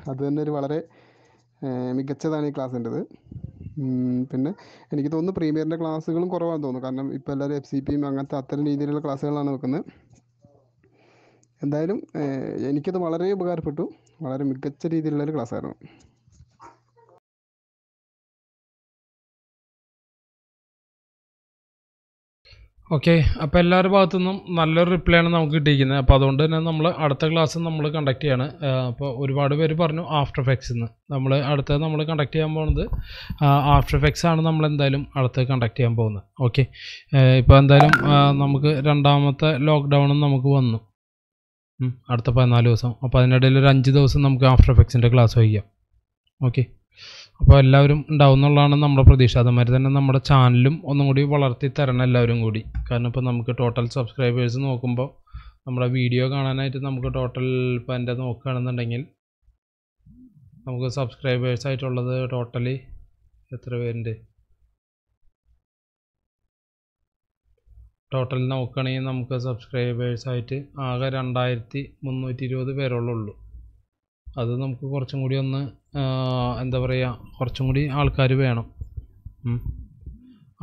അത് തന്നെ ഒരു വളരെ മികച്ചതാണ് ഈ ക്ലാസ്സിന്റെത്. പിന്നെ എനിക്ക് തോന്നുന്നു പ്രീമിയറിന്റെ ക്ലാസ്സുകളും കുറവാണെന്ന് തോന്നുന്നു. കാരണം ഇപ്പോൾ എല്ലാവരും എഫ് സി പിയും അങ്ങനത്തെ അത്തരം രീതിയിലുള്ള ക്ലാസ്സുകളാണ് വെക്കുന്നത്. എന്തായാലും എനിക്കത് വളരെ ഉപകാരപ്പെട്ടു. വളരെ മികച്ച രീതിയിലുള്ളൊരു ക്ലാസ്സായിരുന്നു. ഓക്കെ അപ്പോൾ എല്ലാവരുടെ ഭാഗത്തു നിന്നും നല്ലൊരു റിപ്ലൈ ആണ് നമുക്ക് കിട്ടിയിരിക്കുന്നത്. അപ്പോൾ അതുകൊണ്ട് തന്നെ നമ്മൾ അടുത്ത ക്ലാസ് നമ്മൾ കണ്ടക്ട് ചെയ്യാണ്. അപ്പോൾ ഒരുപാട് പേര് പറഞ്ഞു ആഫ്റ്റർ എഫക്ട്സ് എന്ന് നമ്മൾ അടുത്ത നമ്മൾ കണ്ടക്ട് ചെയ്യാൻ പോകുന്നത് ആഫ്റ്റർ എഫക്ട്സ് ആണ് നമ്മൾ എന്തായാലും അടുത്ത് കണ്ടക്ട് ചെയ്യാൻ പോകുന്നത്. ഓക്കെ ഇപ്പോൾ എന്തായാലും നമുക്ക് രണ്ടാമത്തെ ലോക്ക്ഡൗണും നമുക്ക് വന്നു. അടുത്ത പതിനാല് ദിവസം. അപ്പോൾ അതിനിടയിൽ ഒരു അഞ്ച് ദിവസം നമുക്ക് ആഫ്റ്റർ എഫക്ട്സിന്റെ ക്ലാസ് വയ്ക്കാം ഓക്കെ അപ്പോൾ എല്ലാവരും ഉണ്ടാവും എന്നുള്ളതാണ് നമ്മുടെ പ്രതീക്ഷ. അതുമാതിരി തന്നെ നമ്മുടെ ചാനലും ഒന്നും കൂടി വളർത്തി തരണം എല്ലാവരും കൂടി. കാരണം ഇപ്പോൾ നമുക്ക് ടോട്ടൽ സബ്സ്ക്രൈബേഴ്സ് നോക്കുമ്പോൾ നമ്മുടെ വീഡിയോ കാണാനായിട്ട് നമുക്ക് ടോട്ടൽ ഇപ്പോൾ എന്റെ നോക്കുകയാണെന്നുണ്ടെങ്കിൽ നമുക്ക് സബ്സ്ക്രൈബേഴ്സ് ആയിട്ടുള്ളത് ടോട്ടലി എത്ര പേരുണ്ട്? ടോട്ടൽ നോക്കുകയാണെങ്കിൽ നമുക്ക് സബ്സ്ക്രൈബേഴ്സ് ആയിട്ട് ആകെ രണ്ടായിരത്തി മുന്നൂറ്റി ഇരുപത് പേരോളുള്ളൂ അത് നമുക്ക് കുറച്ചും കൂടി ഒന്ന് എന്താ പറയുക കുറച്ചും കൂടി ആൾക്കാർ വേണം.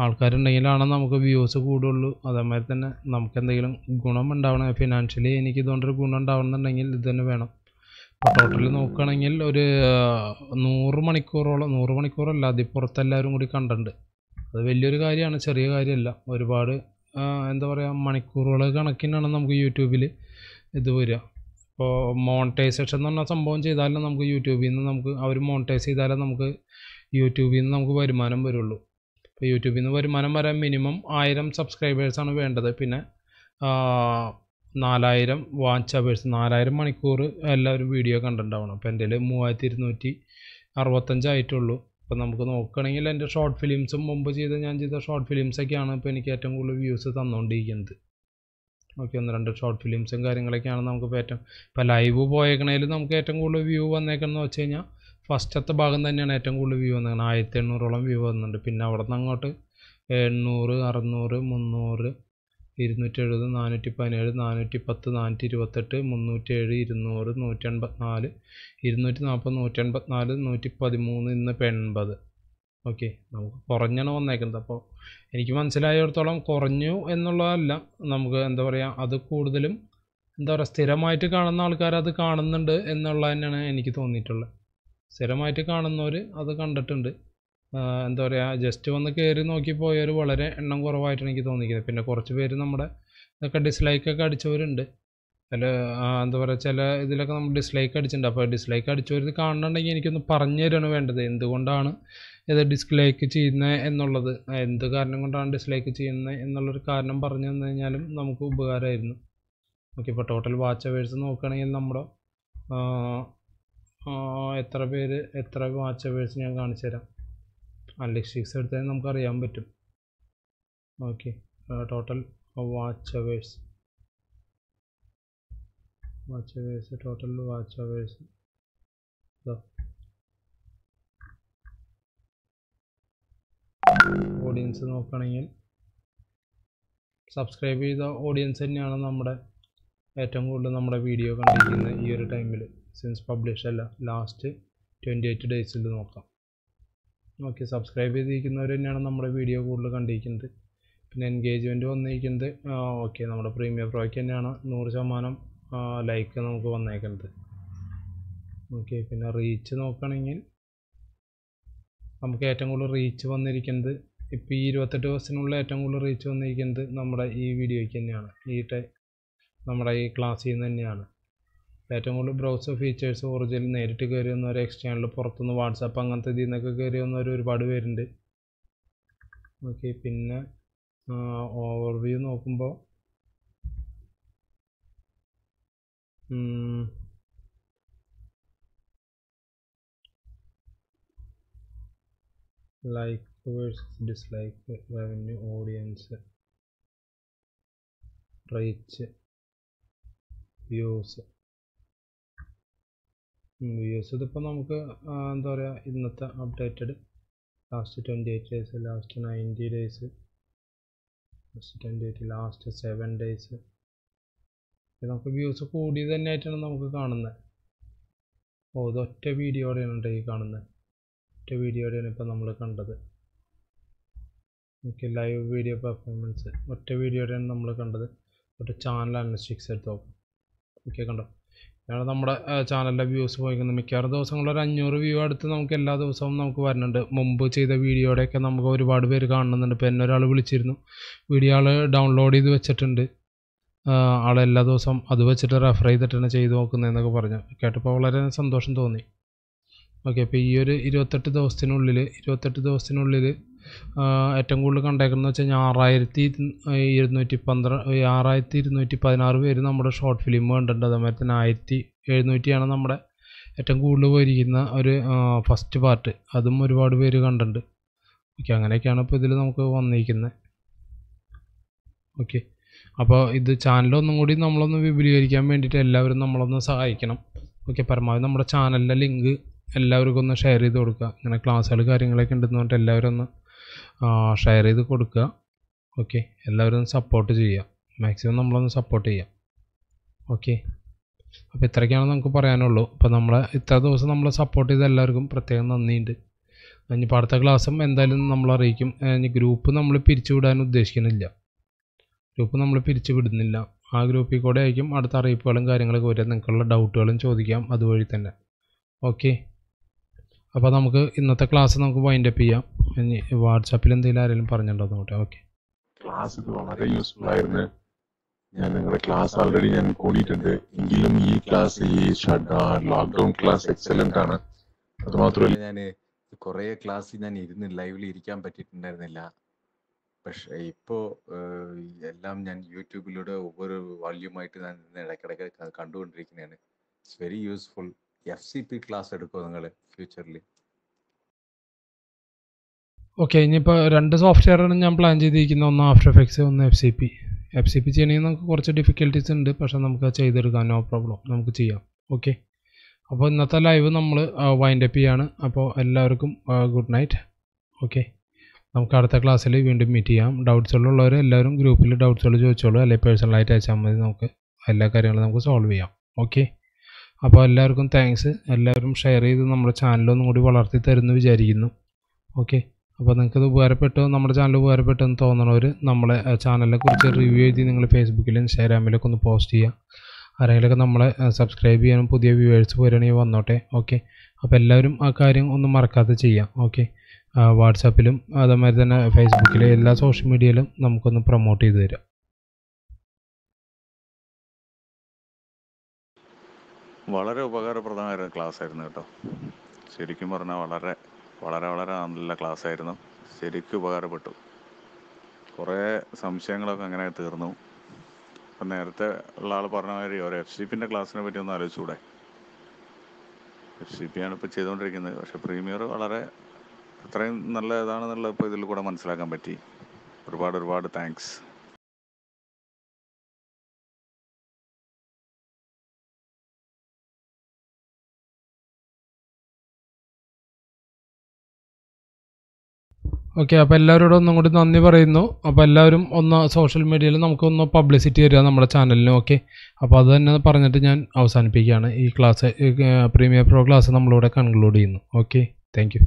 ആൾക്കാരുണ്ടെങ്കിലാണ് നമുക്ക് വ്യൂസ് കൂടുള്ളൂ. അതേമാതിരി തന്നെ നമുക്ക് എന്തെങ്കിലും ഗുണം ഉണ്ടാവണം ഫിനാൻഷ്യലി എനിക്ക് ഇതുകൊണ്ടൊരു ഗുണം ഉണ്ടാവണമെന്നുണ്ടെങ്കിൽ ഇത് തന്നെ വേണം. അപ്പോൾ ടോട്ടൽ നോക്കുകയാണെങ്കിൽ ഒരു നൂറ് മണിക്കൂറോളം നൂറ് മണിക്കൂറല്ല അതിൽ പുറത്ത് എല്ലാവരും കൂടി കണ്ടിട്ടുണ്ട്. അത് വലിയൊരു കാര്യമാണ് ചെറിയ കാര്യമല്ല. ഒരുപാട് എന്താ പറയുക മണിക്കൂറുകൾ കണക്കിനാണ് നമുക്ക് യൂട്യൂബിൽ ഇത് വരിക. ഇപ്പോൾ മോണിറ്റൈസേഷൻ എന്ന് പറഞ്ഞ സംഭവം ചെയ്താലും നമുക്ക് യൂട്യൂബിൽ നിന്ന് നമുക്ക് അവർ മോണിറ്റൈസ് ചെയ്താലേ നമുക്ക് യൂട്യൂബിൽ നിന്ന് നമുക്ക് വരുമാനം വരുള്ളൂ. ഇപ്പോൾ യൂട്യൂബിൽ നിന്ന് വരുമാനം വരാൻ മിനിമം ആയിരം സബ്സ്ക്രൈബേഴ്സാണ് വേണ്ടത്. പിന്നെ നാലായിരം വാച്ച് അവേഴ്സ് നാലായിരം മണിക്കൂർ എല്ലാവരും വീഡിയോ കണ്ടിട്ടുണ്ടാവണം. അപ്പോൾ എന്റെ മൂവായിരത്തി ഇരുന്നൂറ്റി അറുപത്തഞ്ചായിട്ടുള്ളൂ അപ്പോൾ നമുക്ക് നോക്കുകയാണെങ്കിൽ എന്റെ ഷോർട്ട് ഫിലിംസും മുമ്പ് ചെയ്ത ഞാൻ ചെയ്ത ഷോർട്ട് ഫിലിംസൊക്കെയാണ് ഇപ്പോൾ എനിക്ക് ഏറ്റവും കൂടുതൽ വ്യൂസ് തന്നുകൊണ്ടിരിക്കുന്നത് ഓക്കെ ഒന്ന് രണ്ട് ഷോർട്ട് ഫിലിംസും കാര്യങ്ങളൊക്കെയാണ് നമുക്ക് ഏറ്റവും ഇപ്പോൾ ലൈവ് പോയേക്കണേലും നമുക്ക് ഏറ്റവും കൂടുതൽ വ്യൂ വന്നേക്കണമെന്ന് വെച്ച് കഴിഞ്ഞാൽ ഫസ്റ്റത്തെ ഭാഗം തന്നെയാണ് ഏറ്റവും കൂടുതൽ വ്യൂ വന്നേക്കുന്നത് ആയിരത്തി എണ്ണൂറോളം വ്യൂ വന്നിട്ടുണ്ട്. പിന്നെ അവിടെ നിന്ന് അങ്ങോട്ട് എണ്ണൂറ് അറുന്നൂറ് മുന്നൂറ് ഇരുന്നൂറ്റി എഴുപത് നാനൂറ്റി പതിനേഴ് നാനൂറ്റി പത്ത് നാനൂറ്റി ഇരുപത്തെട്ട് മുന്നൂറ്റി ഏഴ് ഇരുന്നൂറ് നൂറ്റി എൺപത്തിനാല് ഇരുന്നൂറ്റി നാൽപ്പത് നൂറ്റി എൺപത്തിനാല് നൂറ്റി പതിമൂന്ന് ഇന്ന് ഇപ്പം എൺപത്. ഓക്കെ നമുക്ക് കുറഞ്ഞാണ് വന്നേക്കുന്നത്. അപ്പോൾ എനിക്ക് മനസ്സിലായിടത്തോളം കുറഞ്ഞു എന്നുള്ളതല്ല. നമുക്ക് എന്താ പറയുക അത് കൂടുതലും എന്താ പറയുക സ്ഥിരമായിട്ട് കാണുന്ന ആൾക്കാർ അത് കാണുന്നുണ്ട് എന്നുള്ളത് തന്നെയാണ് എനിക്ക് തോന്നിയിട്ടുള്ളത്. സ്ഥിരമായിട്ട് കാണുന്നവർ അത് കണ്ടിട്ടുണ്ട്. എന്താ പറയുക ജസ്റ്റ് വന്ന് കയറി നോക്കി പോയവർ വളരെ എണ്ണം കുറവായിട്ടാണ് എനിക്ക് തോന്നിക്കുന്നത്. പിന്നെ കുറച്ച് പേര് നമ്മുടെ ഇതൊക്കെ ഡിസ്ലൈക്കൊക്കെ അടിച്ചവരുണ്ട്. അല്ല എന്താ പറയുക ചില ഇതിലൊക്കെ നമ്മൾ ഡിസ്ലൈക്ക് അടിച്ചിട്ടുണ്ട്. അപ്പോൾ ഡിസ്ലൈക്ക് അടിച്ചവർ കാണുന്നുണ്ടെങ്കിൽ എനിക്കൊന്ന് പറഞ്ഞു തരുകയാണ് വേണ്ടത്. എന്തുകൊണ്ടാണ് ഇത് ഡിസ്ലൈക്ക് ചെയ്യുന്നത് എന്നുള്ളത്. എന്ത് കാരണം കൊണ്ടാണ് ഡിസ്ലൈക്ക് ചെയ്യുന്നത് എന്നുള്ളൊരു കാരണം പറഞ്ഞു തന്നു കഴിഞ്ഞാലും നമുക്ക് ഉപകാരമായിരുന്നു. ഓക്കെ ഇപ്പോൾ ടോട്ടൽ വാച്ച് അവേഴ്സ് നോക്കുകയാണെങ്കിൽ നമ്മുടെ എത്ര പേര് എത്ര വാച്ച് അവേഴ്സ് ഞാൻ കാണിച്ചു തരാം. അലക്സിക്സ് എടുത്താൽ നമുക്ക് അറിയാൻ പറ്റും. Okay total watch hours watch hours total watch hours audience നോക്കുകയാണെങ്കിൽ സബ്സ്ക്രൈബ് ചെയ്ത ഓഡിയൻസ് തന്നെയാണ് നമ്മുടെ ഏറ്റവും കൂടുതൽ നമ്മുടെ വീഡിയോ കണ്ടിരിക്കുന്നത് ഈ ഒരു ടൈമിൽ സിൻസ് പബ്ലിഷ് അല്ല ലാസ്റ്റ് ട്വന്റി എയ്റ്റ് ഡേയ്സിൽ നോക്കാം. ഓക്കെ സബ്സ്ക്രൈബ് ചെയ്തിരിക്കുന്നവർ തന്നെയാണ് നമ്മുടെ വീഡിയോ കൂടുതൽ കണ്ടിരിക്കുന്നത്. പിന്നെ എൻഗേജ്മെന്റ് വന്നിരിക്കുന്നത് ഓക്കെ നമ്മുടെ പ്രീമിയർ പ്രോയ്ക്ക് തന്നെയാണ് നൂറ് ശതമാനം ലൈക്ക് നമുക്ക് വന്നേക്കുന്നത്. ഓക്കെ പിന്നെ റീച്ച് നോക്കുകയാണെങ്കിൽ നമുക്ക് ഏറ്റവും കൂടുതൽ റീച്ച് വന്നിരിക്കുന്നത് ഇപ്പോൾ ഈ ഇരുപത്തെട്ട് ദിവസത്തിനുള്ളിൽ ഏറ്റവും കൂടുതൽ റീച്ച് വന്നിരിക്കുന്നത് നമ്മുടെ ഈ വീഡിയോയ്ക്ക് തന്നെയാണ്. ഈ നമ്മുടെ ഈ ക്ലാസ്സിൽ നിന്ന് തന്നെയാണ്. ഏറ്റവും കൂടുതൽ ബ്രൗസർ ഫീച്ചേഴ്സ് ഒറിജിനൽ നേരിട്ട് കയറി വന്നവർ എക്സ്റ്റേണൽ പുറത്തുനിന്ന് വാട്സാപ്പ് അങ്ങനത്തെ ഇതിൽ നിന്നൊക്കെ കയറി വന്നവർ ഒരുപാട് പേരുണ്ട്. ഓക്കെ പിന്നെ ഓവർവ്യൂ നോക്കുമ്പോൾ like versus dislike revenue audience reach views. Views ഇതിപ്പോൾ നമുക്ക് എന്താ പറയുക ഇന്നത്തെ updated last twenty eight days last ninety days last twenty eight last seven days നമുക്ക് വ്യൂസ് കൂടിയത് തന്നെ ആയിട്ടാണ് നമുക്ക് കാണുന്നത് ഓ ഇതൊറ്റ വീഡിയോടെയാണ് ഈ കാണുന്നത് ഒറ്റ വീഡിയോയുടെയാണ് ഇപ്പോൾ നമ്മൾ കണ്ടത്. ഓക്കെ ലൈവ് വീഡിയോ പെർഫോമൻസ് ഒറ്റ വീഡിയോയുടെയാണ് നമ്മൾ കണ്ടത്. ഒരു ചാനൽ അനലിസ്റ്റിക്സ് എടുത്ത് നോക്കാം. ഓക്കെ കണ്ടോ? ഇതാണ് നമ്മുടെ ചാനലിന്റെ വ്യൂസ് പോയിക്കുന്നത്. മിക്കവാറും ദിവസങ്ങളിൽ ഒരു അഞ്ഞൂറ് വ്യൂ അടുത്ത് നമുക്ക് എല്ലാ ദിവസവും നമുക്ക് വരുന്നുണ്ട്. മുമ്പ് ചെയ്ത വീഡിയോയുടെയൊക്കെ നമുക്ക് ഒരുപാട് പേര് കാണുന്നുണ്ട്. ഇപ്പോൾ എന്നെ ഒരാൾ വിളിച്ചിരുന്നു. വീഡിയോ ആൾ ഡൗൺലോഡ് ചെയ്ത് വെച്ചിട്ടുണ്ട്. ആളെല്ലാ ദിവസവും അത് വെച്ചിട്ട് റെഫർ ചെയ്തിട്ടാണ് ചെയ്ത് നോക്കുന്നതെന്നൊക്കെ പറഞ്ഞു. കേട്ടപ്പോൾ വളരെ സന്തോഷം തോന്നി. ഓക്കെ അപ്പോൾ ഈ ഒരു ഇരുപത്തെട്ട് ദിവസത്തിനുള്ളിൽ ഇരുപത്തെട്ട് ദിവസത്തിനുള്ളിൽ ഏറ്റവും കൂടുതൽ കണ്ടേക്കുന്നത് വെച്ച് കഴിഞ്ഞാൽ ആറായിരത്തി ഇരുന്നൂറ്റി പന്ത്രണ്ട് ആറായിരത്തി ഇരുന്നൂറ്റി പതിനാറ് പേര് നമ്മുടെ ഷോർട്ട് ഫിലിം കണ്ടിട്ടുണ്ട്. അതേമാതിരി തന്നെ ആയിരത്തി എഴുന്നൂറ്റിയാണ് നമ്മുടെ ഏറ്റവും കൂടുതൽ പോയിരിക്കുന്ന ഒരു ഫസ്റ്റ് പാർട്ട്. അതും ഒരുപാട് പേര് കണ്ടിട്ടുണ്ട്. ഓക്കെ അങ്ങനെയൊക്കെയാണ് ഇപ്പോൾ ഇതിൽ നമുക്ക് വന്നിരിക്കുന്നത് ഓക്കെ അപ്പോൾ ഇത് ചാനലൊന്നും കൂടി നമ്മളൊന്ന് വിപുലീകരിക്കാൻ വേണ്ടിയിട്ട് എല്ലാവരും നമ്മളൊന്ന് സഹായിക്കണം. ഓക്കെ പരമാവധി നമ്മുടെ ചാനലിന്റെ ലിങ്ക് എല്ലാവർക്കും ഒന്ന് ഷെയർ ചെയ്ത് കൊടുക്കുക. ഇങ്ങനെ ക്ലാസ്സുകൾ കാര്യങ്ങളൊക്കെ ഉണ്ടെന്ന് പറഞ്ഞിട്ട് എല്ലാവരും ഒന്ന് ഷെയർ ചെയ്ത് കൊടുക്കുക. ഓക്കെ എല്ലാവരും ഒന്ന് സപ്പോർട്ട് ചെയ്യുക. മാക്സിമം നമ്മളൊന്ന് സപ്പോർട്ട് ചെയ്യുക. ഓക്കെ അപ്പോൾ ഇത്രയ്ക്കാണ് നമുക്ക് പറയാനുള്ളൂ. അപ്പോൾ നമ്മളെ ഇത്ര ദിവസം നമ്മളെ സപ്പോർട്ട് ചെയ്ത എല്ലാവർക്കും പ്രത്യേകം നന്ദിയുണ്ട്. ഇനി അടുത്ത ക്ലാസ്സും എന്തായാലും നമ്മൾ അറിയിക്കും. ഇനി ഗ്രൂപ്പ് നമ്മൾ പിരിച്ചുവിടാൻ ഉദ്ദേശിക്കുന്നില്ല. ഗ്രൂപ്പ് നമ്മൾ പിരിച്ചു വിടുന്നില്ല. ആ ഗ്രൂപ്പിൽ കൂടെ ആയിരിക്കും അടുത്ത അറിയിപ്പുകളും കാര്യങ്ങളൊക്കെ വരിക. നിങ്ങൾക്കുള്ള ഡൗട്ടുകളും ചോദിക്കാം അതുവഴി തന്നെ. ഓക്കെ അപ്പോൾ നമുക്ക് ഇന്നത്തെ ക്ലാസ് നമുക്ക് വൈൻഡ് അപ്പ് ചെയ്യാം. ഇനി വാട്സാപ്പിൽ എന്തെങ്കിലും ആരെങ്കിലും പറഞ്ഞിട്ടുണ്ടോ നോട്ടെ ഓക്കെ ക്ലാസ് ഇത് വളരെ യൂസ്ഫുൾ ആയിരുന്നു. ഞാൻ നിങ്ങളുടെ ക്ലാസ് ഓൾറെഡി ഞാൻ കൂടിയിട്ടുണ്ട്. എങ്കിലും ഈ ക്ലാസ് ഈ ലോക്ക്ഡൗൺ ക്ലാസ് എക്സലന്റ് ആണ്. അത് മാത്രമല്ല ഞാൻ കുറേ ക്ലാസ് ഞാൻ ഇരുന്ന് ലൈവിൽ ഇരിക്കാൻ പറ്റിയിട്ടുണ്ടായിരുന്നില്ല. പക്ഷേ ഇപ്പോൾ എല്ലാം ഞാൻ യൂട്യൂബിലൂടെ ഒവ്വൊരു വോള്യൂമായിട്ട് ഞാൻ ഇടയ്ക്കിടയ്ക്ക് കണ്ടുകൊണ്ടിരിക്കുന്നതാണ്. It's very useful F C P class എടുക്കുമോ നിങ്ങൾ ഫ്യൂച്ചറിൽ ഓക്കെ ഇനിയിപ്പോൾ രണ്ട് സോഫ്റ്റ്വെയറാണ് ഞാൻ പ്ലാൻ ചെയ്തിരിക്കുന്നത്. ഒന്ന് ആഫ്റ്റർ എഫക്ട്സ് ഒന്ന് F C P F C P ചെയ്യണമെങ്കിൽ നമുക്ക് കുറച്ച് ഡിഫിക്കൽട്ടീസ് ഉണ്ട്. പക്ഷേ നമുക്ക് ചെയ്തെടുക്കാൻ ചെയ്തെടുക്കാം. നോ പ്രോബ്ലം നമുക്ക് ചെയ്യാം. ഓക്കെ അപ്പോൾ ഇന്നത്തെ ലൈവ് നമ്മൾ വൈൻഡ് അപ്പ് ചെയ്യാണ്. അപ്പോൾ എല്ലാവർക്കും ഗുഡ് നൈറ്റ് ഓക്കെ നമുക്ക് അടുത്ത ക്ലാസ്സിൽ വീണ്ടും മീറ്റ് ചെയ്യാം. ഡൗട്ട്സുകളുള്ളവർ എല്ലാവരും ഗ്രൂപ്പിൽ ഡൗട്ട്സുകൾ ചോദിച്ചോളൂ. അല്ലെങ്കിൽ പേഴ്സണലായിട്ട് അയച്ചാൽ മതി. നമുക്ക് എല്ലാ കാര്യങ്ങളും നമുക്ക് സോൾവ് ചെയ്യാം. ഓക്കെ അപ്പോൾ എല്ലാവർക്കും താങ്ക്സ് എല്ലാവരും ഷെയർ ചെയ്ത് നമ്മുടെ ചാനലൊന്നും കൂടി വളർത്തി തരുമെന്ന് വിചാരിക്കുന്നു. ഓക്കെ അപ്പോൾ നിങ്ങൾക്കത് ഉപകാരപ്പെട്ടു നമ്മുടെ ചാനൽ ഉപകാരപ്പെട്ടെന്ന് തോന്നണവർ നമ്മളെ ചാനലിനെ കുറിച്ച് റിവ്യൂ ചെയ്ത് നിങ്ങൾ ഫേസ്ബുക്കിലും ഇൻസ്റ്റാഗ്രാമിലൊക്കെ ഒന്ന് പോസ്റ്റ് ചെയ്യുക ആരെങ്കിലുമൊക്കെ നമ്മളെ സബ്സ്ക്രൈബ് ചെയ്യാനും പുതിയ വ്യൂവേഴ്സ് വരികയാണെങ്കിൽ വന്നോട്ടെ. ഓക്കെ അപ്പോൾ എല്ലാവരും ആ കാര്യം ഒന്നും മറക്കാതെ ചെയ്യാം. ഓക്കെ വാട്സാപ്പിലും അതേമാതിരി തന്നെ ഫേസ്ബുക്കിലും എല്ലാ സോഷ്യൽ മീഡിയയിലും നമുക്കൊന്ന് പ്രൊമോട്ട് ചെയ്ത് തരാം. വളരെ ഉപകാരപ്രദമായ ക്ലാസ് ആയിരുന്നു കേട്ടോ. ശരിക്കും പറഞ്ഞാൽ വളരെ വളരെ വളരെ നല്ല ക്ലാസ് ആയിരുന്നു ശരിക്കും ഉപകാരപ്പെട്ടു. കുറേ സംശയങ്ങളൊക്കെ അങ്ങനെ തീർന്നു. അപ്പം നേരത്തെ ഉള്ള ആൾ പറഞ്ഞ മാതിരി ഒരു എഫ് സി പിന്റെ ക്ലാസ്സിനെ പറ്റി ഒന്ന് ആലോചിച്ചുകൂടെ എഫ് സി പി ആണ് ഇപ്പോൾ ചെയ്തുകൊണ്ടിരിക്കുന്നത്. പക്ഷേ പ്രീമിയർ വളരെ അത്രയും നല്ല ഇതാണെന്നുള്ള ഇപ്പോൾ ഇതിൽ കൂടെ മനസ്സിലാക്കാൻ പറ്റി. ഒരുപാട് ഒരുപാട് താങ്ക്സ്. ഓക്കെ അപ്പോൾ എല്ലാവരോടും ഒന്നും കൂടി നന്ദി പറയുന്നു. അപ്പോൾ എല്ലാവരും ഒന്ന് സോഷ്യൽ മീഡിയയിൽ നമുക്കൊന്ന് പബ്ലിസിറ്റി തരിക നമ്മുടെ ചാനലിന് ഓക്കെ അപ്പോൾ അത് തന്നെ പറഞ്ഞിട്ട് ഞാൻ അവസാനിപ്പിക്കുകയാണ്. ഈ ക്ലാസ് പ്രീമിയർ പ്രോ ക്ലാസ് നമ്മളിവിടെ കൺക്ലൂഡ് ചെയ്യുന്നു ഓക്കെ താങ്ക്